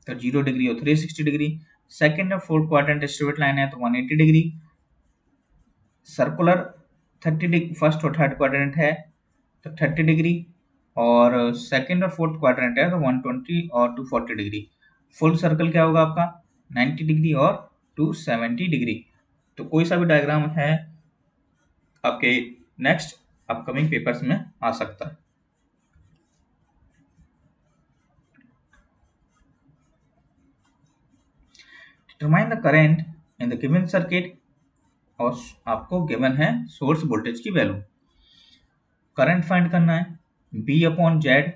तो ज़ीरो डिग्री और थ्री सिक्सटी डिग्री सेकेंड और फोर्थ क्वाड्रेंट स्ट्रेट लाइन है तो one eighty degree circular thirty degree first और थर्ड क्वाड्रेंट है तो थर्टी डिग्री और सेकेंड और फोर्थ क्वाड्रेंट है तो वन ट्वेंटी और two forty degree full circle क्या होगा आपका? नाइन्टी डिग्री और टू सेवेंटी डिग्री तो कोई सा भी डायग्राम है, आपके नेक्स्ट अपकमिंग पेपर्स में आ सकता है। Determine the current in the given circuit और आपको गिवन है सोर्स वोल्टेज की वैल्यू करंट फाइंड करना है बी अपॉन जेड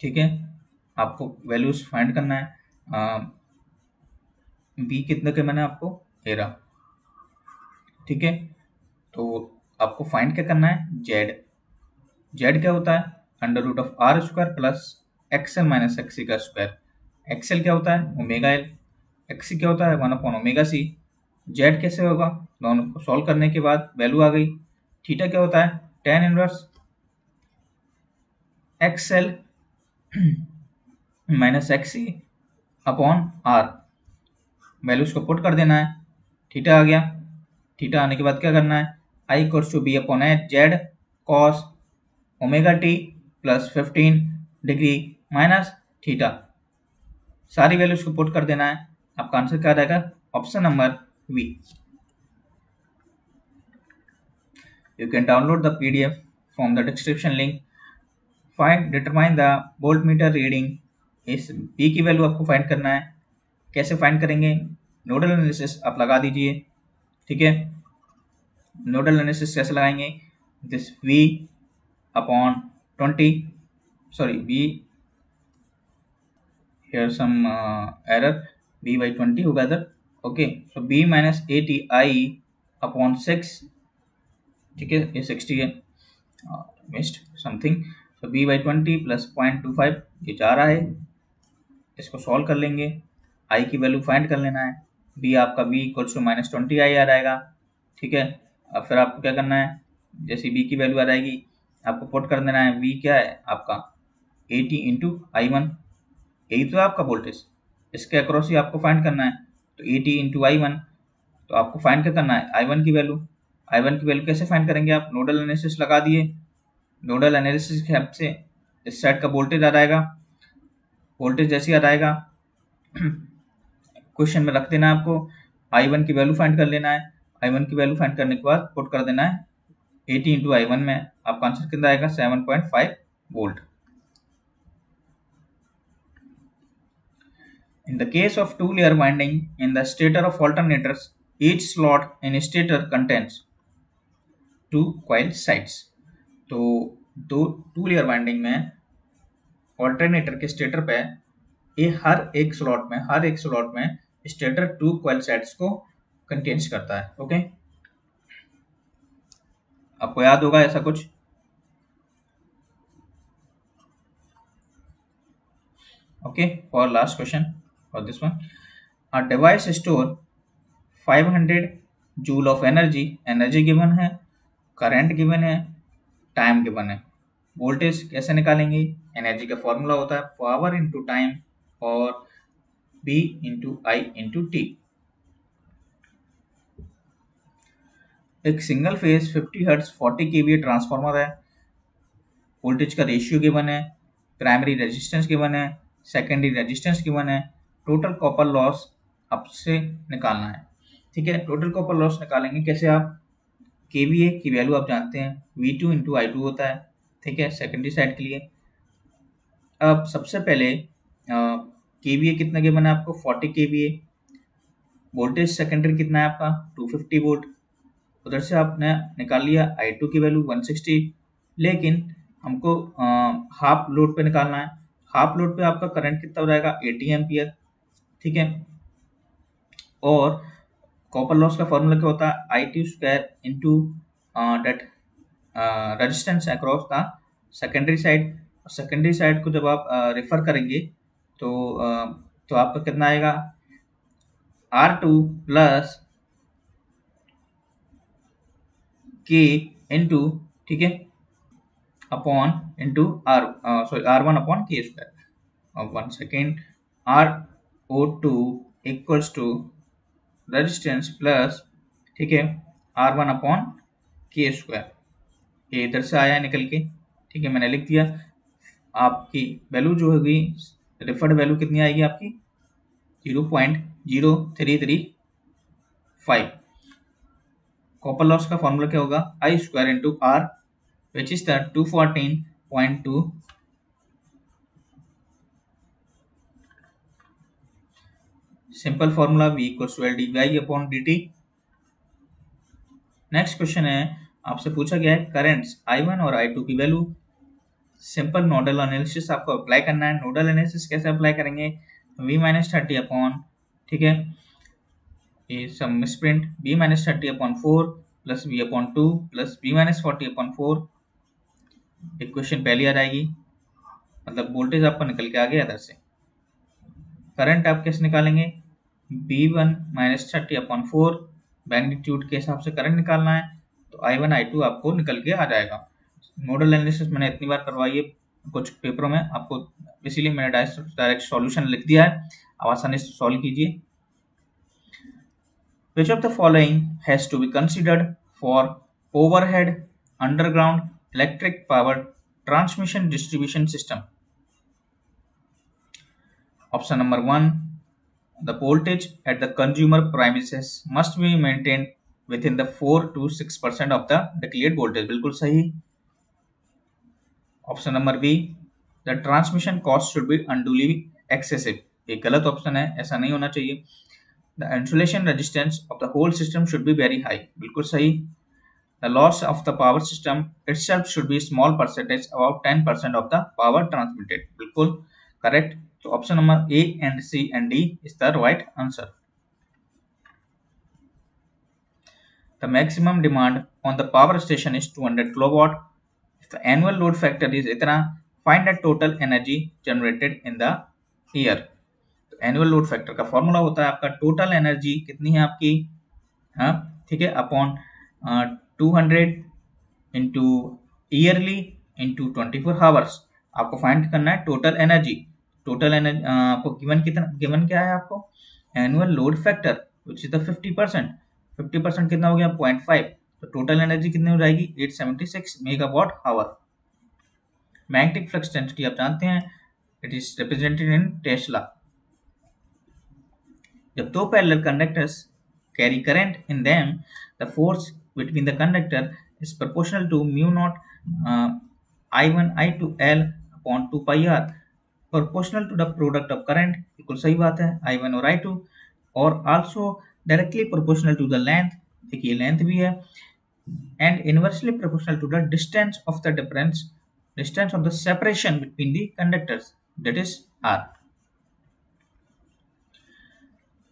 ठीक है? आपको वैल्यूज़ फाइंड करना है बी कितने के मैंने आपको? हेरा ठीक है? तो आपको फाइंड क्या करना है? जेड जेड क्या होता है? Under root of R square plus X L minus X C का स्क्वायर एक्सएल क्या होता है? ओमेगा एल एक्सी क्या होता है? One upon omega C Z कैसे होगा? दोनों को सॉल्व करने के बाद वैल्यू आ गई। थीटा क्या होता है? Tan inverse X L minus X C upon R values को पुट कर देना है। थीटा आ गया। थीटा आने के बाद क्या करना है? I course to V upon H Z cos omega T plus fifteen degree minus theta सारी वैल्यूज़ को पुट कर देना है। आपका आंसर क्या रहेगा option number V You can download the PDF from the description link. Find determine the voltmeter reading. इस P की वैल्यू आपको फाइंड करना है कैसे फाइंड करेंगे नोडल एनालिसिस आप लगा दीजिए ठीक है नोडल एनालिसिस कैसे लगाएँगे this V upon twenty sorry V here some uh, error b by 20 होगा इधर okay so b minus 80 i upon 6 ठीक है, ये सिक्सटी है। मिस्ड समथिंग तो V by twenty plus point two five ये जा रहा है। इसको सॉल्व कर लेंगे। आई की वैल्यू फाइंड कर लेना है। बी आपका V equals to minus twenty I आ जाएगा। ठीक है, अब फिर आपको क्या करना है? जैसे बी की वैल्यू आ जाएगी, आपको पुट कर देना है। वी क्या है? आपका A T into I one यही तो है आपका वोल्टेज इसके अक्रॉस ही आपको फाइंड करना है। तो A T into I one तो आपको फाइंड क्या करना है? आई वन की वैल्यू आई वन की वैल्यू कैसे फाइंड करेंगे आप? नोडल एनालिसिस लगा दिए। नोडल एनालिसिस के हेल्प से इस साइड का वोल्टेज आ जाएगा। वोल्टेज जैसे आ जाएगा क्वेश्चन में रख देना है आपको। आई वन की वैल्यू फाइंड कर लेना है। आई वन की वैल्यू फाइंड करने के बाद पुट कर देना है। एटी इंटू आई वन में आपका आंसर कितना आएगा? Seven point five volt In the case of two-layer winding in the stator of alternators, each slot in stator contains two coil sides. तो दो टू लेयर वाइंडिंग में alternator के stator पे ये हर एक स्लॉट में हर एक स्लॉट में स्टेटर टू कॉइल साइड्स को कंटेन्स करता है ओके आपको याद होगा ऐसा कुछ okay for last question for this one. A device store 500 joule of energy. Energy given है करंट गिवन है टाइम गिवन है. वोल्टेज कैसे निकालेंगे? एनर्जी का फॉर्मूला होता है पावर इंटू टाइम और V into I into T एक single phase 50 hertz 40 KVA transformer है. वोल्टेज का रेशियो गिवन है प्राइमरी रेजिस्टेंस गिवन है सेकेंडरी रेजिस्टेंस गिवन है टोटल कॉपर लॉस आपसे निकालना है। ठीक है? टोटल कॉपर लॉस निकालेंगे कैसे आप? के वी ए की वैल्यू आप जानते हैं। V two into I two होता है। ठीक है? सेकेंडरी साइड के लिए। अब सबसे पहले के वी ए कितना गिवन है आपको? Forty K V A voltage secondary कितना है आपका? टू फिफ्टी वोल्ट उधर से आपने निकाल लिया आई टू की वैल्यू वन सिक्सटी लेकिन हमको हाफ़ लोड पे निकालना है। हाफ़ लोड पे आपका करंट कितना हो जाएगा? एटी एम्पियर ठीक है? और कॉपर लॉस का फॉर्मूला क्या होता है? I T square into that resistance across the secondary side secondary side को जब आप रेफर uh, करेंगे तो uh, तो आपका कितना आएगा? R two plus K into ठीक है? Upon into R sorry R one upon K square one second R O two equals to resistance plus ठीक है R one upon K square ये इधर से आया निकल के, ठीक है, मैंने लिख दिया। आपकी वैल्यू जो होगी रिफर्ड वैल्यू कितनी आएगी आपकी? Zero point zero three three five copper loss का फॉर्मूला क्या होगा? I square into R which fourteen point 214.2 simple formula v equals to L D Y upon D T next question है, आपसे पूछा गया है करंट्स I1 और I2 की वैल्यू सिंपल नोडल एनालिसिस आपको अप्लाई करना है। नोडल एनालिसिस कैसे अप्लाई करेंगे? V माइनस थर्टी अपॉन ठीक है? ये सब स्प्रिंट b minus thirty upon four plus V upon two plus V minus forty upon four equation पहली आ जाएगी। मतलब वोल्टेज आपका निकल के आ गया इधर से। करंट आप कैसे निकालेंगे? V one minus thirty upon four magnitude के हिसाब से करंट निकालना है तो आई वन आई टू आपको निकल के आ जाएगा। नोडल एनालिसिस मैंने इतनी बार करवाई है, कुछ पेपरों में, आपको इसीलिए मैंने डायरेक्ट सॉल्यूशन लिख दिया है। आप आसानी से सॉल्व कीजिए। Which of the following has to be considered for overhead, underground, electric power, transmission distribution system. Option number 1 The voltage at the consumer premises must be maintained within the 4 to 6% of the declared voltage. बिल्कुल सही option number B the transmission cost should be unduly excessive ये गलत option है ऐसा नहीं होना चाहिए the insulation resistance of the whole system should be very high बिल्कुल सही the loss of the power system itself should be small percentage about 10% of the power transmitted bilkul correct so option number a and c and d is the right answer the maximum demand on the power station is 200 kilowatt if the annual load factor is itna find the total energy generated in the year annual load factor का formula होता है आपका total energy कितनी है आपकी हाँ ठीक है upon two hundred into yearly into twenty four hours आपको फाइंड करना है टोटल एनर्जी टोटल एनर्जी आपको गिवन कितना गिवन क्या है आपको? Annual load factor which is the fifty percent fifty percent कितना हो गया? पॉइंट फाइव तो टोटल एनर्जी कितनी हो जाएगी? Eight seventy six mega watt hour magnetic flux density आप जानते हैं it is represented in tesla जब दो parallel conductors carry current in them the force between the conductor is proportional to mu naught uh, i1 i2 l upon 2 pi r. proportional to the product of current बिल्कुल सही बात है i1 और i2 और also directly proportional to the length देखिए length भी है and inversely proportional to the distance of the difference distance of the separation between the conductors that is r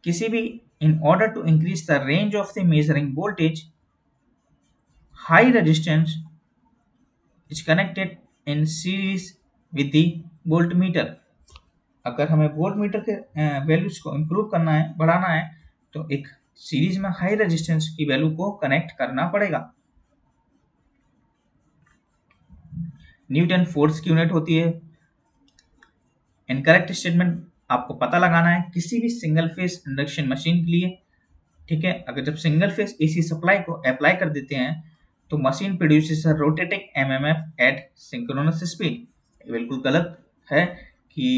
किसी भी in order to increase the range of the measuring voltage high resistance is connected in series with the voltmeter अगर हमें voltmeter के values को improve करना है, बढ़ाना है तो एक सीरीज़ में हाई रेजिस्टेंस की वैल्यू को कनेक्ट करना पड़ेगा। न्यूटन फोर्स की यूनिट होती है। इनकरेक्ट स्टेटमेंट आपको पता लगाना है किसी भी सिंगल फेस इंडक्शन मशीन के लिए। ठीक है? अगर जब सिंगल फेस एसी सप्लाई को अप्लाई कर देते हैं तो machine produces rotating MMF at synchronous speed बिल्कुल गलत है कि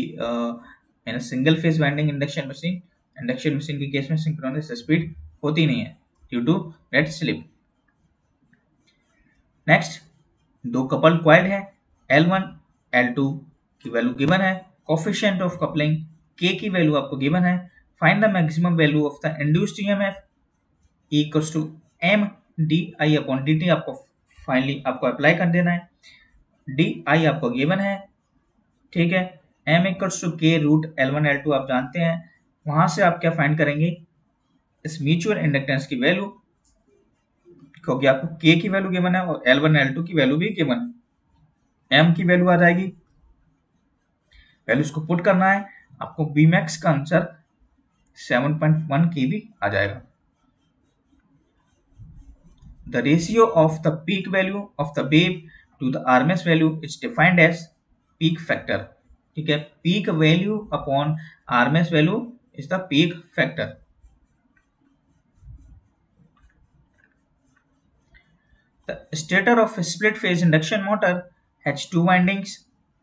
in single phase winding induction machine induction machine के केस में सिंक्रोनस स्पीड होती नहीं है due to red slip next दो कपल क्वाइल है L1 L2 की वैल्यू गिवन है कोफिशिएंट ऑफ़ कपलिंग K की वैल्यू आपको गिवन है find the maximum value of the induced EMF equals to M D I upon D T आपको finally आपको apply कर देना है डी आई आपको गिवन है ठीक है? M equals to K root L one L two आप जानते हैं। वहाँ से आप क्या फाइंड करेंगे? इस म्यूचुअल इंडक्टेंस की वैल्यू क्योंकि आपको के की वैल्यू गिवन है और एल वन एल टू की वैल्यू भी गिवन एम की वैल्यू आ जाएगी। वैल्यूज़ को पुट करना है। आपको बी मैक्स का आंसर 7.1 की भी आ जाएगा। The ratio of the peak value of the wave to the RMS value is defined as peak factor ठीक है? Peak value upon RMS value is the peak factor stator of split phase induction motor has two windings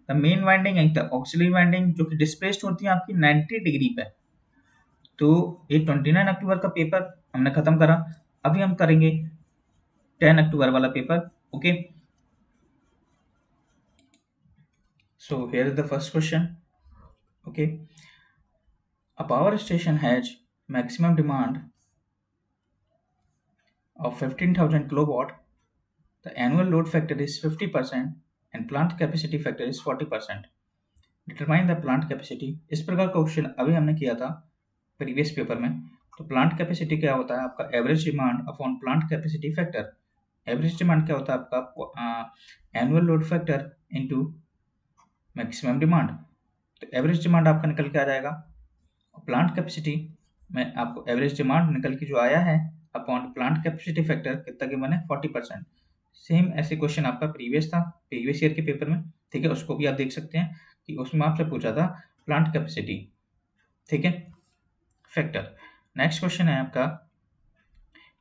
the main winding and the auxiliary winding जो कि displaced होती है आपकी 90 degree पे। तो ये 29 अक्टूबर का पेपर हमने खत्म करा। अभी हम करेंगे 10 अक्टूबर वाला paper okay okay? So here is the first question okay a power station has maximum demand of 15000 kilowatt the annual load factor is 50% and plant capacity factor is 40% determine the plant capacity इस प्रकार का question अभी हमने किया था previous paper में तो plant capacity क्या होता है आपका average demand upon plant capacity factor average demand क्या होता है आपका annual load factor into maximum demand तो एवरेज डिमांड आपका निकल के आ जाएगा। प्लांट कैपेसिटी में आपको एवरेज डिमांड निकल के जो आया है अपॉन प्लांट कैपेसिटी फैक्टर कितना के बने फोर्टी परसेंट सेम ऐसे क्वेश्चन आपका प्रीवियस था प्रीवियस ईयर के पेपर में, ठीक है? उसको भी आप देख सकते हैं कि उसमें आपसे पूछा था प्लांट कैपेसिटी ठीक है? फैक्टर नेक्स्ट क्वेश्चन है आपका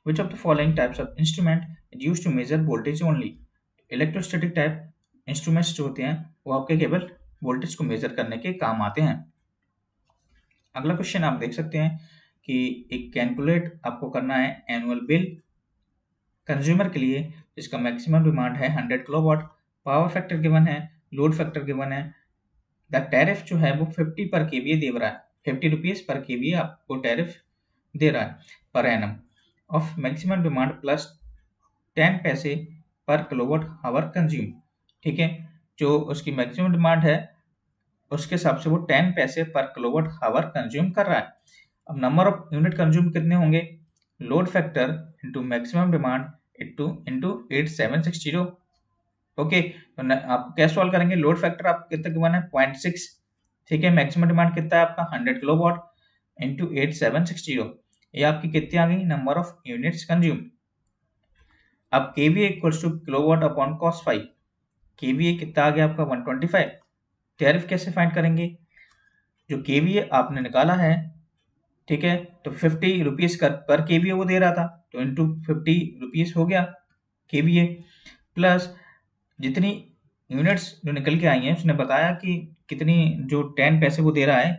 which of the following types of instrument is to measure voltage only? Electrostatic type instruments जो होते हैं वो आपके केवल वोल्टेज को मेजर करने के काम आते हैं। अगला क्वेश्चन आप देख सकते हैं कि एक कैलकुलेट आपको करना है एनुअल बिल कंज्यूमर के लिए, जिसका मैक्सिमम डिमांड है 100 किलोवाट पावर फैक्टर गिवन है लोड फैक्टर गिवन है। द टैरिफ जो है वो 50 पर के दे रहा है। फिफ्टी रुपीज़ पर के आपको टैरिफ दे रहा है per annum of maximum demand plus ten paise per kilowatt our consume ठीक है? जो उसकी मैक्सिमम डिमांड है, उसके हिसाब से वो टेन पैसे पर किलोवाट आवर कंज्यूम कर रहा है। अब नंबर ऑफ़ यूनिट कंज्यूम कितने होंगे? Load factor into maximum demand into into eight seven six zero okay तो आप क्या सॉल्व करेंगे? लोड फैक्टर आप कितने गिवन है? पॉइंट सिक्स ठीक है मैक्सिमम डिमांड कितना है आपका? Hundred kilowatt into eight seven six zero ये आपकी कितनी आ गई? नंबर ऑफ़ यूनिट्स कंज्यूम अब K V equals to kilowatt upon cos five K V कितना आ गया आपका? वन ट्वेंटी फाइव टैरिफ कैसे फाइंड करेंगे? जो के वी आपने निकाला है ठीक है तो fifty rupees per K we वो दे रहा था तो इंटू फिफ्टी रुपीज़ हो गया के वी प्लस जितनी यूनिट्स जो निकल के आई हैं उसने बताया कि कितनी जो टेन पैसे वो दे रहा है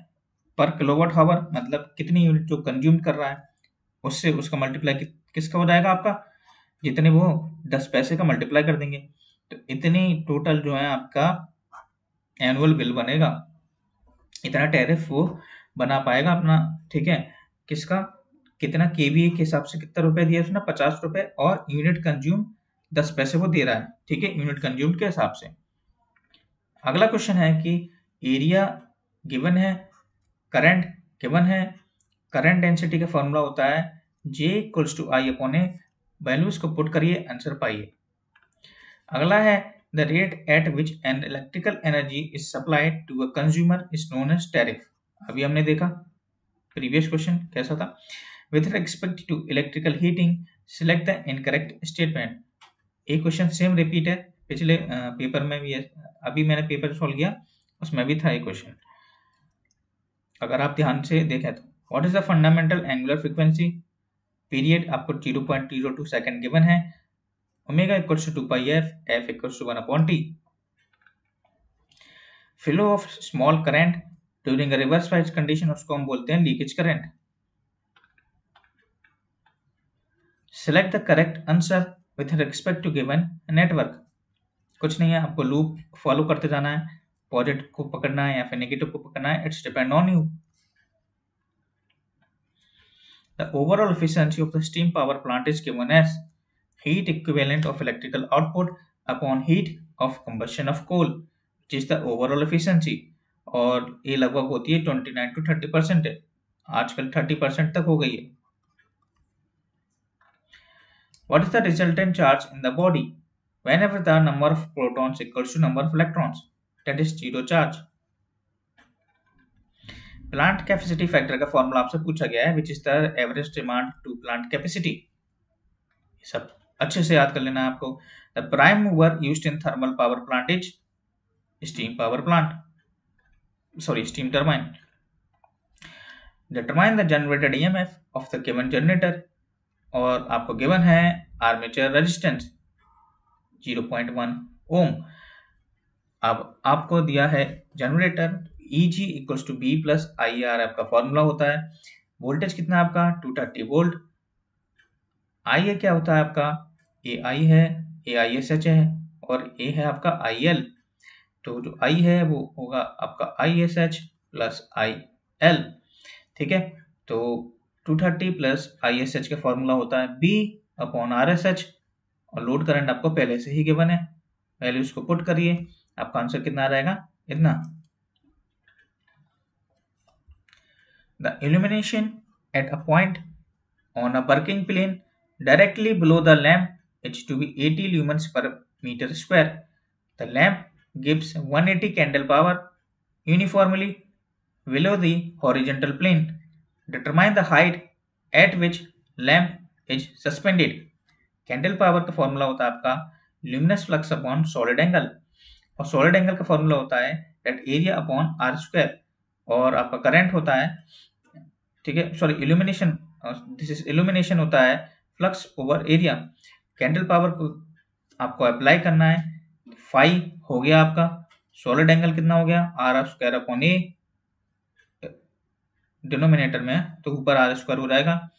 पर किलोवाट हावर मतलब कितनी यूनिट जो कंज्यूम कर रहा है उससे उसका मल्टीप्लाई कि, किसका हो जाएगा आपका? जितने वो दस पैसे का मल्टीप्लाई कर देंगे। तो इतनी टोटल जो है आपका एनुअल बिल बनेगा। इतना टैरिफ वो बना पाएगा अपना, ठीक है? किसका? कितना केवीए के हिसाब से कितना रुपए दिया उसने? पचास रुपए और यूनिट कंज्यूम दस पैसे वो दे रहा है, ठीक है? यूनिट कंज्यूम के हिसाब से। अगला क्वेश्चन है कि एरिया गिवन है करंट गिवन है। करंट डेंसिटी का फॉर्मूला होता है J equals to I upon A values को पुट करिए आंसर पाइए। अगला है, the rate at which an electrical energy is supplied to a consumer is known as tariff. अभी हमने देखा, प्रीवियस क्वेश्चन कैसा था? With respect to electrical heating, select the incorrect statement. एक क्वेश्चन सेम रिपीट है, पिछले पेपर में भी है, अभी मैंने पेपर सॉल्व किया, उसमें भी था एक क्वेश्चन। अगर आप ध्यान से देखें तो what is the fundamental angular frequency period आपको zero point zero two second given है omega equals to pi F F equals to one upon T flow of small current during reverse wise condition उसको हम बोलते हैं leakage current select the correct answer with respect to given network कुछ नहीं है, आपको loop follow करते जाना है पॉजिटिव को पकड़ना है या फिर नेगेटिव को पकड़ना है it's depend on you The overall efficiency of the steam power plant is given as heat equivalent of electrical output upon heat of combustion of coal, which is the overall efficiency. और ये लगभग होती है 29 to thirty percent आजकल thirty percent तक हो गई है। What is the resultant charge in the body whenever the number of protons equals to number of electrons that is zero charge plant capacity factor का फॉर्मूला आपसे पूछा गया है which is the average demand to plant capacity सब अच्छे से याद कर लेना है आपको। The prime mover used in thermal power plant is steam power plant sorry steam turbine determine the generated EMF of the given generator और आपको गिवन है आर्मेचर रेजिस्टेंस 0.1 ओम अब आपको दिया है generator E G equals to B plus I R आपका formula होता है। वोल्टेज कितना आपका? Two thirty volt I A क्या होता है आपका? ए आई है ए आई एस एच है और ए है आपका आई एल तो जो आई है वो होगा आपका I S H plus I L ठीक है? तो two thirty plus I S H का फॉर्मूला होता है B upon R S H और लोड करंट आपको पहले से ही गिवन है। पहले उसको पुट करिए। आपका आंसर कितना रहेगा? इतना। The illumination at a point on a working plane directly below the lamp is to be 80 lumens per meter square. The lamp gives 180 candle power uniformly below the horizontal plane. Determine the height at which lamp is suspended. Candle power का formula होता है आपका luminous flux upon solid angle और solid angle का formula होता है that area upon R square और आपका करंट होता है ठीक है sorry illumination this is illumination होता है flux over area. Candle power को आपको अप्लाई करना है। फाइव हो गया आपका। सॉलिड एंगल कितना हो गया? R square upon A denominator में तो ऊपर आर स्क्वायर हो जाएगा।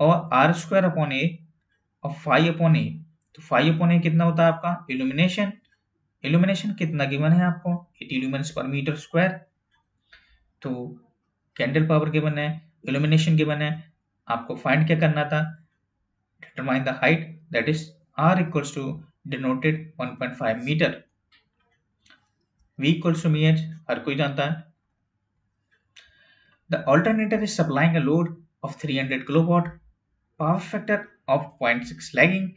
और आर स्क्वायर अपॉन ए और फाइव अपॉन ए तो फाइव अपॉन ए कितना होता है आपका? इल्यूमिनेशन इल्यूमिनेशन कितना गिवन है आपको? Eighty lumens per metre square तो कैंडल पावर गिवन है इल्यूमिनेशन गिवन है। आपको फाइंड क्या करना था? Determine the height that is R equals to denoted 1.5 metre v टू मी एच हर कोई जानता है? The alternator is supplying a load of 300 kilowatt. Power factor of 0.6 lagging.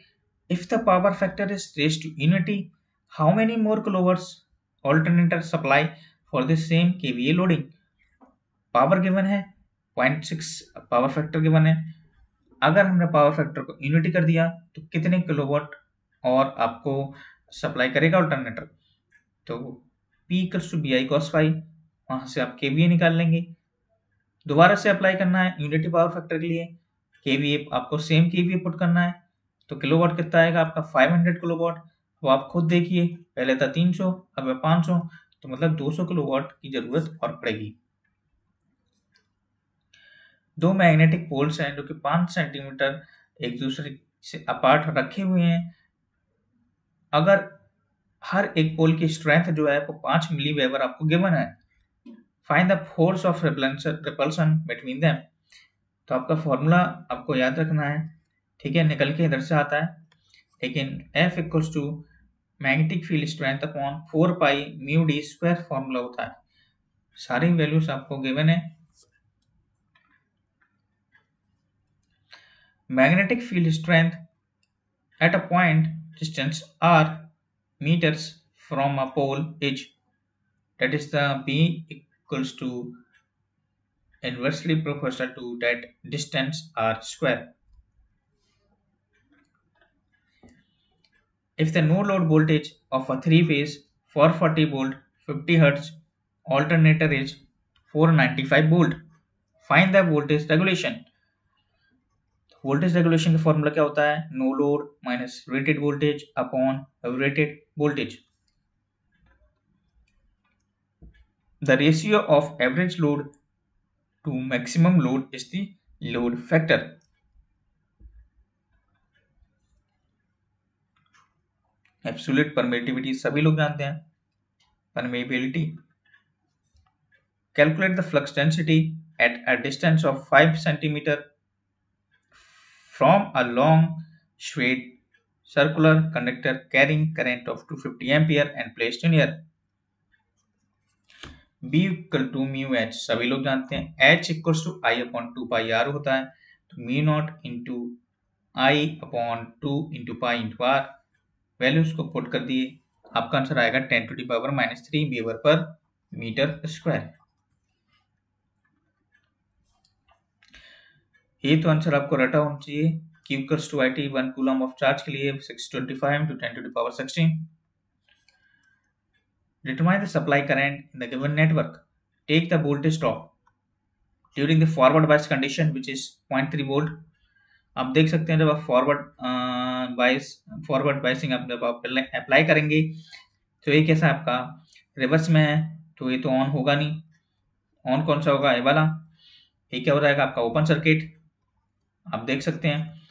If the power factor is raised to unity how many more kilowatts alternator supply the same KVA loading power given है point six power factor given है. अगर हमने power factor को unity कर दिया तो कितने kilowatt और आपको सप्लाई करेगा अल्टरनेटर तो P equals to B I cos phi वहाँ से आप के निकाल लेंगे। दोबारा से अप्लाई करना है यूनिटी पावर फैक्टर के लिए। केवीए आपको सेम केवीए पुट करना है। तो किलोवाट कितना आएगा आपका? 500 किलोवाट तो आप खुद देखिए, पहले था 300 अब है 500 तो मतलब 200 किलोवाट की ज़रूरत और पड़ेगी। दो मैग्नेटिक पोल्स हैं, जो कि पाँच सेंटीमीटर एक दूसरे से अपार्ट रखे हुए हैं। अगर हर एक पोल की स्ट्रेंथ जो है, वो पाँच मिली वेबर आपको गिवन है। Find the force of repulsion between them तो आपका फॉर्मूला आपको याद रखना है। ठीक है, निकल के इधर से आता है। लेकिन F equals to magnetic field strength upon four pi mu D square formula होता है। सारी वैल्यूज़ आपको गिवन है। Magnetic field strength at a point distance r meters from a pole edge. That is the b equals to inversely proportional to that distance r square. If the no load voltage of a three phase 440 volt 50 hertz alternator is 495 volt find the voltage regulation voltage regulation का formula क्या होता है? No load minus rated voltage upon rated voltage. The ratio of average load to maximum load is the load factor. Absolute permittivity सभी लोग जानते हैं। Permeability. Calculate the flux density at a distance of 5 centimetre. From a long straight circular conductor carrying current of 250 ampere and placed in air. B equal to mu H सभी लोग जानते हैं। H equal to I upon two pi R होता है। तो mu naught into I upon two into pi into R values को put कर दिए। आपका आंसर आएगा ten to the power minus three weber per metre square ये तो आंसर आपको रटा होना चाहिए। Q curse to I T one coulomb of charge के लिए six twenty five two ten to power sixteen determine the supply current in the given network. Take the voltage drop during the forward bias condition, which is 0.3 volt. आप देख सकते हैं जब आप forward bias forward biasing आप जब आप apply करेंगे तो ये कैसा आपका? रिवर्स में है तो ये तो ऑन होगा नहीं। ऑन कौन सा होगा? ये वाला। ये क्या हो जाएगा आपका? ओपन सर्किट आप देख सकते हैं।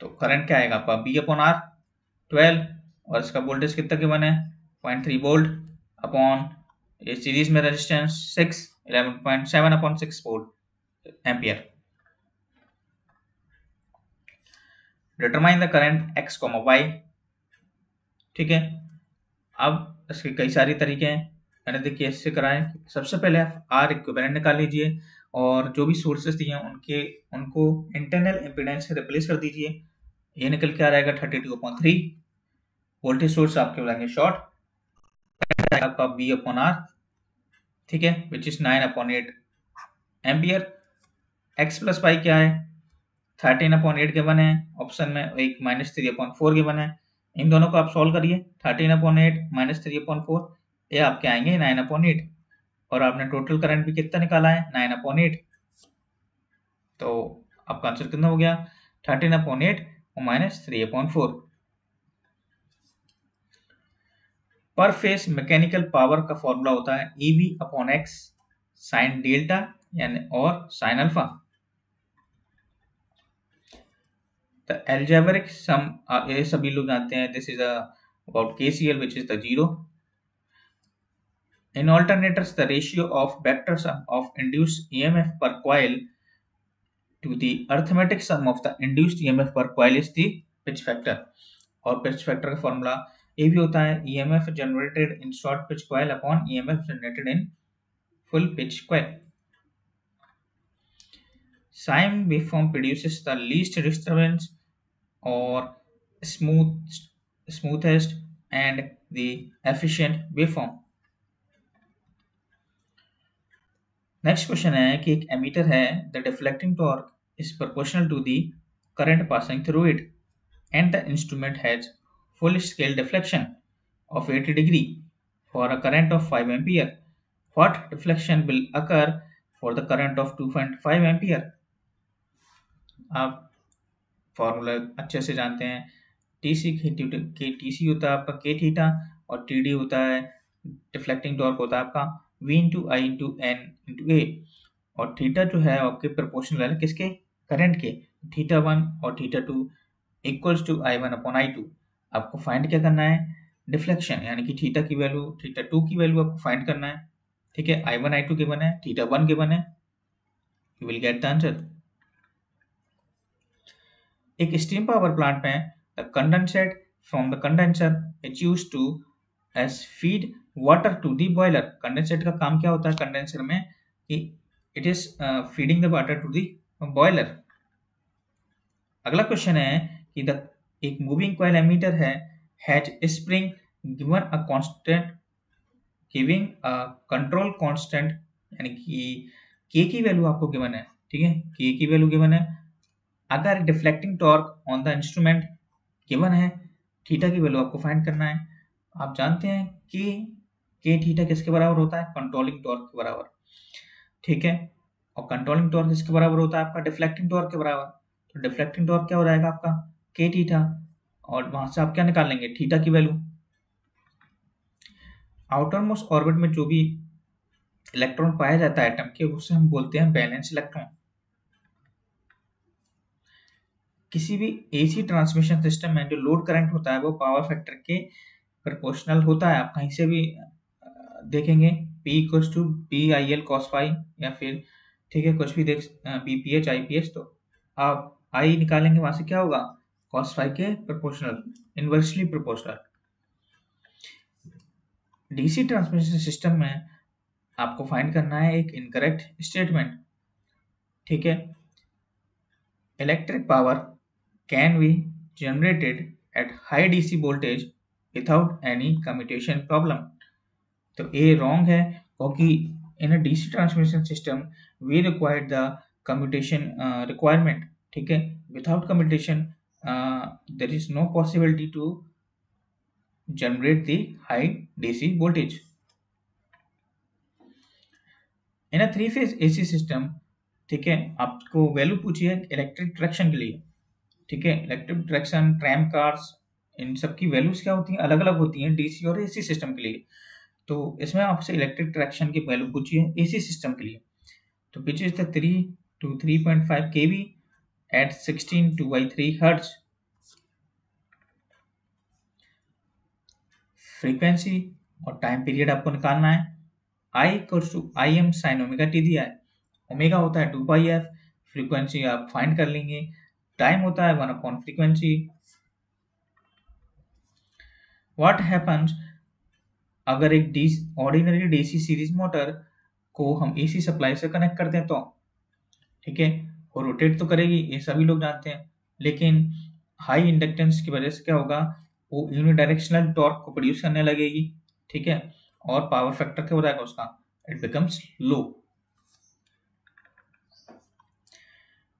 तो करंट क्या आएगा? आपका बी अपॉन आर ट्वेल्व और इसका वोल्टेज कितना के बने पॉइंट थ्री वोल्ट अपॉन ये सीरीज़ में resistance six eleven point seven upon six volt ampere determine the current X comma Y ठीक है? अब इसके कई सारी तरीके हैं। मैंने देखिए इससे कराए। सबसे पहले आप आर इक्विवेलेंट निकाल लीजिए। और जो भी सोर्सेस दिए हैं, उनके, उनको इंटरनल इम्पिडेंस से रिप्लेस कर दीजिए। ये निकल के आ जाएगा thirty two upon three voltage source आपके बोलेंगे शॉर्ट आपका बी अपॉन आर ठीक है? Which is nine upon eight ampere X plus Y क्या है? थर्टीन अपॉन एट के बने ऑप्शन में एक माइनस थ्री अपॉन फोर के बने इन दोनों को आप सॉल्व करिए। Thirteen upon eight minus three upon four ये आपके आएँगे नाइन अपॉन एट और आपने टोटल करंट भी कितना निकाला है? नाइन अपॉन एट तो आपका आंसर कितना हो गया? थर्टीन अपॉन एट और minus three upon four per phase mechanical power का फॉर्मूला होता है E B upon X sine delta यानी और sine alpha the algebraic sum ये सभी लोग जानते हैं this is about KCL which is the zero In alternators, the ratio of vector sum of induced EMF per coil to the arithmetic sum of the induced EMF per coil is the pitch factor. और pitch factor का formula ये भी होता है EMF generated in short pitch coil upon EMF generated in full pitch coil. Sine waveform produces the least disturbance or smooth smoothest and the efficient waveform. Next question है कि एक ammeter है the deflecting torque is proportional to the current passing through it and the instrument has full scale deflection of 80 degree for a current of 5 ampere. What deflection will occur for the current of 2.5 ampere? आप formula अच्छे से जानते हैं। T C के T C होता है आपका K theta, और टी डी होता है डिफ्लेक्टिंग टॉर्क होता है आपका। V into I into N into A और थीटा जो है आपके प्रोपोर्शनल है किसके? करंट के। थीटा वन और theta two equals to I one upon I two आपको फाइंड क्या करना है? डिफ्लेक्शन यानी कि थीटा की वैल्यू थीटा टू की वैल्यू आपको फाइंड करना है। ठीक है? I one I two given है। थीटा वन गिवन है। You will get the answer एक स्टीम पावर प्लांट में the condensate from the condenser is use to as feed water to the boiler condensate का काम क्या होता है condenser में? कि it is feeding the water to the boiler अगला क्वेश्चन है कि द एक मूविंग कॉइल एमीटर है has spring given a constant giving a control constant यानी कि के की वैल्यू आपको गिवन है, ठीक है? के की वैल्यू गिवन है। अगर deflecting torque on the instrument given है थीटा की वैल्यू आपको फाइंड करना है। आप जानते हैं कि के थीटा किसके बराबर होता है? कंट्रोलिंग टॉर्क के बराबर। ठीक है? और कंट्रोलिंग टॉर्क किसके बराबर होता है आपका? डिफ्लेक्टिंग टॉर्क के बराबर। तो डिफ्लेक्टिंग टॉर्क क्या हो जाएगा आपका? के थीटा और वहाँ से आप क्या निकाल लेंगे? थीटा की वैल्यू आउटर मोस्ट ऑर्बिट में जो भी इलेक्ट्रॉन पाया जाता है एटम के उससे हम बोलते हैं बैलेंस इलेक्ट्रॉन किसी भी एसी ट्रांसमिशन सिस्टम में जो लोड करंट होता है, वो पावर फैक्टर के प्रोपोर्शनल होता है। आप कहीं से भी देखेंगे, P equals to B I L cos phi या फिर, ठीक है, कुछ भी देख B P H I P H तो आप आई निकालेंगे वहाँ से क्या होगा? Cos phi के proportional, inversely proportional. DC transmission system में आपको फाइंड करना है एक इनकरेक्ट स्टेटमेंट ठीक है? Electric power can be generated at high DC voltage without any commutation problem तो ए रॉन्ग है, क्योंकि in a DC transmission system we required the commutation requirement ठीक है? Without commutation there is no possibility to generate the high DC voltage. In a three phase AC system, ठीक है? आपको value पूछी है electric traction के लिए, ठीक है? इलेक्ट्रिक ट्रैक्शन ट्रैम कार्स इन सब की वैल्यूज़ क्या होती हैं? अलग अलग होती हैं डीसी और एसी सिस्टम के लिए। तो इसमें आपसे इलेक्ट्रिक ट्रैक्शन की वैल्यू पूछी है एसी सिस्टम के लिए। तो which is the three two three point five K V at 16 to by 3 hertz frequency और टाइम पीरियड आपको निकालना है। I equals to I M sine omega T दिया है। ओमेगा होता है टू पाई एफ़ फ्रीक्वेंसी आप फाइंड कर लेंगे। टाइम होता है one upon frequency what happens अगर एक the ordinary DC series motor को हम एसी सप्लाई से कनेक्ट करते हैं तो ठीक है? वो रोटेट तो करेगी, ये सभी लोग जानते हैं। लेकिन हाई इंडक्टेंस की वजह से क्या होगा? वो यूनिडायरेक्शनल टॉर्क को प्रोड्यूस करने लगेगी, ठीक है? और पावर फैक्टर क्या हो जाएगा उसका? It becomes low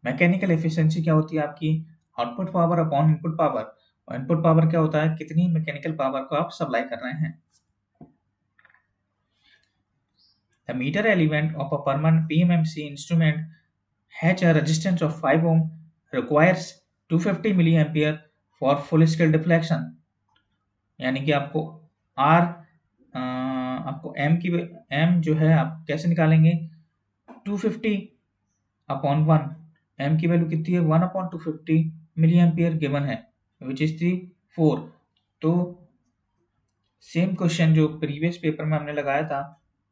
mechanical efficiency क्या होती है आपकी? Output power upon input power और इनपुट पावर क्या होता है? कितनी मैकेनिकल पावर को आप सप्लाई कर रहे हैं? The meter element of a permanent PMMC instrument has a resistance of 5 ohm requires 250 milliampere for full scale deflection यानी कि आपको R आ, आपको M की M जो है आप कैसे निकालेंगे 250 अपॉन वन M की वैल्यू कितनी है one upon two fifty milli ampere given है विच इज़ थ्री फोर तो सेम क्वेश्चन जो प्रीवियस पेपर में हमने लगाया था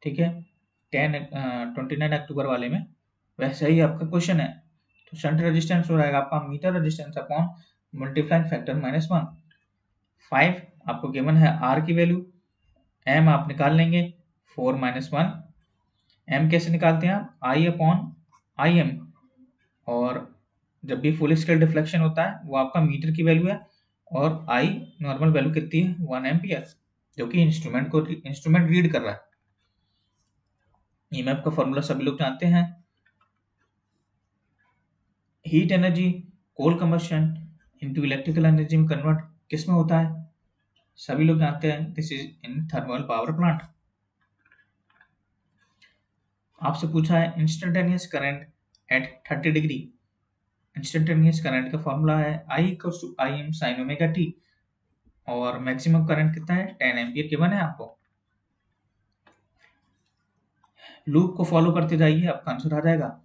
ठीक है टेन ट्वेंटी नाइन अक्टूबर वाले में। वैसा ही आपका क्वेश्चन है। तो शंट रेजिस्टेंस हो जाएगा आपका meter resistance upon multiplying factor minus one five आपको गिवन है आर की वैल्यू एम आप निकाल लेंगे फोर माइनस वन एम कैसे निकालते हैं आप? आई अपॉन आई एम और जब भी फुल स्केल डिफ्लेक्शन होता है, वो आपका मीटर की वैल्यू है। और आई नॉर्मल वैल्यू कितनी है? वन एम्पियर जो कि इंस्ट्रूमेंट को इंस्ट्रूमेंट रीड कर रहा है। ईएमएफ का फॉर्मूला सभी लोग जानते हैं। Heat energy coal combustion into electrical energy में कन्वर्ट किसमें होता है? सभी लोग जानते हैं this is in thermal power plant आपसे पूछा है instantaneous current at 30 degree instantaneous current का फॉर्मूला है I equals to I M sine omega T और मैक्सिमम करंट कितना है? 10 एम्पियर गिवन है आपको। लूप को फॉलो करते जाइए, आपका आंसर आ जाएगा।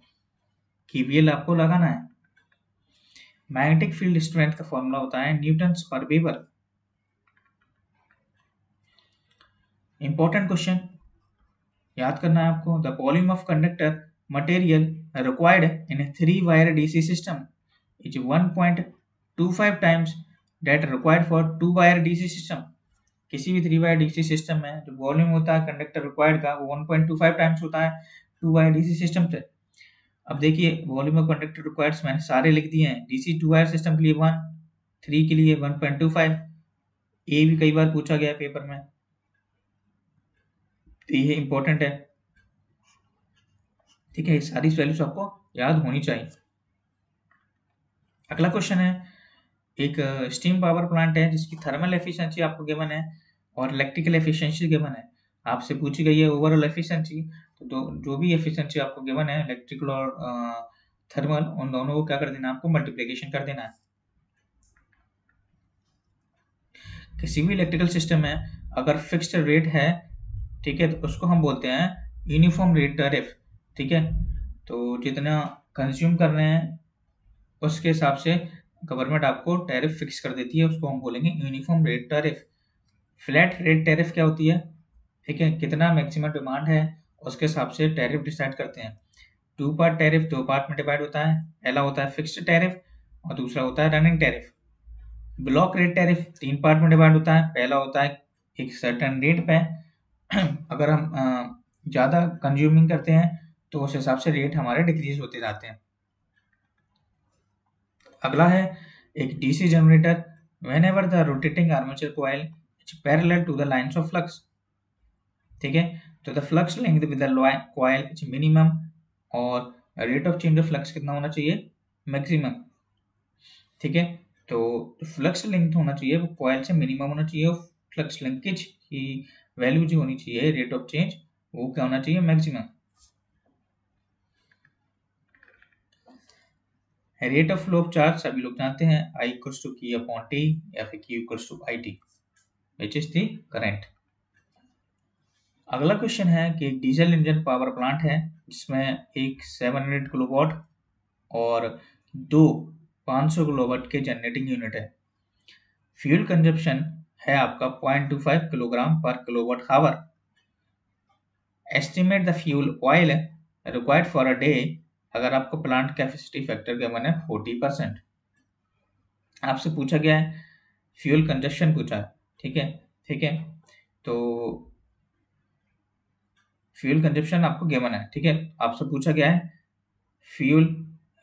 कीवीएल आपको लगाना है। मैग्नेटिक फ़ील्ड स्ट्रेंथ का फॉर्मूला होता है newton per weber. Important question. याद करना है आपको, the volume of conductor material required in three wire DC system is 1.25 times that required for two wire DC system. किसी भी थ्री वायर डीसी सिस्टम में जो वॉल्यूम होता है कंडक्टर रिक्वायर्ड का, वो 1.25 टाइम्स होता है टू वायर डीसी सिस्टम से। अब देखिए वॉल्यूम ऑफ़ कंडक्टर रिक्वायर्ड्स मैंने सारे लिख दिए हैं। डीसी टू वायर सिस्टम के लिए वन थ्री के लिए 1.25 ए भी कई बार पूछा गया पेपर में। तो ये इंपॉर्टेंट है। ठीक है सारी वैल्यूज़ आपको याद होनी चाहिए। अगला क्वेश्चन है एक स्टीम पावर प्लांट है जिसकी थर्मल एफिशिएंसी आपको गिवन है और इलेक्ट्रिकल एफिशिएंसी गिवन है। आपसे पूछी गई है ओवरऑल एफिशिएंसी तो जो भी एफिशिएंसी आपको गिवन है इलेक्ट्रिकल और थर्मल उन दोनों को क्या कर देना आपको मल्टीप्लीकेशन कर देना है। किसी भी इलेक्ट्रिकल सिस्टम में अगर फिक्स्ड रेट है, ठीक है तो उसको हम बोलते हैं यूनिफॉर्म रेट टैरिफ ठीक है? तो जितना कंज्यूम कर रहे हैं, उसके हिसाब से गवर्नमेंट आपको टैरिफ फिक्स कर देती है, उसको हम बोलेंगे uniform rate tariff. Flat rate tariff क्या होती है? ठीक है, कितना मैक्सिमम डिमांड है, उसके हिसाब से टैरिफ डिसाइड करते हैं। टू पार्ट टैरिफ, दो पार्ट में डिवाइड होता है, पहला होता है फिक्स्ड टैरिफ और दूसरा होता है running tariff. Block rate tariff, तीन पार्ट में डिवाइड होता है, पहला होता है एक सर्टन रेट पे। अगर हम ज़्यादा कंज्यूमिंग करते हैं तो उस हिसाब से रेट हमारे डिक्रीज होते जाते हैं। अगला है, एक DC generator whenever the rotating armature coil is parallel to the lines of flux ठीक है? तो the flux length with the minimum और rate of change of flux कितना होना चाहिए? मैक्सिमम ठीक है? तो फ्लक्स लेंथ होना चाहिए, वो कोयल से मिनिमम होना चाहिए फ्लक्स लिंकेज की वैल्यू जो होनी चाहिए रेट ऑफ़ चेंज वो क्या होना चाहिए? Maximum rate of flow of charge सभी लोग जानते हैं I equals to Q upon T या फिर Q equals to I T which is the current अगला क्वेश्चन है कि डीजल इंजन पावर प्लांट है, जिसमें एक 700 किलोवाट और दो 500 किलोवाट के जनरेटिंग यूनिट है। फ्यूल कंजप्शन है आपका 0.25 kilogram per kilowatt hour estimate the fuel oil required for a day अगर आपको प्लांट कैपेसिटी फैक्टर का मन है फोर्टी परसेंट आपसे पूछा गया है फ्यूल कंजप्शन पूछा ठीक है ठीक है तो फ्यूल कंजप्शन आपको गिवन है, ठीक है, आपसे पूछा गया है फ्यूल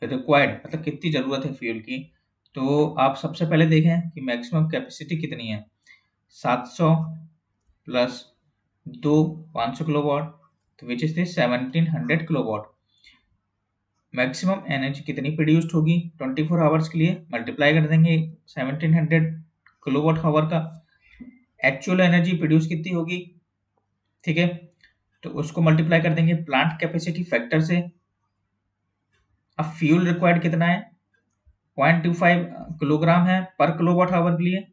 रिक्वायर्ड मतलब कितनी ज़रूरत है फ्यूल की तो आप सबसे पहले देखें कि मैक्सिमम कैपेसिटी कितनी है 700 प्लस दो 500 किलोवाट तो which is this 1700 kilowatt maximum energy कितनी प्रोड्यूस्ड होगी? 24 फोर आवर्स के लिए मल्टीप्लाई कर देंगे 1700 किलोवाट आवर का। एक्चुअल एनर्जी प्रोड्यूस कितनी होगी? ठीक है? तो उसको मल्टीप्लाई कर देंगे प्लांट कैपेसिटी फैक्टर से। अब फ्यूल रिक्वायर्ड कितना है? पॉइंट टू फाइव किलोग्राम है पर किलोवाट आवर के लिए।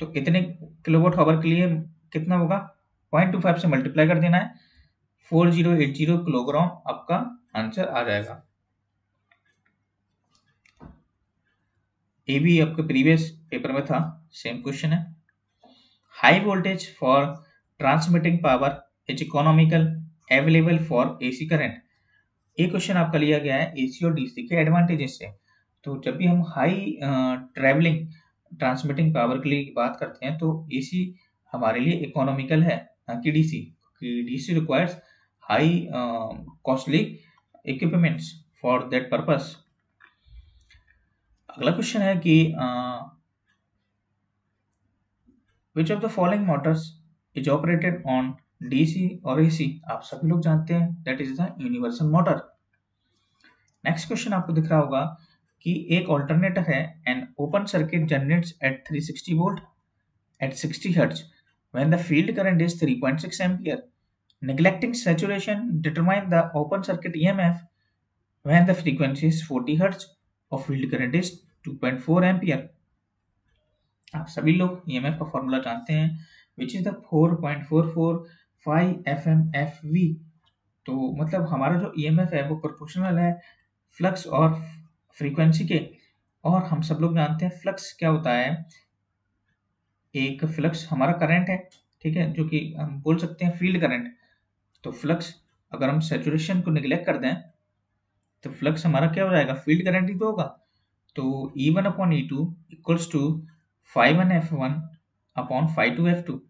तो इतने किलोवाट आवर के लिए कितना होगा? पॉइंट टू फाइव से मल्टीप्लाई कर देना है। Four zero eight zero kilogram आपका आंसर आ जाएगा। ये भी आपके प्रीवियस पेपर में था सेम क्वेश्चन है। High voltage for transmitting power is economical available for AC current ये क्वेश्चन आपका लिया गया है एसी और डीसी के एडवांटेजेस से। तो जब भी हम हाई ट्रेवलिंग ट्रांसमिटिंग पावर के लिए बात करते हैं तो एसी हमारे लिए इकोनॉमिकल है, ना कि DC DC requires high costly equipments for that purpose अगला क्वेश्चन है कि which of the following motors is operated on DC और एसी आप सभी लोग जानते हैं that is the universal motor next question आपको दिख रहा होगा कि एक ऑल्टरनेटर है and open circuit generates at 360 volt at 60 hertz when the field current is 3.6 ampere neglecting saturation determine the open circuit emf when the frequency is 40 hertz और field current is 2.4 ampere आप सभी लोग EMF का formula जानते हैं विच is the 4.445 FMFV तो मतलब हमारा जो ईएमएफ है वो प्रोपोर्शनल है फ्लक्स और फ्रीक्वेंसी के। और हम सब लोग जानते हैं फ्लक्स क्या होता है? एक फ्लक्स हमारा करंट है, ठीक है? जो कि हम बोल सकते हैं फ़ील्ड करंट तो फ्लक्स अगर हम सेचुरेशन को निगलेक्ट कर दें तो फ्लक्स हमारा क्या हो जाएगा? फ़ील्ड करंट ही तो होगा। तो E one upon E two equals to five one F one upon five two F two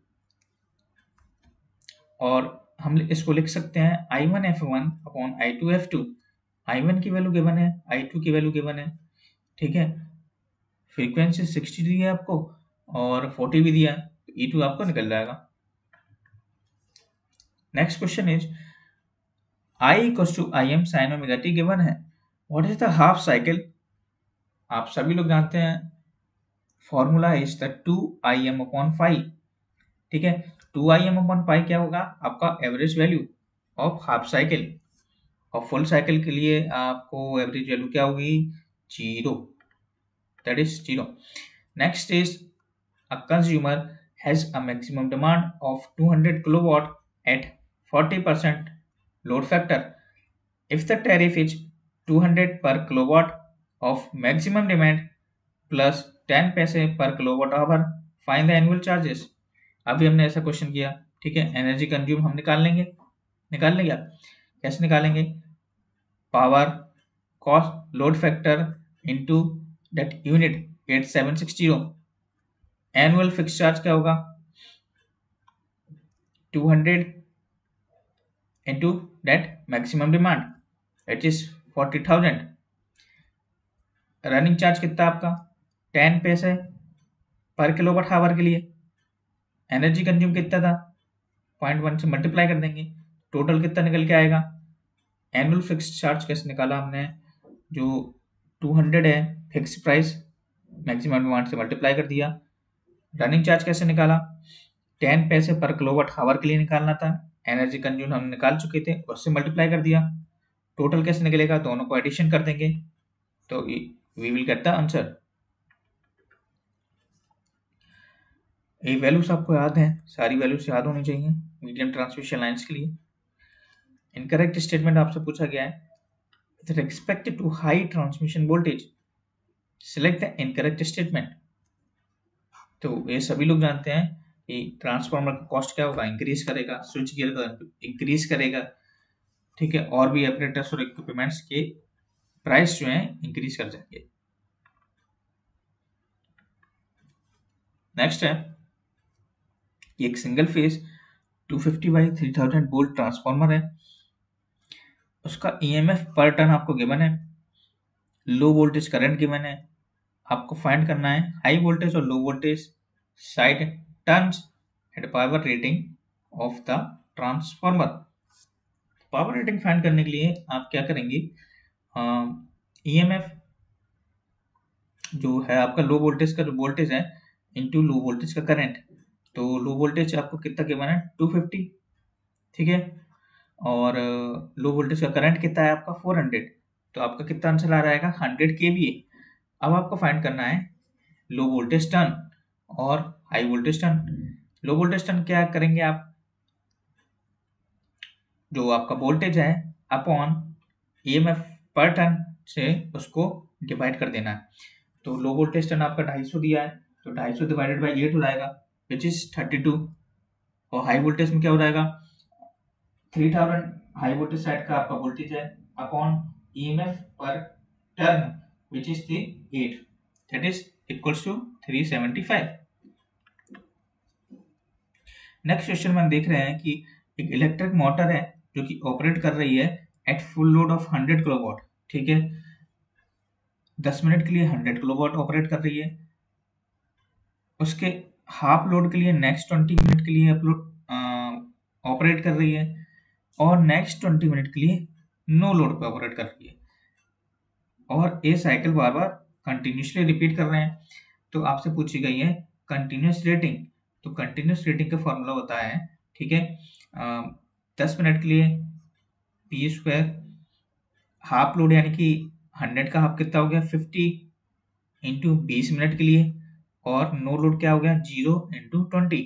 और हम इसको लिख सकते हैं I one F one upon I two F two I one की वैल्यू गिवन है आई टू की वैल्यू गिवन है। ठीक है? फ्रीक्वेंसी सिक्सटी दी है आपको और फोर्टी भी दिया ई टू आपको निकल जाएगा। Next question is I equals to I M sine omega T given है। What is the half cycle आप सभी लोग जानते हैं formula is the two I M upon five ठीक है? Two I M upon five क्या होगा? आपका average value of half cycle और फुल साइकिल के लिए आपको एवरेज वैल्यू क्या होगी? Zero that is zero next is a consumer has a maximum demand of 200 kilowatt at 40% load factor. If the tariff is 200 per kilowatt of maximum demand plus 10 पैसे पर kilowatt hour fine the annual charges अभी हमने ऐसा question किया, ठीक है? Energy consume हम निकाल लेंगे। निकाल लेंगे आप? कैसे निकालेंगे? Power cost load factor into that unit at seven six zero annual fix charge क्या होगा? Two hundred into that maximum demand, which is 40000 running charge कितना आपका? टेन पैसे पर किलोवाट आवर के लिए। एनर्जी कंज्यूम कितना था? पॉइंट वन से मल्टीप्लाई कर देंगे। टोटल कितना निकल के आएगा? एनुअल फिक्स चार्ज कैसे निकाला हमने? जो 200 है फिक्स प्राइस मैक्सिमम डिमांड से मल्टीप्लाई कर दिया। रनिंग चार्ज कैसे निकाला? टेन पैसे पर किलोवाट आवर के लिए निकालना था। एनर्जी कंज्यूम हम निकाल चुके थे, उससे मल्टीप्लाई कर दिया। टोटल कैसे निकलेगा? दोनों को एडिशन कर देंगे। तो we will get the answer ये वैल्यूज़ आपको याद है? सारी वैल्यूज़ याद होनी चाहिए मीडियम ट्रांसमिशन लाइन्स के लिए। इनकरेक्ट स्टेटमेंट आपसे पूछा गया है। With respect to high transmission voltage, select the incorrect statement. तो ये सभी लोग जानते हैं कि ट्रांसफार्मर का कॉस्ट क्या होगा? इंक्रीज करेगा स्विच गियर का इंक्रीज करेगा। ठीक है, और भी ऑपरेटर्स और इक्विपमेंट्स के प्राइस जो है इंक्रीज कर जाएँगे। नेक्स्ट है एक single phase 250 fifty by three thousand volt transformer है। उसका ईएमएफ पर टन आपको गिवन है। लो वोल्टेज करंट गिवन है। आपको फाइंड करना है। हाई वोल्टेज और low voltage side turns and power rating of the transformer. Power rating find करने के लिए आप क्या करेंगे? ईएमएफ uh, जो है आपका लो वोल्टेज का जो वोल्टेज है इनटू लो वोल्टेज का करंट तो लो वोल्टेज आपको कितना के बना है? 250 ठीक है? और लो वोल्टेज का करंट कितना है आपका? 400 तो आपका कितना आंसर आ रहेगा 100 के अब आपको फाइंड करना है लो वोल्टेज टर्न और high voltage turn low voltage turn क्या करेंगे आप? जो आपका वोल्टेज है अपॉन ईएमएफ पर टर्न से उसको डिवाइड कर देना है। तो लो वोल्टेज टर्न आपका 250 दिया है तो 250 डिवाइडेड बाई एट हो जाएगा विच इज़ 32 और हाई वोल्टेज में क्या हो जाएगा? 3000 हाई वोल्टेज साइड का आपका वोल्टेज है upon EMF per turn which is the eight that is equals to 375 next question में हम देख रहे हैं कि एक इलेक्ट्रिक मोटर है जो कि ऑपरेट कर रही है at full load of 100 kilowatt ठीक है? 10 मिनट के लिए 100 किलोवाट ऑपरेट कर रही है। उसके हाफ़ लोड के लिए नेक्स्ट 20 मिनट के लिए अपलोड ऑपरेट कर रही है और नेक्स्ट ट्वेंटी मिनट के लिए नो लोड पे ऑपरेट कर रही है। और ये साइकिल बार बार कंटिन्यूसली रिपीट कर रहे हैं। तो आपसे पूछी गई है कंटिन्यूस रेटिंग तो कंटिन्यूस रेटिंग का फॉर्मूला होता है, ठीक है? दस मिनट के लिए पी स्क्वायर हाफ़ लोड यानी कि हंड्रेड का हाफ़ कितना हो गया? फिफ्टी इंटू बीस मिनट के लिए और नो लोड क्या हो गया? Zero into twenty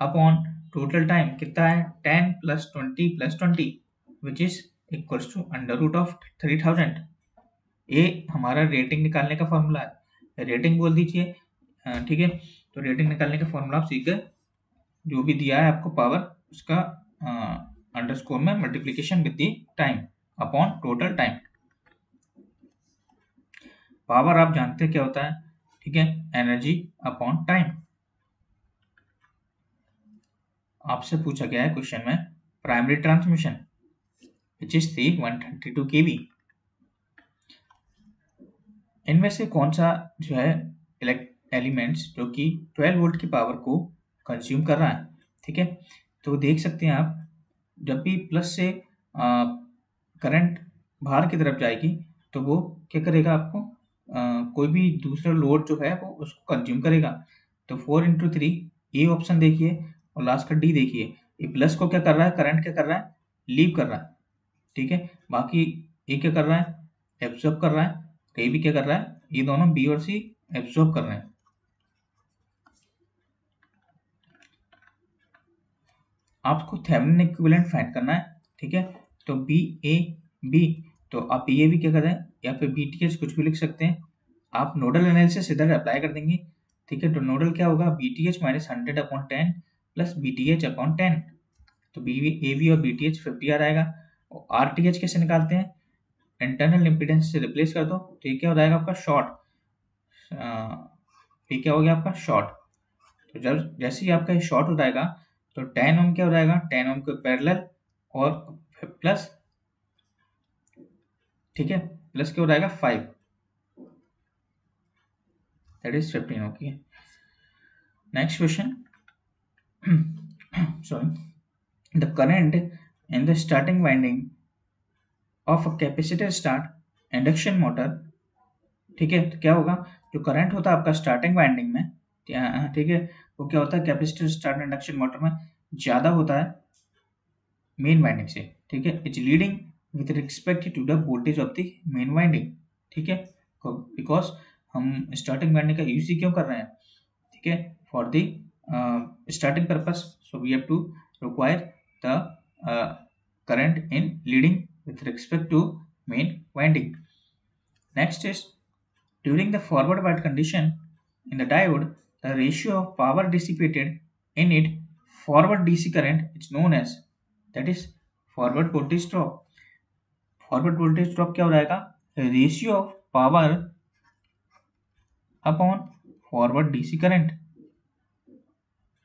upon total time कितना है? Ten plus twenty plus twenty which is equals to under root of three thousand ये हमारा रेटिंग निकालने का फॉर्मूला है। रेटिंग बोल दीजिए ठीक है? तो रेटिंग निकालने का फॉर्मूला आप सीख गए। जो भी दिया है आपको पावर उसका अंडरस्कोर में multiplication with the time upon total time power आप जानते क्या होता है? ठीक है? एनर्जी अपॉन टाइम आपसे पूछा गया है क्वेश्चन में प्राइमरी ट्रांसमिशन विच इज़ थी 132 केवी इनमें से कौन सा जो है एलिमेंट्स जो कि 12 वोल्ट की पावर को कंज्यूम कर रहा है ठीक है? तो देख सकते हैं आप जब भी प्लस से करंट बाहर की तरफ़ जाएगी तो वो क्या करेगा आपको? आ, कोई भी दूसरा लोड जो है वो उसको कंज्यूम करेगा। तो four into three A option देखिए और लास्ट का डी देखिए। ये प्लस को क्या कर रहा है? करंट क्या कर रहा है? लीव कर रहा है ठीक है? बाकी ये क्या कर रहा है? एब्जॉर्ब कर रहा है ये भी क्या कर रहा है? ये दोनों बी और सी एब्जॉर्ब कर रहे हैं। आपको थेवेनिन इक्विवेलेंट फाइंड करना है, ठीक है? तो बी ए बी तो आप ये भी क्या कर रहे हैं? या फिर बी टी एच कुछ भी लिख सकते हैं। आप नोडल एनालिसिस इधर अप्लाई कर देंगे, ठीक है? तो नोडल क्या होगा? B T H minus hundred upon ten plus B T H upon ten तो बी ए बी और बी टी एच फिफ्टी आ जाएगा और आर टी एच कैसे निकालते हैं? इंटरनल इम्पिडेंस से रिप्लेस कर दो तो ये क्या हो जाएगा आपका? शॉर्ट ये क्या हो गया आपका? शॉर्ट तो जब जैसे ही आपका शॉर्ट हो जाएगा तो टेन ओम क्या हो जाएगा? टेन ओम के पैरेलल और प्लस ठीक है? प्लस क्या हो जाएगा? Five that is fifteen okay next question sorry the current in the starting winding of capacitor start induction motor ठीक है? तो क्या होगा? जो करंट होता है आपका स्टार्टिंग वाइंडिंग में ठीक है? वो क्या होता है? कैपेसिटर स्टार्ट इंडक्शन मोटर में ज़्यादा होता है मेन वाइंडिंग से ठीक है? It's leading with respect to the voltage of the main winding ठीक है? बिकॉज़ हम स्टार्टिंग वाइंडिंग का यूज़ ही क्यों कर रहे हैं? ठीक है? For the starting purpose so we have to require the current in leading with respect to main winding. Next is during the forward bias condition in the diode, the ratio of power dissipated in it, forward DC current is known as, that is, forward voltage drop. Forward voltage drop क्या हो जाएगा? Ratio of power upon forward DC current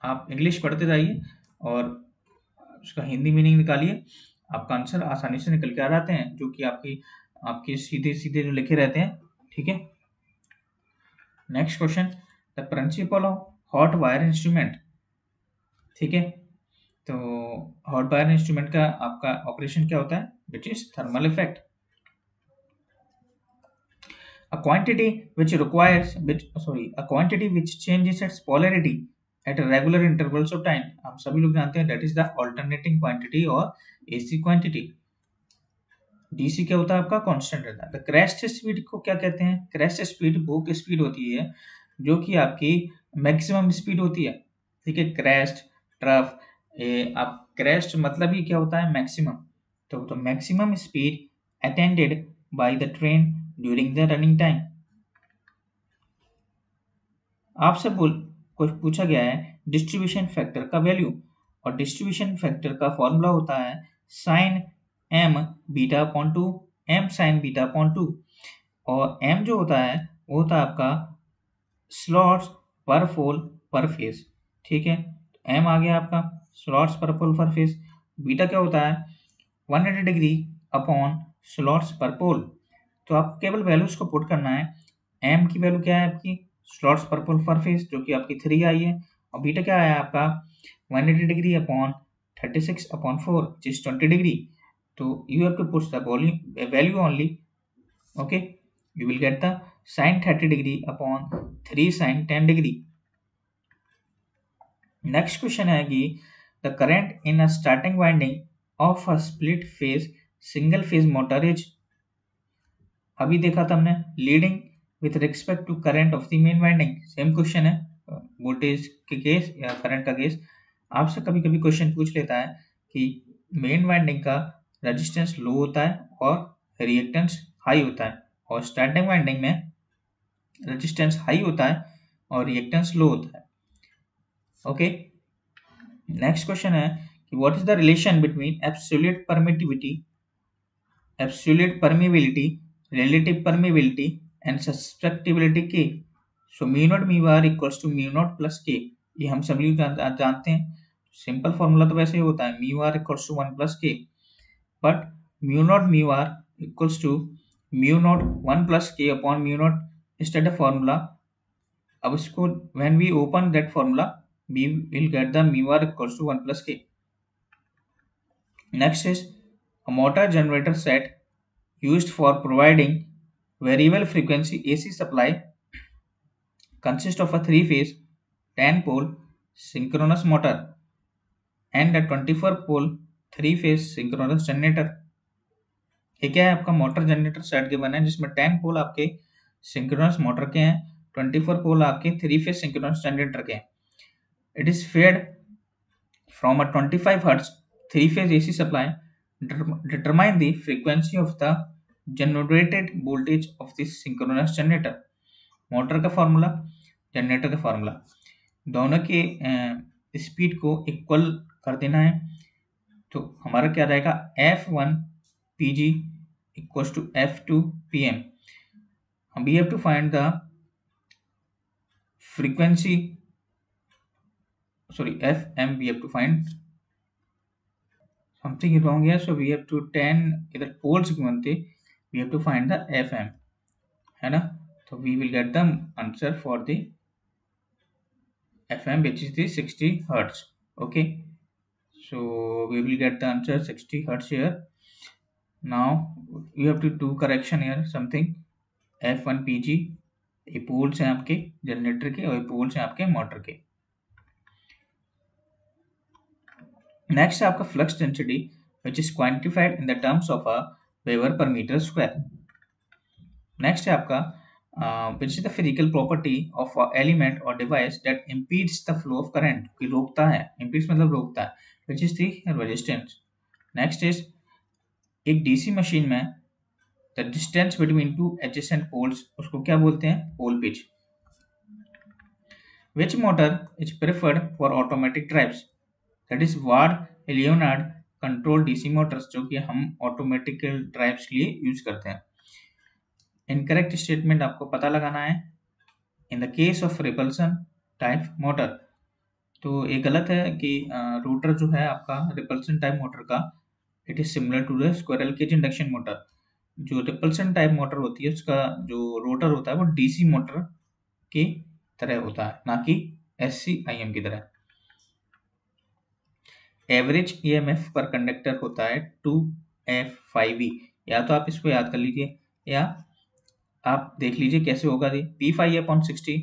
आप English पढ़ते जाइए और उसका Hindi meaning निकालिए। आपका आंसर आसानी से निकल के आ जाते हैं, जो कि आपकी, आपके सीधे सीधे जो लिखे रहते हैं, ठीक है? Next question the principle of hot wire instrument ठीक है? तो हॉट वायर इंस्ट्रूमेंट का आपका ऑपरेशन क्या होता है? Which is thermal effect a quantity which requires, which, sorry, a quantity which changes its polarity at regular intervals of time. हम सभी लोग जानते हैं that is the alternating quantity और AC क्वांटिटी डीसी क्या होता है आपका? कांस्टेंट रहता है। क्रैश स्पीड को क्या कहते हैं? क्रैश स्पीड वो स्पीड होती है। जो कि आपकी मैक्सिमम स्पीड होती है। ठीक है क्रेस्ट ट्रफ आप क्रेस्ट मतलब ही क्या होता है? मैक्सिमम तो तो maximum speed attended by the train during the running time आपसे बोल, कुछ पूछा गया है डिस्ट्रीब्यूशन फैक्टर का वैल्यू और डिस्ट्रीब्यूशन फैक्टर का फॉर्मूला होता है sine M beta point two M sine beta point two और एम जो होता है, वो होता है आपका स्लॉट्स पर फोल पर फेस, ठीक है? एम आ गया आपका, स्लॉट्स पर पोल पर फेस। बीटा क्या होता है? 180 डिग्री अपॉन स्लॉट्स पर पोल। तो आप केवल वैल्यूज़ को पुट करना है। एम की वैल्यू क्या है आपकी? स्लॉट्स पर पोल पर फेस, जो कि आपकी थ्री आई है। और बीटा क्या आया आपका? 180 degree upon 36 upon 4 which is 20 degree so you have to put the volume, value only, okay? You will get sine 30 degree upon 3 sine 10 degree next question है कि the current in a starting winding of a split phase single phase motor is अभी देखा था हमने leading with respect to current of the main winding same question है voltage के case या current का केस आपसे कभी कभी क्वेश्चन पूछ लेता है कि मेन वाइंडिंग का रेजिस्टेंस लो होता है और रिएक्टेंस हाई होता है। और स्टार्टिंग वाइंडिंग में रेजिस्टेंस हाई होता है और रिएक्टेंस लो होता है। ओके नेक्स्ट क्वेश्चन है कि what is the relation between absolute permittivity absolute permeability relative permeability and susceptibility के so mu naught, mu r equals to mu naught plus K. ये हम सभी जानते हैं। सिंपल फॉर्मूला तो वैसे ही होता है। Mu R equals to one plus K but mu naught mu R equals to mu naught one plus K upon mu naught instead of formula अब इसको when we open that formula we will get the mu R equals to one plus K next is a motor generator set used for providing variable frequency AC supply consists of a three-phase 10-pole synchronous motor and a 24-pole three-phase synchronous generator. ये क्या है आपका motor generator set के बने जिसमें 10 पोल आपके synchronous motor के हैं 24 पोल आपके थ्री फ़ेज़ सिंक्रोनस जनरेटर के हैं। It is fed from a 25 hertz three phase AC supply determine the frequency of the generated voltage of this synchronous generator. Motor का फॉर्मूला जनरेटर का फॉर्मूला दोनों के स्पीड को इक्वल कर देना है तो हमारा क्या रहेगा F one P G equals to F two we have to find the frequency sorry fm we have to find something wrong here. So we have to 10 either poles we have to find the fm and so we will get the answer for the fm which is the 60 hertz. Okay? So we will get the answer 60 hertz here. Now we have to do correction here something. F1 pg ये poles हैं आपके generator के और ये poles हैं आपके motor के। Next है आपका flux density which is quantified in the terms of a weber per metre square next है आपका which is the physical property of element और device that impedes the flow of current कि रोकता है impedes मतलब रोकता है which is the resistance next is एक डीसी मशीन में the distance between two adjacent poles उसको क्या बोलते हैं? Pole pitch which motor is preferred for automatic drives that is Ward Leonard control DC motors जो कि हम ऑटोमेटिक ड्राइव्स के लिए यूज़ करते हैं। इनकरेक्ट स्टेटमेंट आपको पता लगाना है। In the case of repulsion type motor तो ये गलत है कि रोटर जो है आपका रिपल्सन टाइप मोटर का it is similar to the squirrel cage induction motor जो रिपल्सन टाइप मोटर होती है, उसका जो रोटर होता है, वो डीसी मोटर की तरह होता है, ना कि एस सी आई एम की तरह। एवरेज ईएमएफ पर कंडक्टर होता है टू एफ़ फाइव ई। या तो आप इसको याद कर लीजिए, या आप देख लीजिए कैसे होगा G P five upon sixty,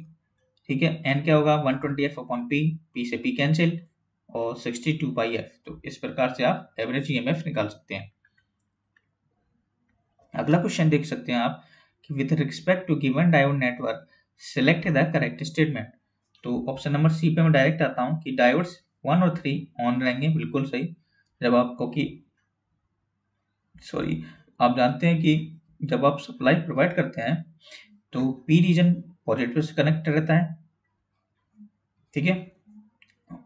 ठीक है? एन क्या होगा? One twenty F upon P P से पी कैंसिल, और सिक्सटी टू पाई एफ़। तो इस प्रकार से आप एवरेज ईएमएफ निकाल सकते हैं। अगला क्वेश्चन देख सकते हैं आप कि with respect to given diode network select the correct statement तो ऑप्शन नंबर सी पे मैं डायरेक्ट आता हूँ कि डायोड्स वन और थ्री ऑन रहेंगे, बिल्कुल सही। जब आपको कि सॉरी आप जानते हैं कि जब आप सप्लाई प्रोवाइड करते हैं तो पी रीजन पॉजिटिव से कनेक्ट रहता है। ठीक है?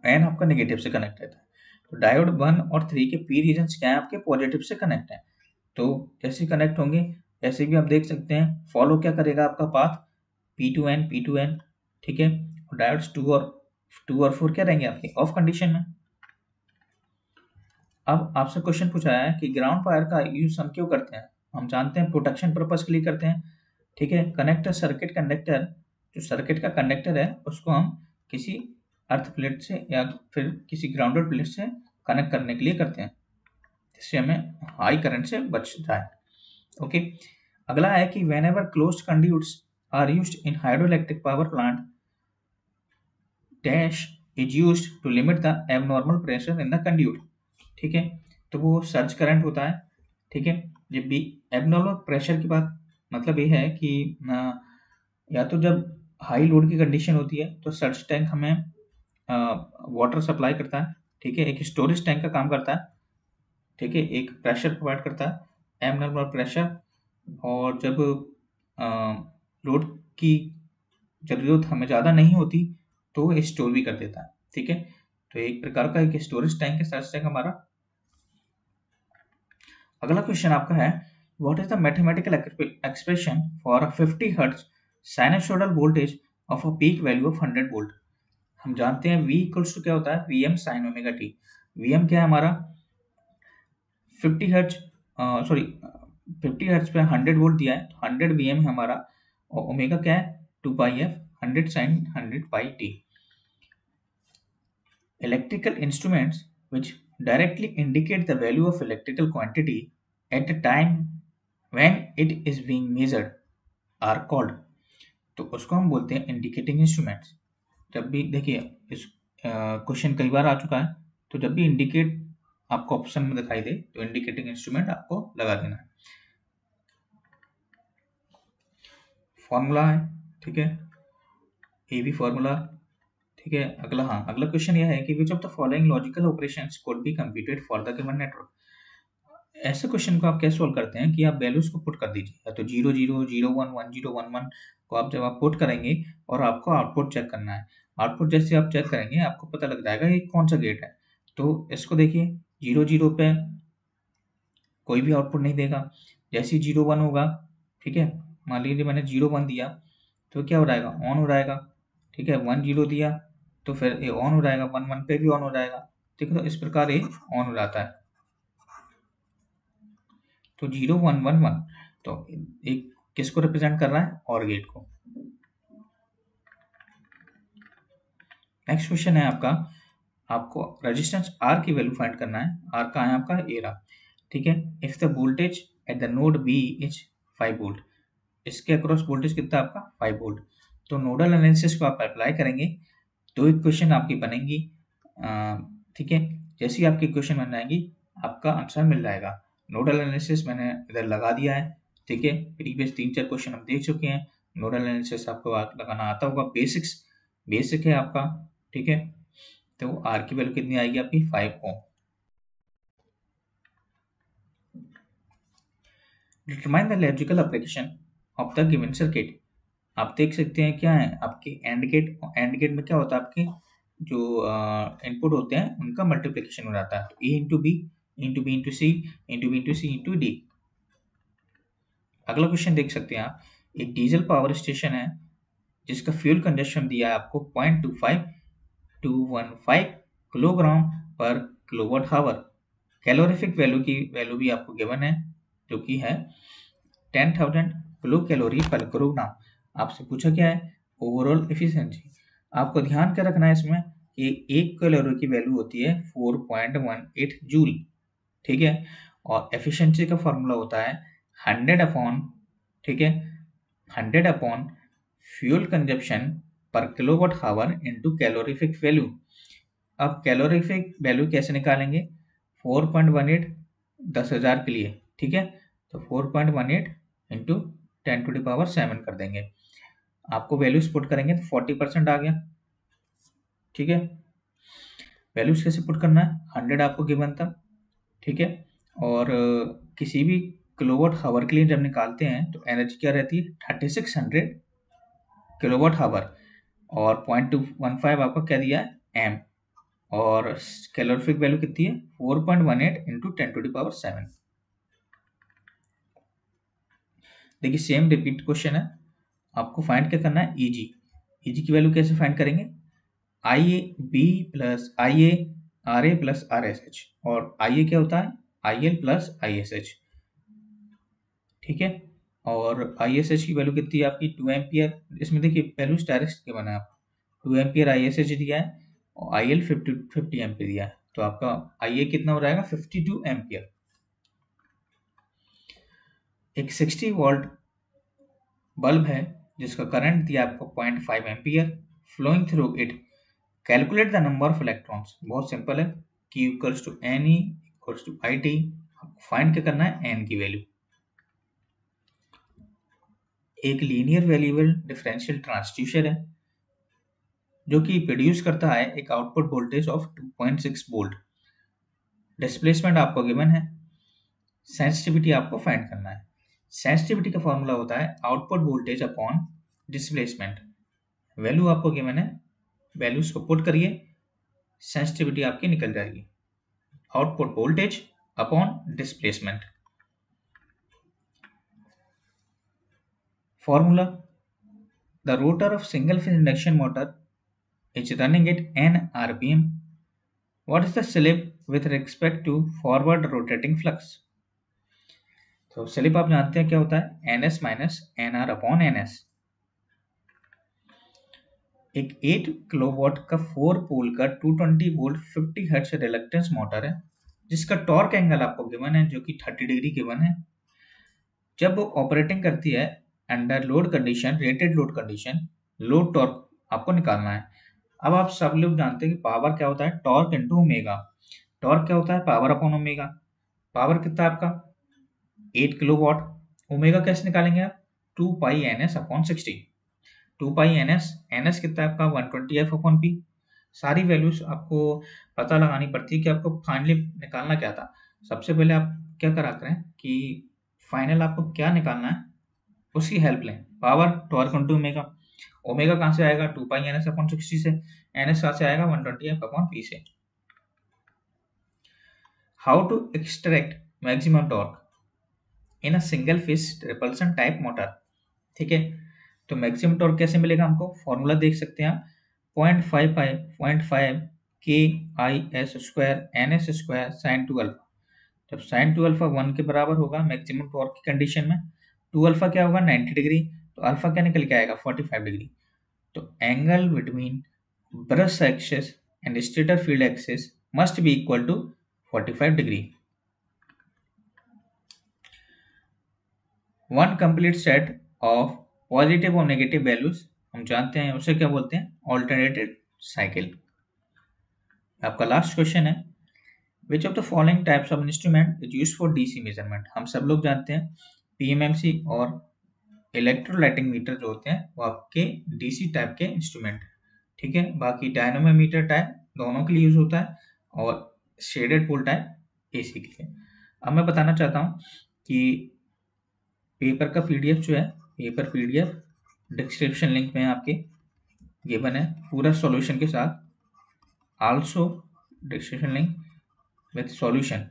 एन आपका नेगेटिव से कनेक्ट रहता है। तो डायोड वन और थ्री के पी रीजन क्या है? आपके पॉजिटिव से कनेक्ट है। तो जैसे कनेक्ट होंगे ऐसे भी आप देख सकते हैं फॉलो क्या करेगा आपका path P to N P to N ठीक है? डायोड्स टू और टू और फोर क्या रहेंगे आपके? ऑफ़ कंडीशन में। अब आपसे क्वेश्चन पूछा है कि ग्राउंड वायर का यूज़ हम क्यों करते हैं? हम जानते हैं प्रोटेक्शन पर्पज के लिए करते हैं, ठीक है? कनेक्टर सर्किट कंडक्टर जो सर्किट का कंडक्टर है, उसको हम किसी अर्थ प्लेट से या फिर किसी ग्राउंडेड प्लेट से कनेक्ट करने के लिए करते हैं। जिससे हमें हाई करंट से बचता है। ओके अगला है कि whenever close conduits are use in hydro electric power plant dash is use to limit the abnormal pressure in the conduit ठीक है? तो वो सर्च करंट होता है। ठीक है? जब भी एबनॉर्मल प्रेशर की बात मतलब ये है कि या तो जब हाई लोड की कंडीशन होती है तो सर्च टैंक हमें वाटर सप्लाई करता है। ठीक है? एक स्टोरेज टैंक का काम करता है। ठीक है, एक प्रेशर प्रोवाइड करता है एम नॉर्मल प्रेशर और जब लोड की ज़रूरत हमें ज़्यादा नहीं होती तो स्टोर भी कर देता है, ठीक है? तो एक प्रकार का एक स्टोरेज टैंक है सर्च टैंक हमारा। अगला क्वेश्चन आपका है what is the mathematical expression for a 50 hertz sinusoidal voltage of a peak value of 100 volt हम जानते हैं V इक्वल्स टू क्या होता है? V M sine omega T V M क्या है हमारा? Fifty hertz sorry fifty hertz पे हंड्रेड वोल्ट दिया है तो हंड्रेड बी एम है हमारा, और ओमेगा क्या है? Two pi F, hundred sine, hundred pi T. Electrical instruments which directly indicate the value of electrical quantity at a time when it is being measured are called तो उसको हम बोलते हैं इंडिकेटिंग इंस्ट्रूमेंट्स जब भी, देखिए, इस क्वेश्चन कई बार आ चुका है तो जब भी इंडिकेट आपको ऑप्शन में दिखाई दे तो इंडिकेटिंग इंस्ट्रूमेंट आपको लगा देना है। फॉर्मूला है, ठीक है? ए बी फॉर्मूला ठीक है? अगला हाँ अगला क्वेश्चन यह है कि which of the following logical operations could be computed for the given network ऐसे क्वेश्चन को आप कैसे सोल्व करते हैं कि आप वैल्यूज़ को पुट कर दीजिए। या तो zero zero zero one one zero one one को आप जब आप पुट करेंगे और आपको आउटपुट चेक करना है। आउटपुट जैसे आप चेक करेंगे, आपको पता लग जाएगा ये कौन सा गेट है। तो इसको देखिए। ज़ीरो ज़ीरो पे कोई भी आउटपुट नहीं देगा। जैसे ही ज़ीरो वन होगा, ठीक है, मान लीजिए मैंने ज़ीरो वन दिया तो क्या हो जाएगा? ऑन हो जाएगा, ठीक है, वन ज़ीरो दिया तो फिर ये ऑन हो जाएगा, वन वन पे भी ऑन हो जाएगा। ठीक है तो इस प्रकार ये ऑन हो जाता है। तो ज़ीरो वन वन वन तो एक किसको रिप्रेजेंट कर रहा है? और गेट को। नेक्स्ट क्वेश्चन है आपका। आपको रेजिस्टेंस आर की वैल्यू फाइंड करना है। आर का है आपका? एरा ठीक है? If the voltage at the node B is five volt इसके अक्रॉस वोल्टेज कितना आपका? फाइव वोल्ट तो नोडल एनालिसिस को आप अप्लाई करेंगे। दो इक्वेशन आपकी बनेंगी। ठीक है? जैसी आपकी इक्वेशन बन जाएँगी, आपका आंसर मिल जाएगा। नोडल एनालिसिस मैंने इधर लगा दिया है। ठीक है? प्रीवियस तीन चार क्वेश्चन हम देख चुके हैं। नोडल एनालिसिस आपको लगाना आता होगा। बेसिक्स बेसिक है आपका। ठीक है? तो आर की वैल्यू कितनी आएगी आपकी? Five ohm determine the logical application of the given circuit आप देख सकते हैं क्या है? आपके एंड गेट एंड गेट में क्या होता है आपके? जो इनपुट होते हैं, उनका मल्टीप्लिकेशन हो जाता है। A into B into B into C into B into C into D अगला क्वेश्चन देख सकते हैं आप। एक डीजल पावर स्टेशन है, जिसका फ्यूल कंजप्शन दिया है आपको point two five two one five kilogram per kilowatt hour calorific value की वैल्यू भी आपको गिवन है, जो कि है ten thousand kilo calorie per kilogram आपसे पूछा क्या है? ओवरऑल एफिशिएंसी आपको ध्यान क्या रखना है इसमें कि एक कैलोरी की वैल्यू होती है four point one eight joule ठीक है? और एफिशिएंसी का फॉर्मूला होता है हंड्रेड अपॉन ठीक है? Hundred upon fuel consumption per kilowatt hour into calorific value अब कैलोरीफिक वैल्यू कैसे निकालेंगे? फोर पॉइंट वन एट दस हज़ार के लिए, ठीक है? तो four point one eight into ten to the power seven कर देंगे। आपको वैल्यूज़ पुट करेंगे तो फोर्टी परसेंट आ गया, ठीक है? वैल्यूज़ कैसे पुट करना है? हंड्रेड आपको गिवन था, ठीक है? और, किसी भी किलोवाट हावर के लिए जब निकालते हैं तो एनर्जी क्या रहती है? Thirty six hundred kilowatt hour और पॉइंट टू वन फाइव आपका क्या दिया? है एम और कैलोरिफिक वैल्यू कितनी है? Four point one eight into ten to the power seven देखिए सेम रिपीट क्वेश्चन है। आपको फाइंड क्या करना है? ईजी e ईजी e की वैल्यू कैसे फाइंड करेंगे? I A B plus I A R A plus R S H और आई ए क्या होता है? I L plus I S H ठीक है? और आई एस एच की वैल्यू कितनी है आपकी? टू एम्पियर इसमें देखिए वैल्यूज़ डायरेक्ट के बना है two ampere I S H दिया है और I L fifty fifty ampere दिया है। तो आपका आई ए कितना हो जाएगा? 52 एम्पियर एक 60 वोल्ट बल्ब है, जिसका करंट दिया आपको point 0.5 ampere flowing through it calculate the number of electrons बहुत सिंपल है। Q equals to N E equals to I T find क्या करना है? एन की वैल्यू एक लीनियर वेरिएबल डिफरेंशियल ट्रांसड्यूसर है, जो कि प्रोड्यूस करता है एक output voltage of 2.6 volt displacement आपको गिवन है सेंसिटिविटी आपको फाइंड करना है। सेंसिटिविटी का फॉर्मूला होता है output voltage upon displacement value आपको गिवन है वैल्यूज़ को पुट करिए सेंसिटिविटी आपकी निकल जाएगी। Output voltage upon displacement formula the rotor of single phase induction motor is running at n rpm what is the slip with respect to forward rotating flux तो slip आप जानते हैं क्या होता है N S minus N R upon N S एक 8 kilowatt का 4 पोल का 220 वोल्ट 50 हर्ट्ज रिलक्टेंस मोटर है जिसका टॉर्क एंगल आपको गिवन है जो कि 30 डिग्री गिवन है जब वो ऑपरेटिंग करती है under load condition, rated load condition, load torque आपको निकालना है। अब आप सब लोग जानते हैं कि पावर क्या होता है? टॉर्क इंटू ओमेगा टॉर्क क्या होता है? पावर अपॉन ओमेगा पावर कितना आपका? एट किलो वॉट ओमेगा कैसे निकालेंगे आप? Two pi N S upon sixty two pi N S N S कितना आपका? One twenty F upon P सारी वैल्यूज़ आपको पता लगानी पड़ती है कि आपको फाइनली निकालना क्या था। सबसे पहले आप क्या करा करें कि फाइनल आपको क्या निकालना है? उसकी हेल्प लें power torque into omega omega कहाँ से आएगा? Two pi N S upon sixty से। एन एस कहाँ से आएगा one twenty F upon P से। How to extract maximum torque in a single phase repulsion type motor ठीक है? तो मैक्सिमम टॉर्क कैसे मिलेगा हमको? फॉर्मूला देख सकते हैं point five five point five K I S square N S square sine two alpha जब साइन टू अल्फ़ा वन के बराबर होगा मैक्सिमम टॉर्क की कंडीशन में टू अल्फ़ा क्या होगा? 90 डिग्री। तो अल्फ़ा क्या निकल के आएगा? 45 डिग्री। तो angle between brush axis and stator field axis must be equal to 45 degree one complete set of positive और नेगेटिव वैल्यूज़ हम जानते हैं, उसे क्या बोलते हैं? ऑल्टरनेटेड साइकिल आपका लास्ट क्वेश्चन है। Which of the following types of instrument is use for DC measurement हम सब लोग जानते हैं। पीएमएमसी और इलेक्ट्रोलाइटिंग मीटर जो होते हैं, वो आपके डीसी टाइप के इंस्ट्रूमेंट ठीक है? बाकी डायनोमीटर टाइप दोनों के लिए यूज़ होता है और शेडेड पोल टाइप एसी के लिए। अब मैं बताना चाहता हूँ कि पेपर का पीडीएफ जो है पेपर पीडीएफ डिस्क्रिप्शन लिंक में आपके गिवन है। पूरा सॉल्यूशन के साथ also description link with solution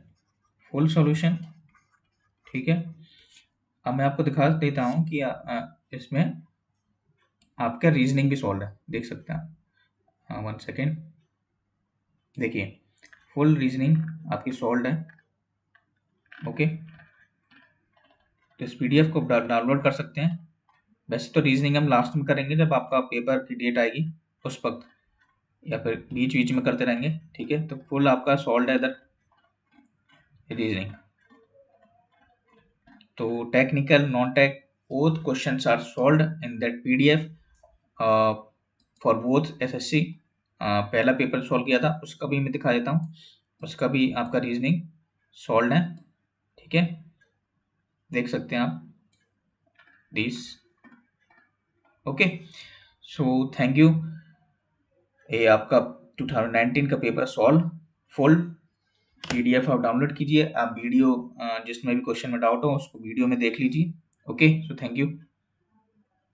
full solution ठीक है? अब मैं आपको दिखा देता हूँ कि आ, इसमें आपका रीजनिंग भी सॉल्व है। देख सकते हैं हाँ वन सेकेंड देखिए फुल रीजनिंग आपकी सॉल्व है। ओके तो इस पीडीएफ को डाउनलोड कर सकते हैं। वैसे तो रीजनिंग हम लास्ट में करेंगे जब आपका पेपर की डेट आएगी उस वक्त या फिर बीच बीच में करते रहेंगे। ठीक है? तो फुल आपका सॉल्व है इधर। रीजनिंग तो technical non tech both questions are solved in that PDF for both SSC पहला पेपर सॉल्व किया था, उसका भी मैं दिखा देता हूँ। उसका भी आपका रीजनिंग सॉल्व है, ठीक है? देख सकते हैं आप। This okay so thank you ये आपका 2019 का पेपर सॉल्व फुल पीडीएफ आप डाउनलोड कीजिए। आप वीडियो जिसमें भी क्वेश्चन में डाउट हो, उसको वीडियो में देख लीजिए। Okay so thank you